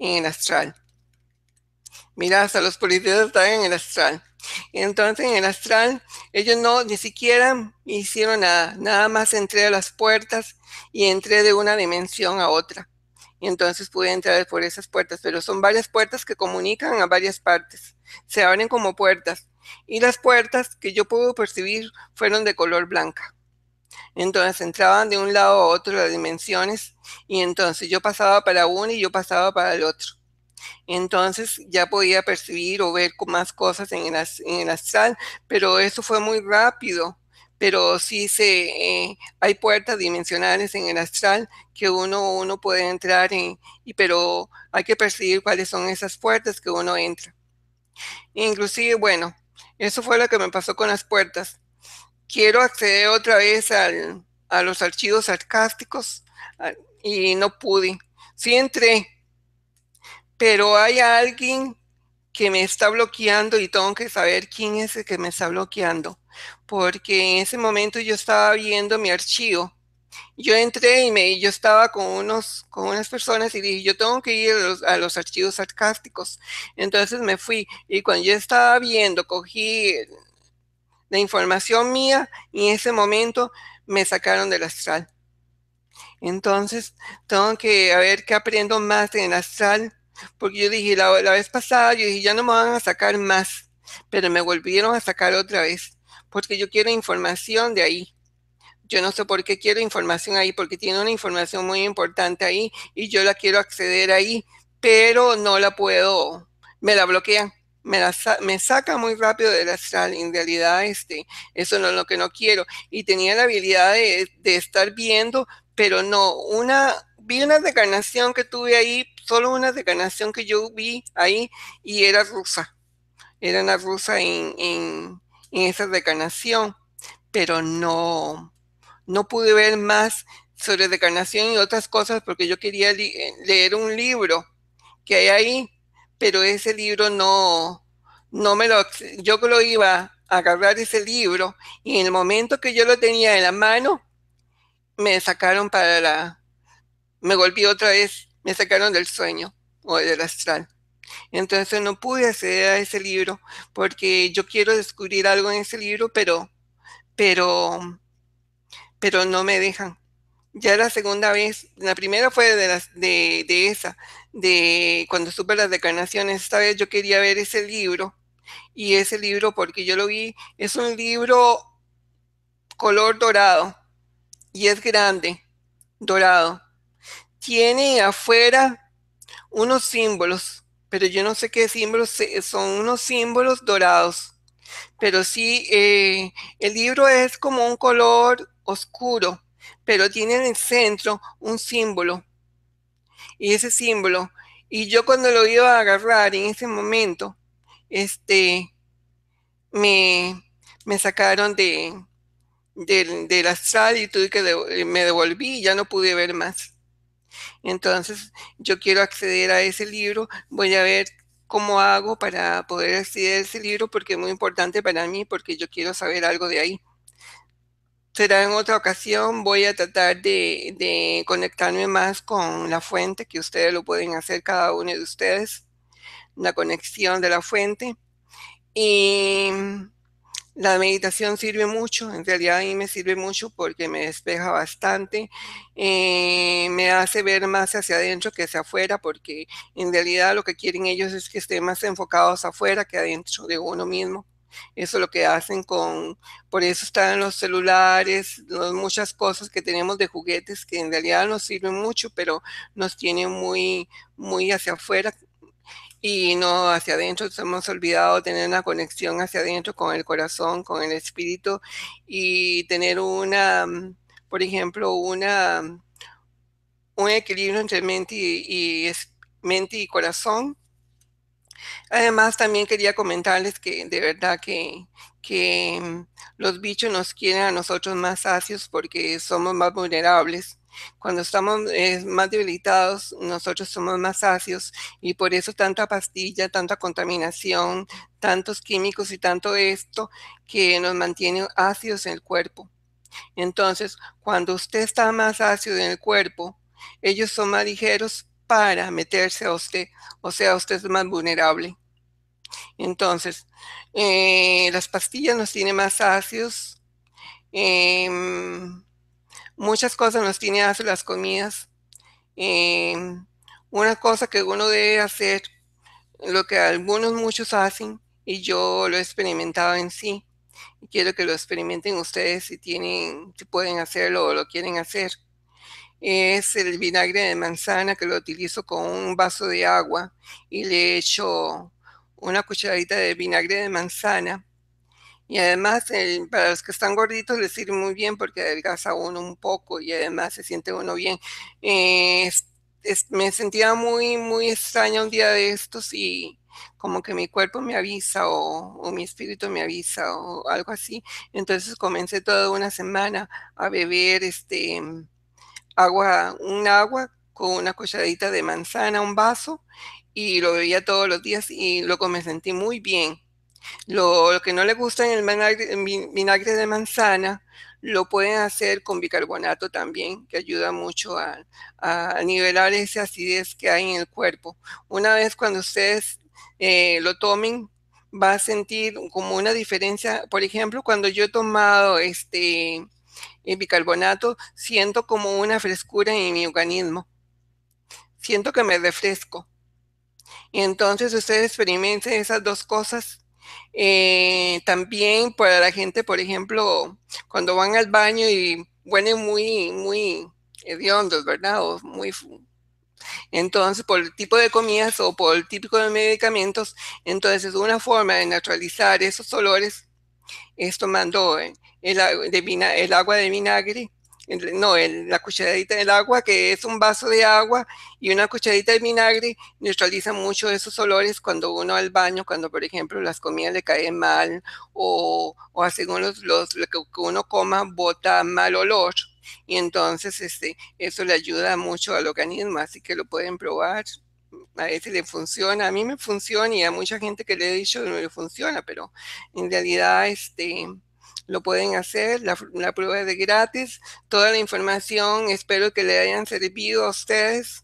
en el astral. Mira, hasta los policías estaban en el astral. Entonces, en el astral, ellos no, ni siquiera hicieron nada. Nada más entré a las puertas y entré de una dimensión a otra. Y entonces pude entrar por esas puertas, pero son varias puertas que comunican a varias partes. Se abren como puertas. Y las puertas que yo puedo percibir fueron de color blanca. Entonces entraban de un lado a otro las dimensiones y entonces yo pasaba para uno y yo pasaba para el otro. Entonces ya podía percibir o ver más cosas en el, astral, pero eso fue muy rápido. Pero sí se, eh, hay puertas dimensionales en el astral que uno, uno puede entrar en, y, pero hay que percibir cuáles son esas puertas que uno entra. Inclusive, bueno, eso fue lo que me pasó con las puertas. Quiero acceder otra vez a los archivos sarcásticos y no pude. Sí entré, pero hay alguien que me está bloqueando y tengo que saber quién es el que me está bloqueando, porque en ese momento yo estaba viendo mi archivo. Yo entré y me, yo estaba con, unos, con unas personas y dije, yo tengo que ir a los, a los archivos sarcásticos. Entonces me fui y cuando yo estaba viendo, cogí la información mía y en ese momento me sacaron del astral. Entonces, tengo que ver qué aprendo más en el astral porque yo dije, la, vez pasada, yo dije, ya no me van a sacar más, pero me volvieron a sacar otra vez, porque yo quiero información de ahí. Yo no sé por qué quiero información ahí, porque tiene una información muy importante ahí y yo la quiero acceder ahí, pero no la puedo, me la bloquean. Me, la, me saca muy rápido del astral. En realidad, este, eso no es lo que no quiero. Y tenía la habilidad de, estar viendo, pero no, una, vi una decarnación que tuve ahí, solo una decarnación que yo vi ahí y era rusa. Era una rusa en, en, esa decarnación, pero no, no pude ver más sobre decarnación y otras cosas porque yo quería leer un libro que hay ahí, pero ese libro no, no me lo, yo lo iba a agarrar ese libro y en el momento que yo lo tenía en la mano, me sacaron para la, me volví otra vez, me sacaron del sueño o del astral. Entonces no pude acceder a ese libro porque yo quiero descubrir algo en ese libro, pero, pero, pero no me dejan. Ya la segunda vez, la primera fue de, de esa, de cuando supe las decarnaciones. Esta vez yo quería ver ese libro y ese libro, porque yo lo vi, es un libro color dorado y es grande, dorado tiene afuera unos símbolos, pero yo no sé qué símbolos son, unos símbolos dorados. Pero sí, eh, el libro es como un color oscuro, pero tiene en el centro un símbolo. Y ese símbolo, y yo cuando lo iba a agarrar en ese momento, este, me, me sacaron de, del astral y tuve que me devolví y ya no pude ver más. Entonces, yo quiero acceder a ese libro, voy a ver cómo hago para poder acceder a ese libro porque es muy importante para mí, porque yo quiero saber algo de ahí. Será en otra ocasión, voy a tratar de, conectarme más con la fuente, que ustedes lo pueden hacer cada uno de ustedes, la conexión de la fuente. Y la meditación sirve mucho, en realidad a mí me sirve mucho porque me despeja bastante, eh, me hace ver más hacia adentro que hacia afuera, porque en realidad lo que quieren ellos es que estén más enfocados afuera que adentro de uno mismo. Eso es lo que hacen con, por eso están los celulares, muchas cosas que tenemos de juguetes que en realidad nos sirven mucho, pero nos tienen muy, muy hacia afuera y no hacia adentro. Hemos olvidado tener una conexión hacia adentro con el corazón, con el espíritu y tener una, por ejemplo, una, un equilibrio entre mente y, mente y corazón. Además, también quería comentarles que de verdad que, que los bichos nos quieren a nosotros más sacios porque somos más vulnerables cuando estamos eh, más debilitados, nosotros somos más ácidos y por eso tanta pastilla, tanta contaminación, tantos químicos y tanto esto que nos mantiene ácidos en el cuerpo. Entonces, cuando usted está más ácido en el cuerpo, ellos son más ligeros para meterse a usted, o sea, usted es más vulnerable. Entonces, eh, las pastillas nos tienen más ácidos. Em, muchas cosas nos tiene hacer las comidas. Em, una cosa que uno debe hacer, lo que algunos muchos hacen, y yo lo he experimentado en sí, y quiero que lo experimenten ustedes si tienen, si pueden hacerlo o lo quieren hacer, es el vinagre de manzana que lo utilizo con un vaso de agua y le echo una cucharadita de vinagre de manzana y además, para los que están gorditos les sirve muy bien porque adelgaza uno un poco y además se siente uno bien. Eh, me sentía muy, muy extraña un día de estos y como que mi cuerpo me avisa o, mi espíritu me avisa o algo así. Entonces comencé toda una semana a beber este agua, un agua con una cucharadita de manzana, un vaso, y lo bebía todos los días y luego me sentí muy bien. Lo, que no le gusta en el vinagre, de manzana, lo pueden hacer con bicarbonato también, que ayuda mucho a, nivelar esa acidez que hay en el cuerpo. Una vez cuando ustedes eh, lo tomen, va a sentir como una diferencia. Por ejemplo, cuando yo he tomado este el bicarbonato, siento como una frescura en mi organismo. Siento que me refresco. Y entonces ustedes experimenten esas dos cosas eh, también para la gente, por ejemplo, cuando van al baño y huelen muy, muy hediondos, ¿verdad? O muy entonces, por el tipo de comidas o por el tipo de medicamentos, entonces es una forma de neutralizar esos olores es tomando el, el agua de vinagre no, la cucharadita del agua, que es un vaso de agua y una cucharadita de vinagre, neutraliza mucho esos olores cuando uno al baño, cuando por ejemplo las comidas le caen mal o, o según los, los, lo que uno coma bota mal olor. Y entonces este, eso le ayuda mucho al organismo, así que lo pueden probar. A veces le funciona, a mí me funciona y a mucha gente que le he dicho no le funciona, pero en realidad este, lo pueden hacer, la, prueba es de gratis, toda la información espero que le hayan servido a ustedes.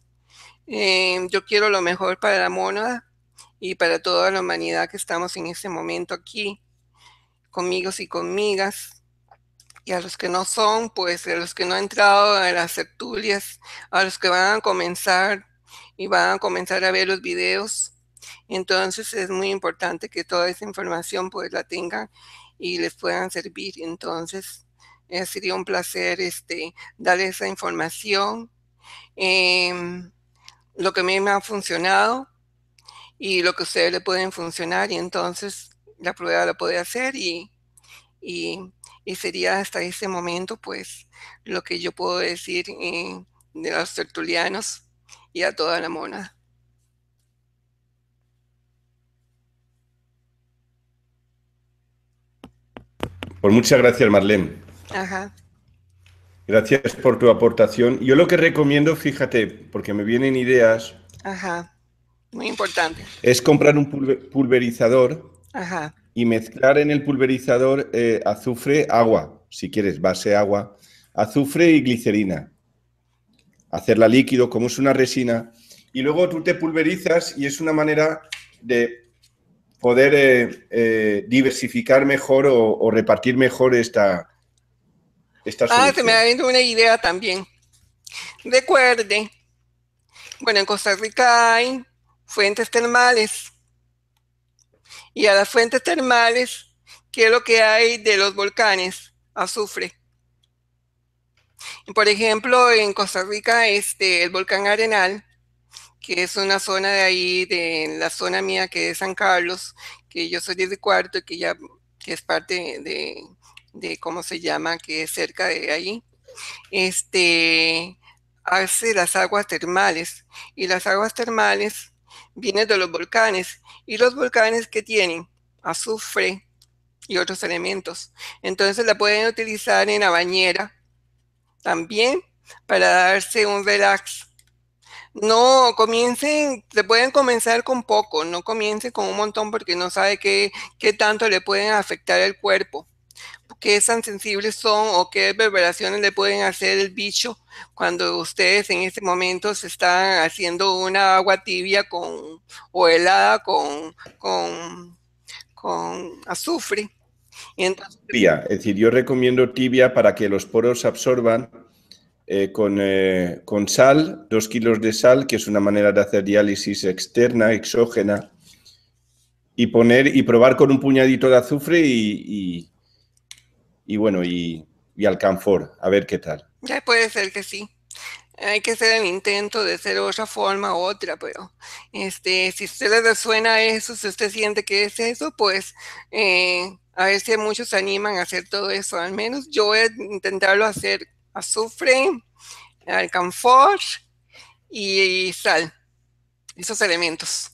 Eh, yo quiero lo mejor para la mona y para toda la humanidad que estamos en este momento aquí, conmigo y conmigas. Y a los que no son, pues a los que no han entrado a las tertulias, a los que van a comenzar y van a comenzar a ver los videos. Entonces es muy importante que toda esa información pues la tengan y les puedan servir. Entonces, eh, sería un placer este, dar esa información, em, lo que a mí me ha funcionado y lo que a ustedes le pueden funcionar y entonces la prueba la puede hacer y, y, sería hasta ese momento pues lo que yo puedo decir eh, de los tertulianos y a toda la mona. Pues muchas gracias, Marlene. Ajá. Gracias por tu aportación. Yo lo que recomiendo, fíjate, porque me vienen ideas. Ajá. Muy importante. Es comprar un pulverizador Ajá. y mezclar en el pulverizador eh, azufre, agua, si quieres, base agua, azufre y glicerina. Hacerla líquido, como es una resina. Y luego tú te pulverizas y es una manera de poder eh, eh, diversificar mejor o, repartir mejor esta, esta Ah, se me ha venido una idea también. Recuerde, bueno, en Costa Rica hay fuentes termales. Y a las fuentes termales, ¿qué es lo que hay de los volcanes? Azufre. Por ejemplo, en Costa Rica, este, el volcán Arenal, que es una zona de ahí, de la zona mía que es San Carlos, que yo soy de cuarto, que ya que es parte de, de cómo se llama, que es cerca de ahí, este, hace las aguas termales. Y las aguas termales vienen de los volcanes. Y los volcanes que tienen azufre y otros elementos. Entonces la pueden utilizar en la bañera también para darse un relax. No comiencen, se pueden comenzar con poco, no comiencen con un montón porque no sabe qué, qué tanto le pueden afectar el cuerpo qué tan sensibles son o qué reverberaciones le pueden hacer el bicho cuando ustedes en ese momento se están haciendo una agua tibia con, o helada con, con, con azufre. Tibia, es decir, yo recomiendo tibia para que los poros absorban eh, con, eh, con, sal, dos kilos de sal, que es una manera de hacer diálisis externa, exógena, y poner y probar con un puñadito de azufre y y bueno, y, y alcanfor, a ver qué tal. Ya puede ser que sí. Hay que hacer el intento de hacer otra forma otra, pero este, si usted le resuena eso, si usted siente que es eso, pues eh, a veces muchos se animan a hacer todo eso. Al menos yo voy a intentarlo hacer azufre, alcanfor y sal, esos elementos.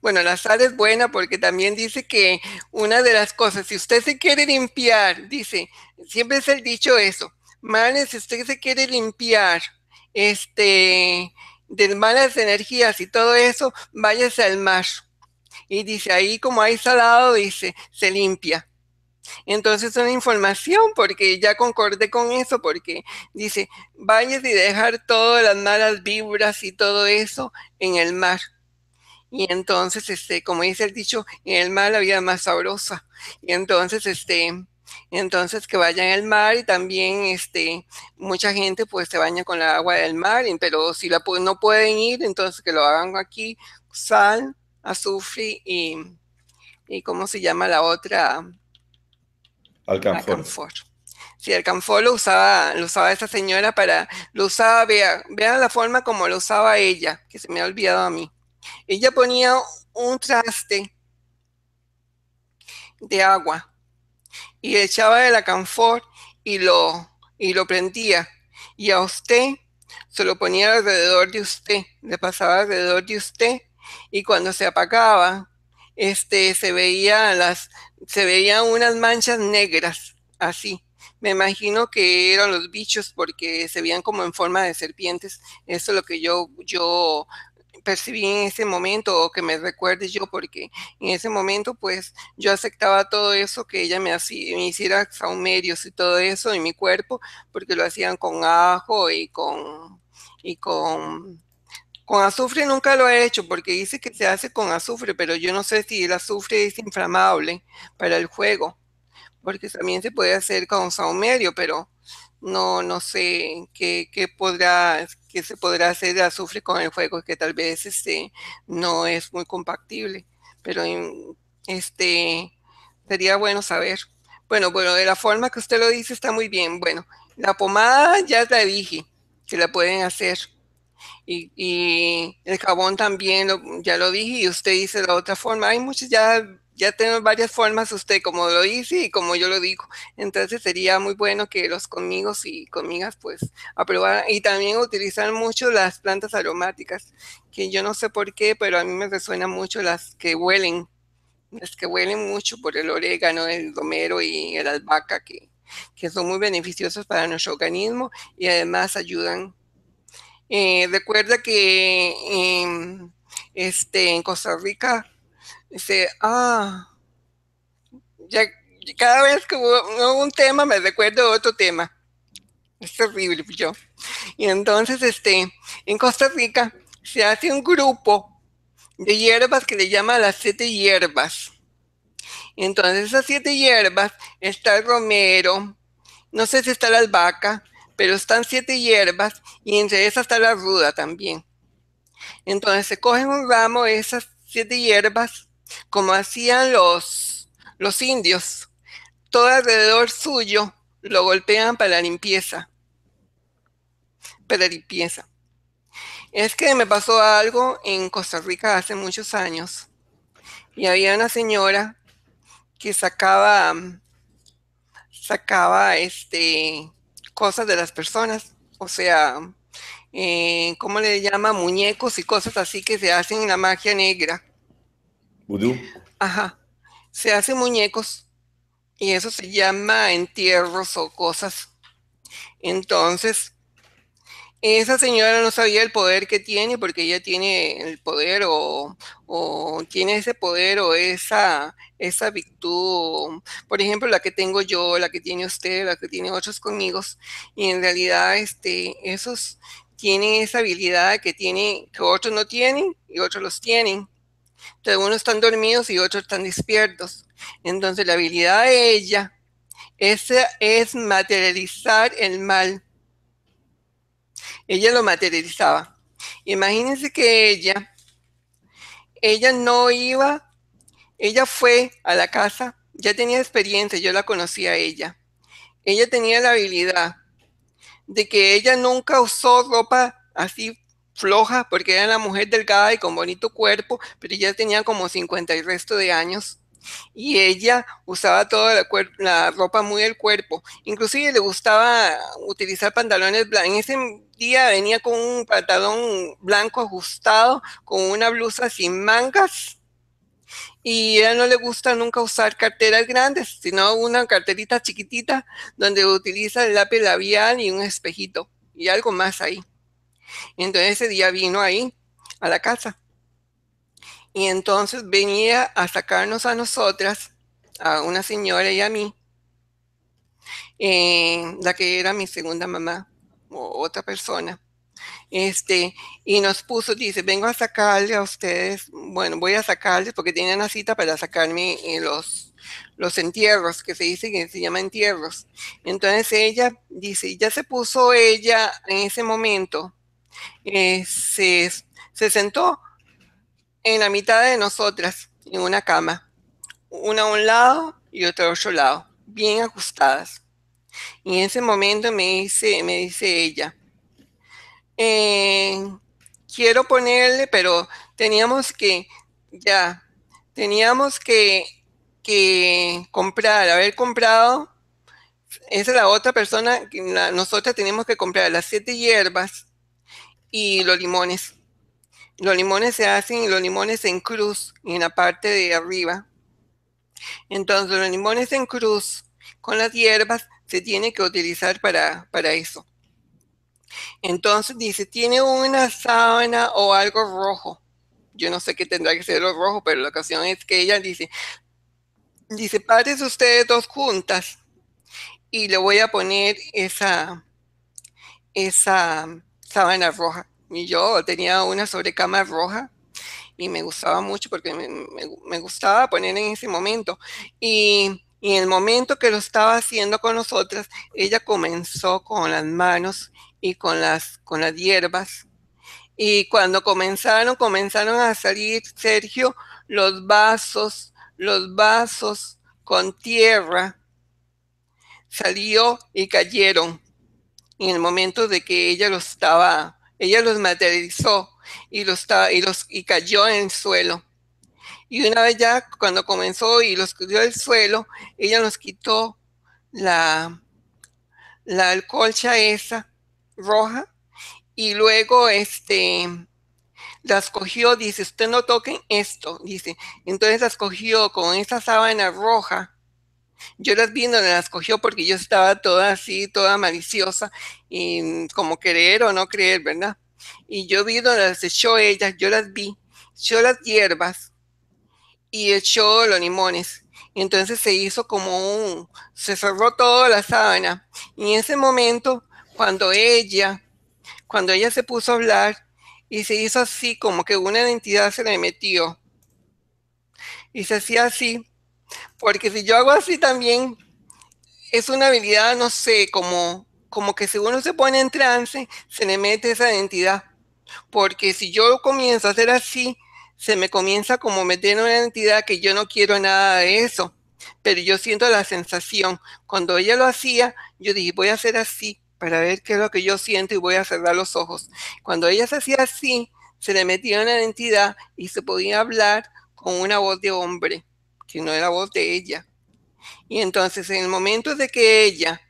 Bueno, la sal es buena porque también dice que una de las cosas, si usted se quiere limpiar, dice, siempre es el dicho eso, Manes, si usted se quiere limpiar, este, de malas energías y todo eso, váyase al mar. Y dice, ahí como hay salado, dice, se limpia. Entonces una información, porque ya concordé con eso, porque dice, váyase y dejar todas las malas vibras y todo eso en el mar. Y entonces, este, como dice el dicho, en el mar la vida más sabrosa. Y entonces, este, entonces que vayan al mar y también, este, mucha gente pues se baña con la agua del mar, pero si la no pueden ir, entonces que lo hagan aquí, sal, azufre y, y ¿cómo se llama la otra? Alcanfor. Sí, alcanfor lo usaba, lo usaba esa señora para, lo usaba, vea, vean la forma como lo usaba ella, que se me ha olvidado a mí. Ella ponía un traste de agua y echaba el acanfor y lo, y lo prendía. Y a usted se lo ponía alrededor de usted, le pasaba alrededor de usted y cuando se apagaba, este, se veía las, se veían unas manchas negras, así. Me imagino que eran los bichos porque se veían como en forma de serpientes. Eso es lo que yo, yo percibí en ese momento o que me recuerde yo, porque en ese momento pues yo aceptaba todo eso que ella me, hacía, me hiciera saumerios y todo eso en mi cuerpo, porque lo hacían con ajo y con, y con, con azufre nunca lo he hecho, porque dice que se hace con azufre, pero yo no sé si el azufre es inflamable para el juego, porque también se puede hacer con saumerio, pero no, no sé qué, podrá, qué se podrá hacer de azufre con el juego, que tal vez este, no es muy compatible, pero este, sería bueno saber. Bueno, bueno, de la forma que usted lo dice está muy bien. Bueno, la pomada ya la dije que la pueden hacer. Y, y el jabón también ya lo dije y usted dice la otra forma. Hay muchas ya ya tenemos varias formas usted como lo dice y como yo lo digo. Entonces sería muy bueno que los conmigo y conmigas pues aprobaran y también utilizar mucho las plantas aromáticas, que yo no sé por qué, pero a mí me resuenan mucho las que huelen, las que huelen mucho por el orégano, el romero y el albahaca, que, que son muy beneficiosos para nuestro organismo y además ayudan. Eh, recuerda que este, en Costa Rica Dice, ah, ya, cada vez que hubo un tema me recuerdo otro tema. Es terrible, yo. Y entonces, este, en Costa Rica se hace un grupo de hierbas que le llama las siete hierbas. Entonces, esas siete hierbas está el romero, no sé si está la albahaca, pero están siete hierbas y entre esas está la ruda también. Entonces se cogen un ramo de esas siete hierbas como hacían los, los indios. Todo alrededor suyo lo golpean para la limpieza. Para limpieza. Es que me pasó algo en Costa Rica hace muchos años y había una señora que sacaba, sacaba este, cosas de las personas, o sea, eh, ¿cómo le llama? Muñecos y cosas así que se hacen en la magia negra. Ajá, se hacen muñecos y eso se llama entierros o cosas. Entonces, esa señora no sabía el poder que tiene porque ella tiene el poder o, tiene ese poder o esa, esa virtud, por ejemplo, la que tengo yo, la que tiene usted, la que tiene otros conmigo, y en realidad este, esos tienen esa habilidad que, tiene, que otros no tienen y otros los tienen. Entonces, unos están dormidos y otros están despiertos. Entonces, la habilidad de ella es, es materializar el mal ella lo materializaba. Imagínense que ella, ella no iba, ella fue a la casa, ya tenía experiencia, yo la conocía a ella. Ella tenía la habilidad de que ella nunca usó ropa así floja, porque era una mujer delgada y con bonito cuerpo, pero ella tenía como 50 y resto de años y ella usaba toda la, ropa muy del cuerpo. Inclusive le gustaba utilizar pantalones blancos. En ese día venía con un pantalón blanco ajustado, con una blusa sin mangas. Y ella no le gusta nunca usar carteras grandes, sino una carterita chiquitita donde utiliza el lápiz labial y un espejito y algo más ahí. Entonces ese día vino ahí a la casa y entonces venía a sacarnos a nosotras, a una señora y a mí, eh, la que era mi segunda mamá, o otra persona. Este, y nos puso, dice, vengo a sacarle a ustedes, bueno, voy a sacarles porque tienen una cita para sacarme eh, los, los entierros, que se dice que se llama entierros. Entonces ella dice, ya se puso ella en ese momento, eh, se, se sentó en la mitad de nosotras, en una cama, una a un lado y otra a otro lado, bien ajustadas. Y en ese momento me dice, me dice ella, eh, quiero ponerle, pero teníamos que, ya, teníamos que, que comprar, haber comprado, esa es la otra persona, nosotras tenemos que comprar las siete hierbas y los limones los limones se hacen los limones en cruz en la parte de arriba. Entonces los limones en cruz con las hierbas se tiene que utilizar para, para eso. Entonces dice, tiene una sábana o algo rojo. Yo no sé qué tendrá que ser lo rojo, pero la ocasión es que ella dice, dice, pares ustedes dos juntas y le voy a poner esa, esa sábana roja. Y yo tenía una sobrecama roja y me gustaba mucho porque me, gustaba poner en ese momento. Y, en el momento que lo estaba haciendo con nosotras, ella comenzó con las manos y con las, con las hierbas. Y cuando comenzaron, comenzaron a salir, Sergio, los vasos, los vasos con tierra, salió y cayeron en el momento de que ella lo estaba ella los materializó y, los, y, los, y cayó en el suelo. Y una vez ya, cuando comenzó y los cayó del suelo, ella nos quitó la, la colcha esa roja y luego este las cogió, dice, usted no toquen esto, dice. Entonces las cogió con esa sábana roja yo las vi, no las cogió porque yo estaba toda así, toda maliciosa, y como creer o no creer, ¿verdad? Y yo vi donde las echó ella, yo las vi, echó las hierbas y echó los limones. Y entonces se hizo como un, se cerró toda la sábana. Y en ese momento, cuando ella, cuando ella se puso a hablar y se hizo así, como que una identidad se le metió. Y se hacía así, porque si yo hago así también, es una habilidad, no sé, como, como que si uno se pone en trance, se le mete esa identidad. Porque si yo comienzo a hacer así, se me comienza como meter una identidad que yo no quiero nada de eso. Pero yo siento la sensación. Cuando ella lo hacía, yo dije, voy a hacer así para ver qué es lo que yo siento y voy a cerrar los ojos. Cuando ella se hacía así, se le metía una identidad y se podía hablar con una voz de hombre, que no era voz de ella. Y entonces en el momento de que ella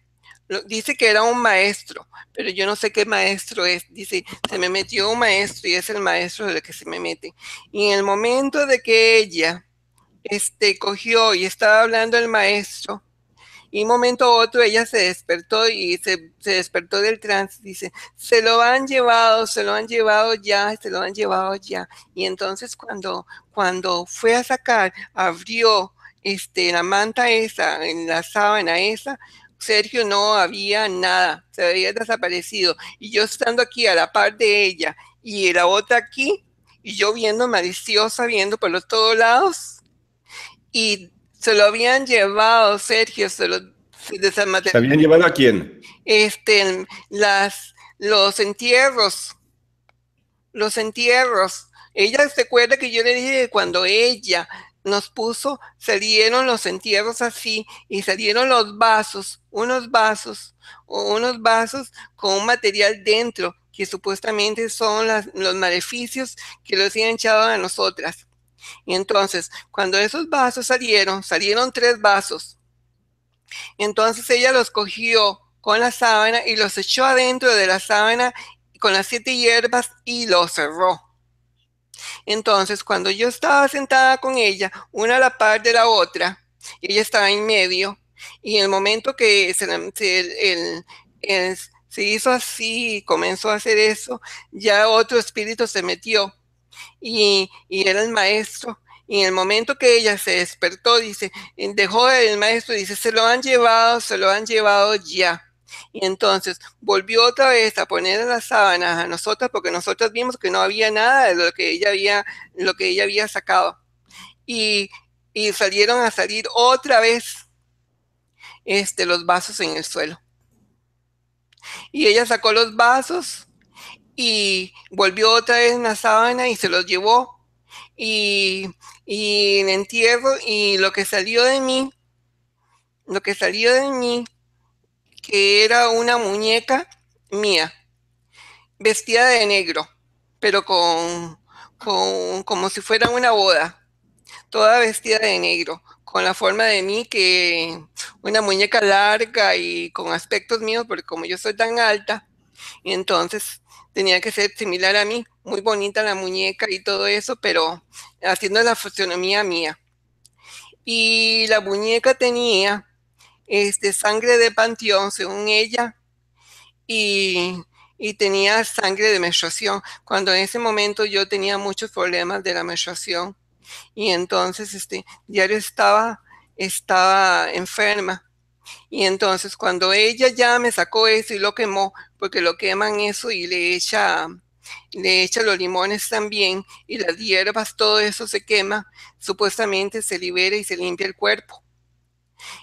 dice que era un maestro, pero yo no sé qué maestro es. Dice, se me metió un maestro y es el maestro del que se me mete. Y en el momento de que ella este, cogió y estaba hablando el maestro, y un momento u otro ella se despertó y se, despertó del trance. Dice, se lo han llevado, se lo han llevado ya, se lo han llevado ya. Y entonces cuando, cuando fue a sacar, abrió este, la manta esa, en la sábana esa, Sergio no había nada, se había desaparecido. Y yo estando aquí a la par de ella y la otra aquí, y yo viendo maliciosa, viendo por los todos lados, y se lo habían llevado, Sergio, se lo ¿Se habían llevado a quién? Este, las, los entierros, los entierros. Ella se acuerda que yo le dije que cuando ella nos puso, salieron los entierros así y salieron los vasos, unos vasos, o unos vasos con un material dentro que supuestamente son los maleficios que los habían echado a nosotras. Y entonces, cuando esos vasos salieron, salieron tres vasos. Entonces ella los cogió con la sábana y los echó adentro de la sábana con las siete hierbas y los cerró. Entonces, cuando yo estaba sentada con ella, una a la par de la otra, ella estaba en medio, y en el momento que se, se hizo así, comenzó a hacer eso, ya otro espíritu se metió y, era el maestro. Y en el momento que ella se despertó, dice, dejó el maestro, dice, se lo han llevado, se lo han llevado ya. Y entonces volvió otra vez a poner las sábanas a nosotras porque nosotras vimos que no había nada de lo que ella había, lo que ella había sacado. Y, y salieron a salir otra vez este, los vasos en el suelo. Y ella sacó los vasos y volvió otra vez en la sábana y se los llevó. Y, y en entierro, y lo que salió de mí, lo que salió de mí, que era una muñeca mía, vestida de negro, pero con, con como si fuera una boda, toda vestida de negro, con la forma de mí, que una muñeca larga y con aspectos míos, porque como yo soy tan alta, entonces tenía que ser similar a mí, muy bonita la muñeca y todo eso, pero haciendo la fisionomía mía. Y la muñeca tenía este, sangre de panteón, según ella, y, y, tenía sangre de menstruación, cuando en ese momento yo tenía muchos problemas de la menstruación, y entonces este, diario estaba, estaba enferma. Y entonces cuando ella ya me sacó eso y lo quemó, porque lo queman eso y le echa, le echa los limones también y las hierbas, todo eso se quema, supuestamente se libera y se limpia el cuerpo.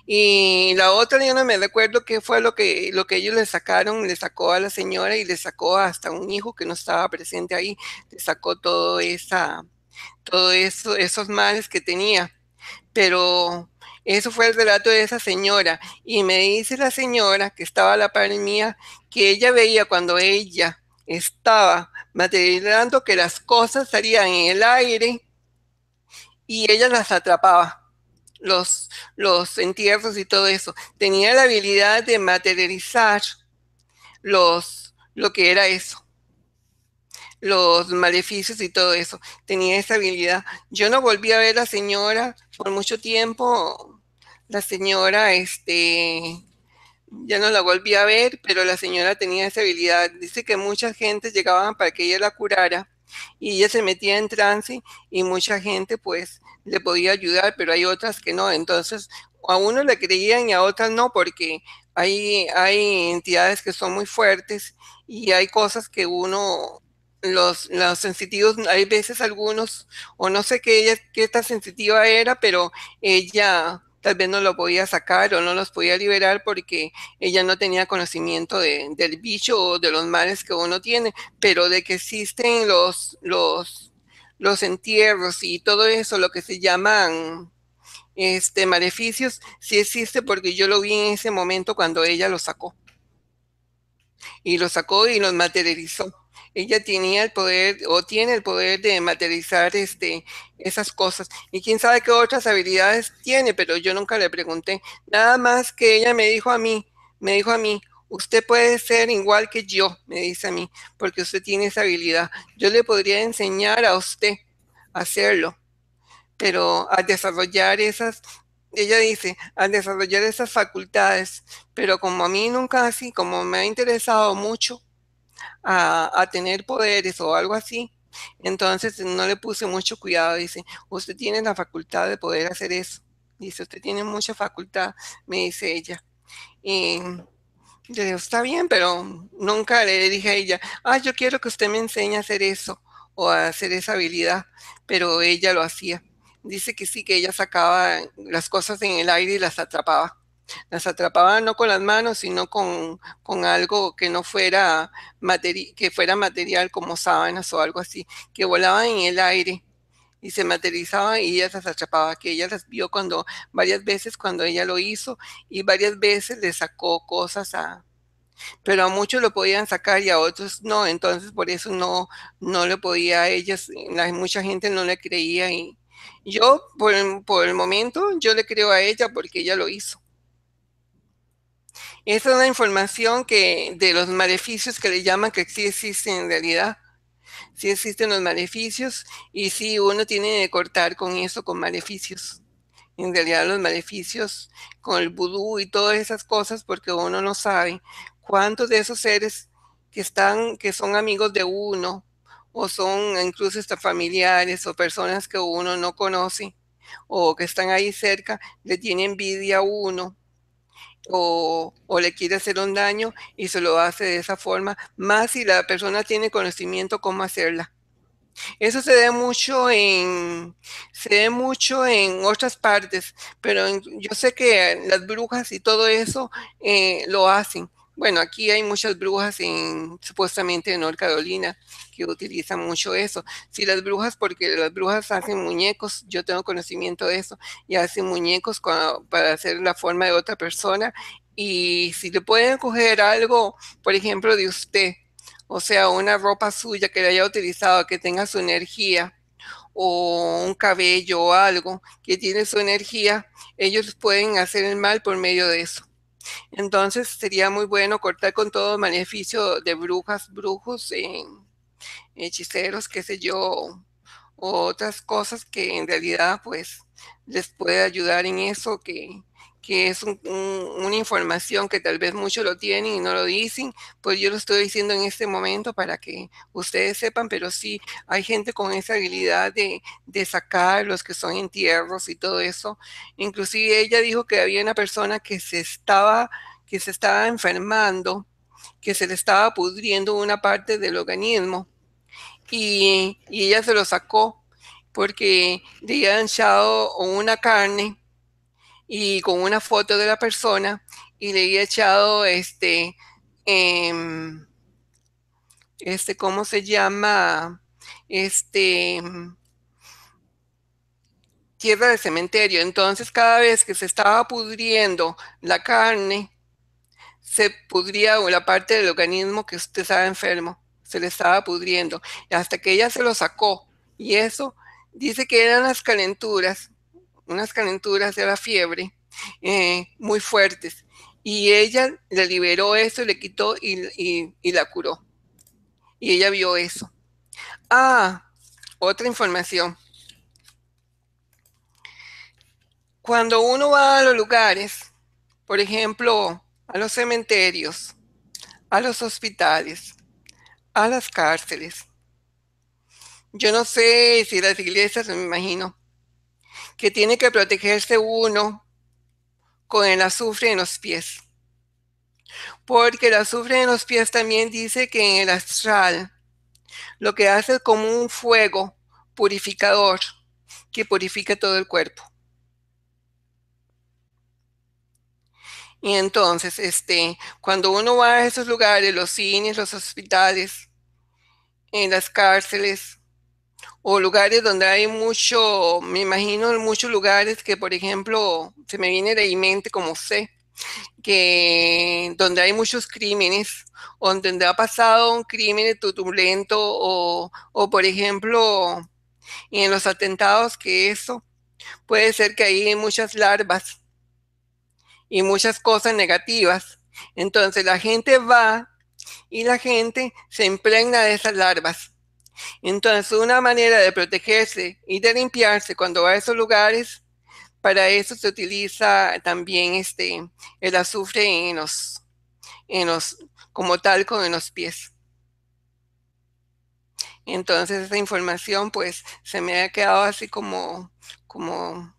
Y la otra yo no me recuerdo qué fue lo que, lo que ellos le sacaron, le sacó a la señora y le sacó hasta un hijo que no estaba presente ahí, le sacó todo esa, todo eso, esos males que tenía. Pero eso fue el relato de esa señora. Y me dice la señora, que estaba a la par mía, que ella veía cuando ella estaba materializando que las cosas salían en el aire y ella las atrapaba, los, los entierros y todo eso. Tenía la habilidad de materializar los, lo que era eso los maleficios y todo eso. Tenía esa habilidad. Yo no volví a ver a la señora por mucho tiempo, la señora, este, ya no la volví a ver, pero la señora tenía esa habilidad. Dice que mucha gente llegaban para que ella la curara y ella se metía en trance y mucha gente pues le podía ayudar, pero hay otras que no. Entonces, a uno le creían y a otras no, porque hay, hay entidades que son muy fuertes y hay cosas que uno, los, los sensitivos, hay veces algunos, o no sé qué ella, qué tan sensitiva era, pero ella tal vez no lo podía sacar o no los podía liberar porque ella no tenía conocimiento del bicho o de los males que uno tiene, pero de que existen los, los, los entierros y todo eso, lo que se llaman este, maleficios, sí existe porque yo lo vi en ese momento cuando ella lo sacó. y lo sacó y los materializó. Ella tenía el poder o tiene el poder de materializar este, esas cosas. Y quién sabe qué otras habilidades tiene, pero yo nunca le pregunté. Nada más que ella me dijo a mí, me dijo a mí, usted puede ser igual que yo, me dice a mí, porque usted tiene esa habilidad. Yo le podría enseñar a usted a hacerlo, pero a desarrollar esas, ella dice, a desarrollar esas facultades, pero como a mí nunca así, como me ha interesado mucho a, tener poderes o algo así, entonces no le puse mucho cuidado. Dice, usted tiene la facultad de poder hacer eso. Dice, usted tiene mucha facultad, me dice ella. Y yo digo, está bien, pero nunca le dije a ella, ah, yo quiero que usted me enseñe a hacer eso o a hacer esa habilidad, pero ella lo hacía. Dice que sí, que ella sacaba las cosas en el aire y las atrapaba. Las atrapaba no con las manos, sino con, con algo que no fuera, que fuera material como sábanas o algo así, que volaban en el aire y se materializaba y ella las atrapaba, que ella las vio cuando, varias veces cuando ella lo hizo y varias veces le sacó cosas a, pero a muchos lo podían sacar y a otros no, entonces por eso no, no le podía a ellas, la, mucha gente no le creía y yo por, por el momento yo le creo a ella porque ella lo hizo. Es una información que de los maleficios que le llaman que sí existen en realidad sí existen los maleficios y sí uno tiene que cortar con eso, con maleficios. En realidad los maleficios con el vudú y todas esas cosas porque uno no sabe cuántos de esos seres que están, que son amigos de uno o son incluso hasta familiares o personas que uno no conoce o que están ahí cerca, le tiene envidia a uno o, le quiere hacer un daño y se lo hace de esa forma, más si la persona tiene conocimiento cómo hacerla. Eso se ve mucho en, se ve mucho en otras partes, pero yo sé que las brujas y todo eso eh, lo hacen. Bueno, aquí hay muchas brujas en supuestamente en North Carolina que utilizan mucho eso. Si las brujas, porque las brujas hacen muñecos, yo tengo conocimiento de eso, y hacen muñecos para hacer la forma de otra persona. Y si le pueden coger algo, por ejemplo, de usted, o sea, una ropa suya que le haya utilizado, que tenga su energía, o un cabello o algo que tiene su energía, ellos pueden hacer el mal por medio de eso. Entonces sería muy bueno cortar con todo maleficio de brujas, brujos, hechiceros, qué sé yo, o otras cosas que en realidad pues les puede ayudar en eso, que, que es una información que tal vez muchos lo tienen y no lo dicen, pues yo lo estoy diciendo en este momento para que ustedes sepan, pero sí hay gente con esa habilidad de, sacar los que son entierros y todo eso. Inclusive ella dijo que había una persona que se estaba, que se estaba enfermando, que se le estaba pudriendo una parte del organismo y, y ella se lo sacó porque le habían echado una carne y con una foto de la persona y le había echado este, em, este, ¿cómo se llama? Este, tierra de cementerio. Entonces, cada vez que se estaba pudriendo la carne, se pudría la parte del organismo que usted estaba enfermo, se le estaba pudriendo, hasta que ella se lo sacó. Y eso dice que eran las calenturas unas calenturas de la fiebre eh, muy fuertes. Y ella le liberó eso, le quitó y, y la curó. Y ella vio eso. Ah, otra información. Cuando uno va a los lugares, por ejemplo, a los cementerios, a los hospitales, a las cárceles, yo no sé si las iglesias, me imagino, que tiene que protegerse uno con el azufre en los pies. Porque el azufre en los pies también dice que en el astral lo que hace es como un fuego purificador que purifica todo el cuerpo. Y entonces, este, cuando uno va a esos lugares, los cines, los hospitales, en las cárceles, o lugares donde hay mucho, me imagino muchos lugares que, por ejemplo, se me viene de mente como sé, que donde hay muchos crímenes, donde ha pasado un crimen turbulento o, o por ejemplo, en los atentados que eso puede ser que hay muchas larvas y muchas cosas negativas. Entonces la gente va y la gente se impregna de esas larvas. Entonces una manera de protegerse y de limpiarse cuando va a esos lugares, para eso se utiliza también este, el azufre en los, en los, como talco en los pies. Entonces esa información pues se me ha quedado así como, como,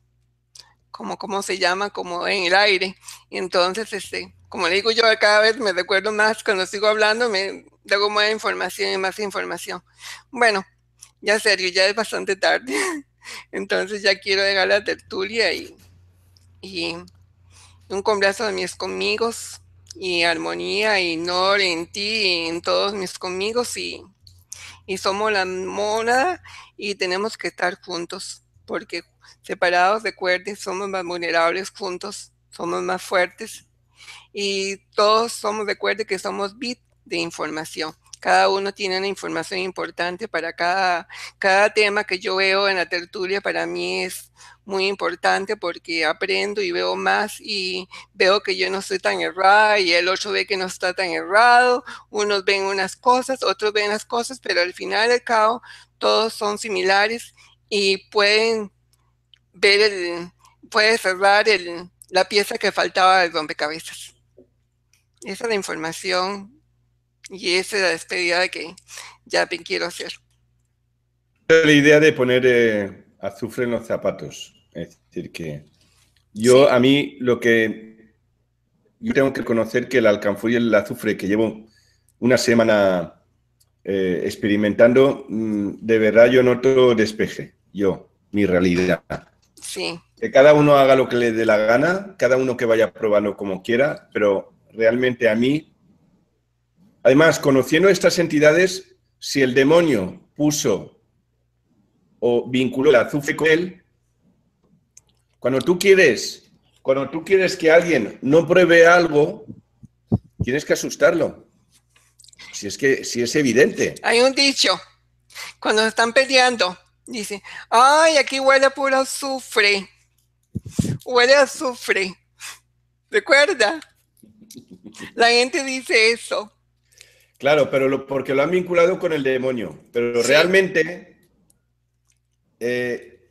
como, ¿cómo se llama? Como en el aire. Entonces, este, como le digo yo, cada vez me recuerdo más cuando sigo hablando, me hago más información y más información. Bueno, ya serio, ya es bastante tarde. Entonces ya quiero a la tertulia y, y un combrazo de mis conmigos y armonía y nor en ti y en todos mis conmigos y y somos la mona y tenemos que estar juntos, porque separados, recuerden, somos más vulnerables juntos, somos más fuertes y todos somos, recuerden que somos bit de información. Cada uno tiene una información importante para cada, cada tema que yo veo en la tertulia. Para mí es muy importante porque aprendo y veo más y veo que yo no estoy tan errada y el otro ve que no está tan errado. Unos ven unas cosas, otros ven las cosas, pero al final al cabo todos son similares y pueden ver el, puede cerrar el, la pieza que faltaba de rompecabezas. Esa es la información y esa es la despedida que ya quiero hacer. La idea de poner eh, azufre en los zapatos. Es decir, que yo, a mí, lo que yo tengo que conocer que el alcanfor y el azufre que llevo una semana eh, experimentando, mm, de verdad yo noto despeje, yo, mi realidad. Sí. Que cada uno haga lo que le dé la gana, cada uno que vaya probando como quiera, pero realmente a mí, además, conociendo estas entidades, si el demonio puso o vinculó el azufre con él, cuando tú quieres, cuando tú quieres que alguien no pruebe algo, tienes que asustarlo. Si es que, si es evidente. Hay un dicho, cuando están peleando, dice, ay, aquí huele a puro azufre. Huele a azufre. ¿Recuerda? La gente dice eso. Claro, pero porque lo han vinculado con el demonio. Pero realmente eh,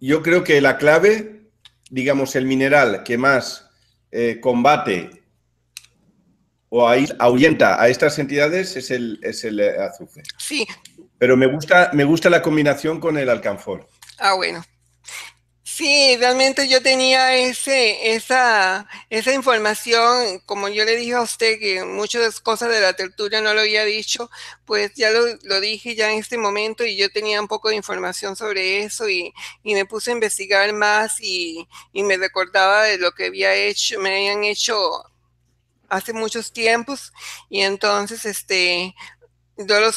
yo creo que la clave, digamos, el mineral que más eh, combate o ahuyenta a estas entidades es el, es el azufre. Sí. Pero me gusta, me gusta la combinación con el alcanfor. Ah, bueno. Sí, realmente yo tenía ese, esa, esa información, como yo le dije a usted que muchas cosas de la tertulia no lo había dicho, pues ya lo, lo, dije ya en este momento y yo tenía un poco de información sobre eso y, y me puse a investigar más y, y, me recordaba de lo que había hecho, me habían hecho hace muchos tiempos y entonces este yo lo,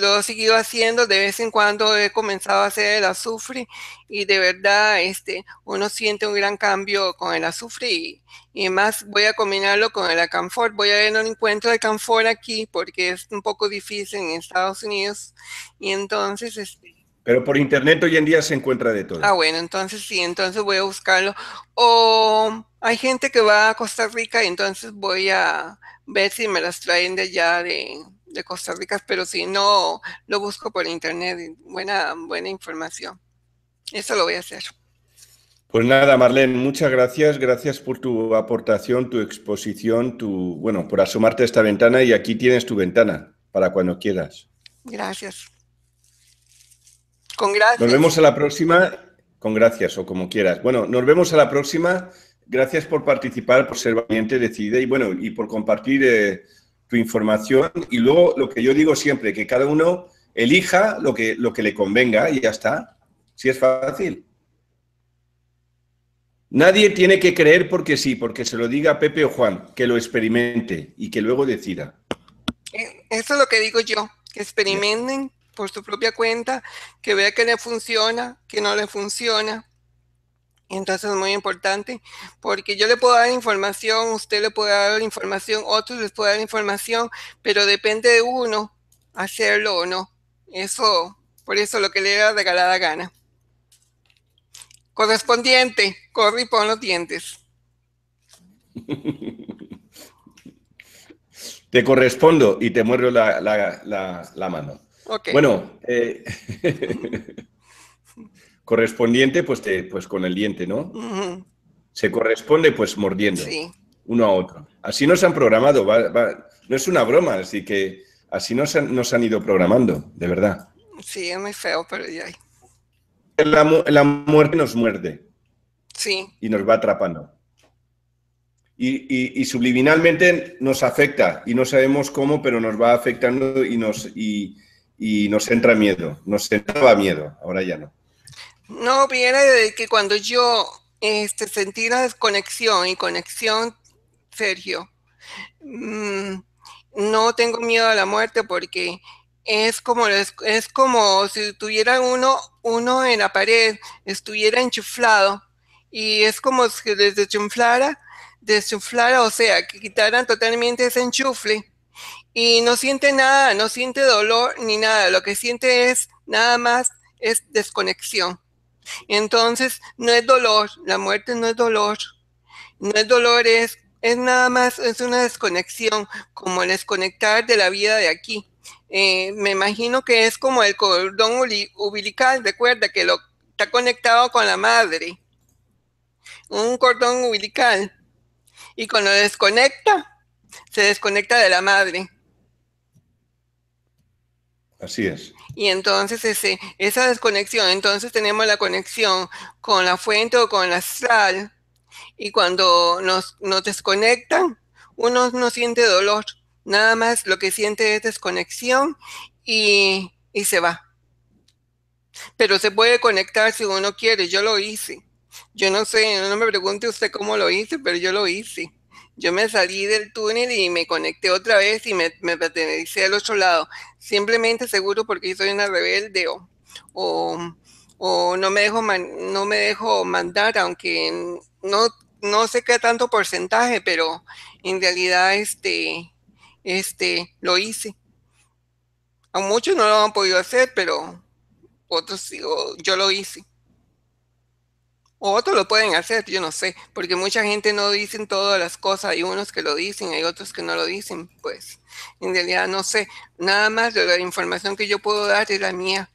lo he seguido haciendo, de vez en cuando he comenzado a hacer el azufre y de verdad este, uno siente un gran cambio con el azufre y, y más voy a combinarlo con el acanfor. Voy a ver, no encuentro el acanfor aquí porque es un poco difícil en Estados Unidos y entonces... Este, pero por internet hoy en día se encuentra de todo. Ah, bueno, entonces sí, entonces voy a buscarlo. O hay gente que va a Costa Rica y entonces voy a ver si me las traen de allá de, de Costa Rica, pero si no, lo busco por internet. Buena, buena información. Eso lo voy a hacer. Pues nada, Marlene, muchas gracias. Gracias por tu aportación, tu exposición, tu, bueno, por asomarte a esta ventana y aquí tienes tu ventana para cuando quieras. Gracias. Con gracias. Nos vemos a la próxima, con gracias o como quieras. Bueno, nos vemos a la próxima. Gracias por participar, por ser valiente, decidida y bueno, y por compartir eh, tu información y luego lo que yo digo siempre, que cada uno elija lo que, lo que le convenga y ya está. Si es fácil. Nadie tiene que creer porque sí, porque se lo diga Pepe o Juan, que lo experimente y que luego decida. Eh, eso es lo que digo yo, que experimenten por su propia cuenta, que vea que le funciona, que no le funciona Entonces es muy importante porque yo le puedo dar información, usted le puede dar información, otros les puede dar información, pero depende de uno hacerlo o no. Eso, por eso lo que le da regalada gana. Correspondiente, corre y pon los dientes. Te correspondo y te muero la, mano. Bueno, eh, correspondiente, pues, te, pues con el diente, ¿no? Se corresponde, pues mordiendo. Uno a otro. Así nos han programado. no es una broma, así que así nos han, nos han ido programando, de verdad. Sí, es muy feo, pero ya hay. La, muerte nos muerde. Sí. Y nos va atrapando. Y, subliminalmente nos afecta y no sabemos cómo, pero nos va afectando y nos, y, nos entra miedo. Nos entraba miedo, ahora ya no. No, viene de que cuando yo este, sentí la desconexión y conexión, Sergio, mm, no tengo miedo a la muerte porque es como, es, como si tuviera uno, uno en la pared, estuviera enchuflado y es como si desenchuflara desenchuflara, o sea, que quitaran totalmente ese enchufle y no siente nada, no siente dolor ni nada, lo que siente es nada más es desconexión. Entonces, no es dolor, la muerte no es dolor, no es dolor, es, es nada más, es una desconexión, como el desconectar de la vida de aquí. Eh, me imagino que es como el cordón umbilical, recuerda que lo está conectado con la madre, un cordón umbilical, y cuando desconecta, se desconecta de la madre. Así es. Y entonces ese, esa desconexión, entonces tenemos la conexión con la fuente o con la astral. Y cuando nos, nos desconectan, uno no siente dolor. Nada más lo que siente es desconexión y, y se va. Pero se puede conectar si uno quiere. Yo lo hice. Yo no sé, no me pregunte usted cómo lo hice, pero yo lo hice yo me salí del túnel y me conecté otra vez y me, me pertenecé al otro lado. Simplemente seguro porque soy una rebelde o, o, no, me dejo no me dejo mandar, aunque no, no sé qué tanto porcentaje, pero en realidad este, este, lo hice. A muchos no lo han podido hacer, pero otros yo lo hice. O otros lo pueden hacer, yo no sé, porque mucha gente no dicen todas las cosas, hay unos que lo dicen, hay otros que no lo dicen, pues en realidad no sé, nada más de la información que yo puedo dar es la mía.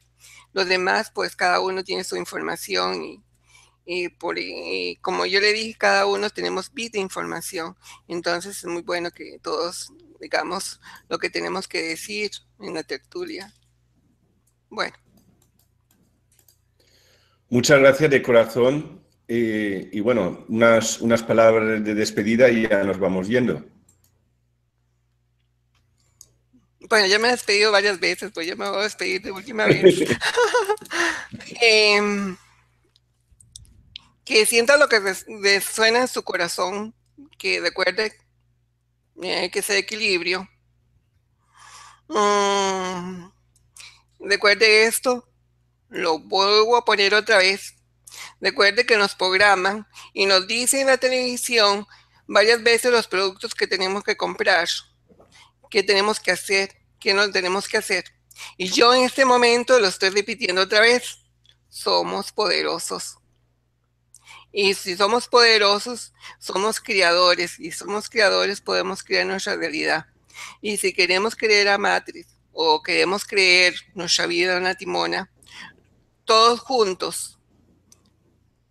Los demás, pues cada uno tiene su información y, por, como yo le dije, cada uno tenemos bit de información, entonces es muy bueno que todos digamos lo que tenemos que decir en la tertulia. Bueno. Muchas gracias de corazón. Eh, y bueno, unas, unas palabras de despedida y ya nos vamos yendo. Bueno, ya me he despedido varias veces, pues ya me voy a despedir de última vez. Em, que sienta lo que suena en su corazón, que recuerde eh, que ese equilibrio. Mm, recuerde esto, lo vuelvo a poner otra vez. Recuerde que nos programan y nos dicen en la televisión varias veces los productos que tenemos que comprar, que tenemos que hacer, que no tenemos que hacer. Y yo en este momento lo estoy repitiendo otra vez. Somos poderosos. Y si somos poderosos, somos criadores. Y somos criadores, podemos crear nuestra realidad. Y si queremos creer a Matrix o queremos creer nuestra vida en una timona, todos juntos.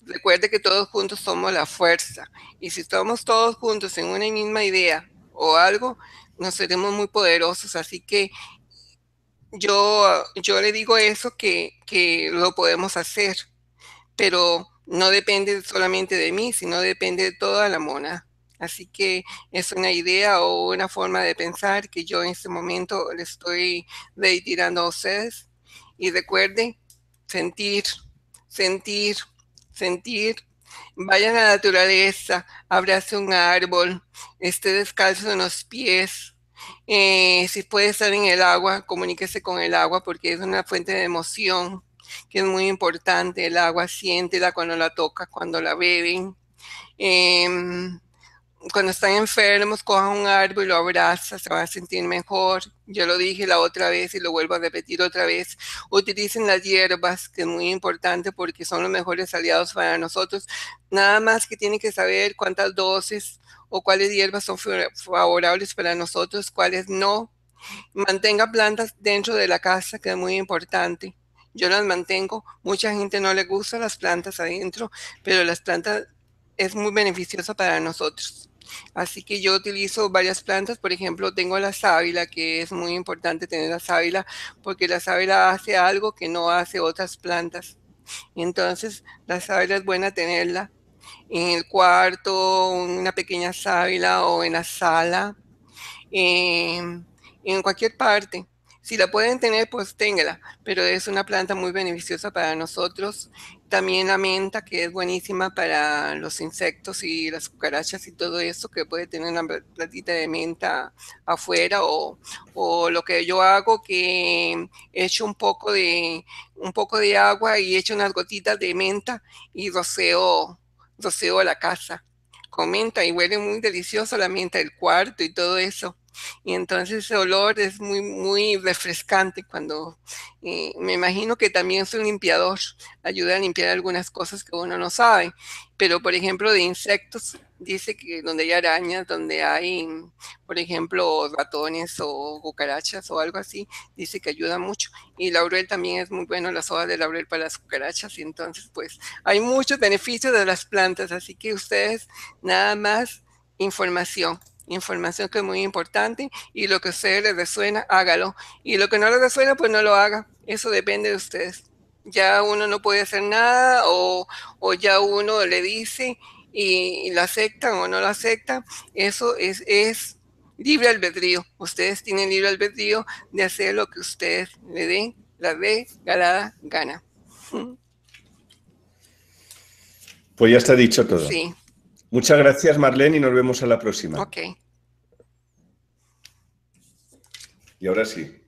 Recuerde que todos juntos somos la fuerza. Y si estamos todos juntos en una misma idea o algo, nos seremos muy poderosos. Así que yo, yo le digo eso, que, que lo podemos hacer. Pero no depende solamente de mí, sino depende de toda la mona. Así que es una idea o una forma de pensar que yo en este momento le estoy tirando a ustedes. Y recuerden sentir, sentir, sentir. Vaya a la naturaleza, abrace un árbol, esté descalzo en los pies. Eh, si puede estar en el agua, comuníquese con el agua porque es una fuente de emoción. que es muy importante. El agua siéntela cuando la toca, cuando la beben. Em, cuando están enfermos, cojan un árbol y lo abrazan, se van a sentir mejor. Yo lo dije la otra vez y lo vuelvo a repetir otra vez. Utilicen las hierbas, que es muy importante porque son los mejores aliados para nosotros. Nada más que tienen que saber cuántas dosis o cuáles hierbas son favorables para nosotros, cuáles no. Mantenga plantas dentro de la casa, que es muy importante. Yo las mantengo. Mucha gente no le gusta las plantas adentro, pero las plantas es muy beneficiosa para nosotros. Así que yo utilizo varias plantas, por ejemplo, tengo la sábila, que es muy importante tener la sábila, porque la sábila hace algo que no hace otras plantas. Entonces, la sábila es buena tenerla en el cuarto, una pequeña sábila o en la sala, en cualquier parte. Si la pueden tener, pues téngala, pero es una planta muy beneficiosa para nosotros. También la menta, que es buenísima para los insectos y las cucarachas y todo eso, que puede tener una platita de menta afuera o, o lo que yo hago, que echo un poco de, un poco de agua y echo unas gotitas de menta y roceo, roceo la casa con menta y huele muy delicioso la menta del cuarto y todo eso. Y entonces ese olor es muy, muy refrescante cuando eh, me imagino que también es un limpiador, ayuda a limpiar algunas cosas que uno no sabe. Pero por ejemplo de insectos, dice que donde hay arañas, donde hay, por ejemplo, ratones o cucarachas o algo así, dice que ayuda mucho. Y laurel también es muy bueno, las hojas de laurel para las cucarachas. Y entonces, pues, hay muchos beneficios de las plantas. Así que ustedes, nada más información información que es muy importante y lo que a ustedes les resuena, hágalo. Y lo que no les resuena, pues no lo haga. Eso depende de ustedes. Ya uno no puede hacer nada o, o ya uno le dice y, lo aceptan o no lo aceptan. Eso es, es libre albedrío. Ustedes tienen libre albedrío de hacer lo que ustedes le den la galada gana. Pues ya está dicho todo. Sí. Muchas gracias, Marlene, y nos vemos a la próxima. Ok. Y ahora sí.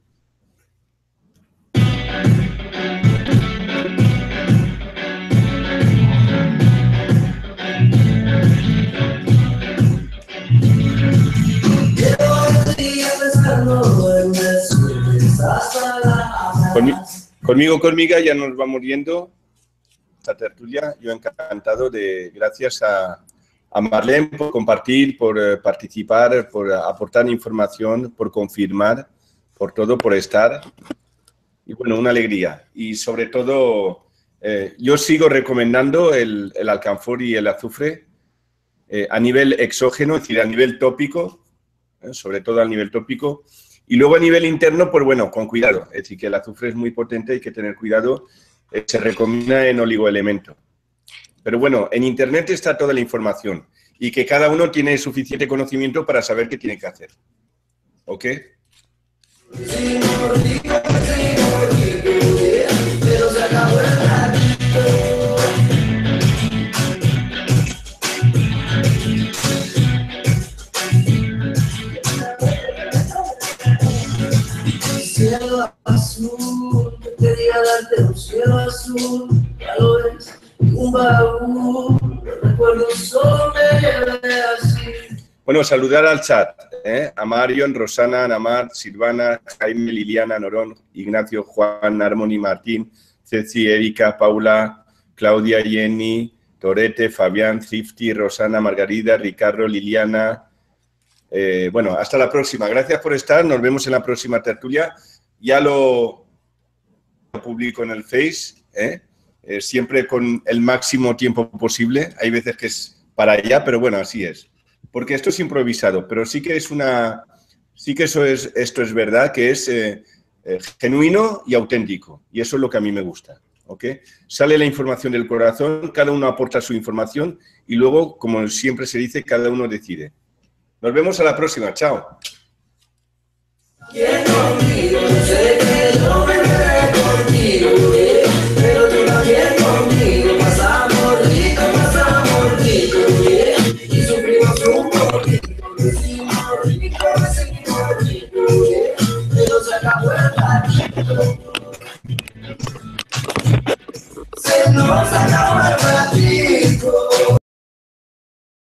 Conmigo, conmigo, ya nos vamos viendo esta tertulia. Yo encantado de, gracias a, a Marlene por compartir, por eh, participar, por aportar información, por confirmar, por todo, por estar. Y bueno, una alegría. Y sobre todo, eh, yo sigo recomendando el, el, alcanfor y el azufre eh, a nivel exógeno, es decir, a nivel tópico, sobre todo a nivel tópico. Y luego a nivel interno, pues bueno, con cuidado. Es decir, que el azufre es muy potente, hay que tener cuidado. se recomienda en oligoelemento. Pero bueno, en Internet está toda la información y que cada uno tiene suficiente conocimiento para saber qué tiene que hacer. ¿Ok? Darte un bueno, saludar al chat, ¿eh? a Marion, Rosana, Anamar, Silvana, Jaime, Liliana, Norón, Ignacio, Juan, Armoni, Martín, Ceci, Erika, Paula, Claudia, Jenny, Torete, Fabián, Cifti, Rosana, Margarida, Ricardo, Liliana. Eh, bueno, hasta la próxima. Gracias por estar. Nos vemos en la próxima tertulia. Ya lo publico en el Face. ¿eh? Eh, siempre con el máximo tiempo posible. Hay veces que es para allá, pero bueno, así es. Porque esto es improvisado, pero sí que es una, sí que eso es, esto es verdad, que es eh, eh, genuino y auténtico. Y eso es lo que a mí me gusta. ¿okay? Sale la información del corazón, cada uno aporta su información y luego, como siempre se dice, cada uno decide. Nos vemos a la próxima. Chao. Say no, say no,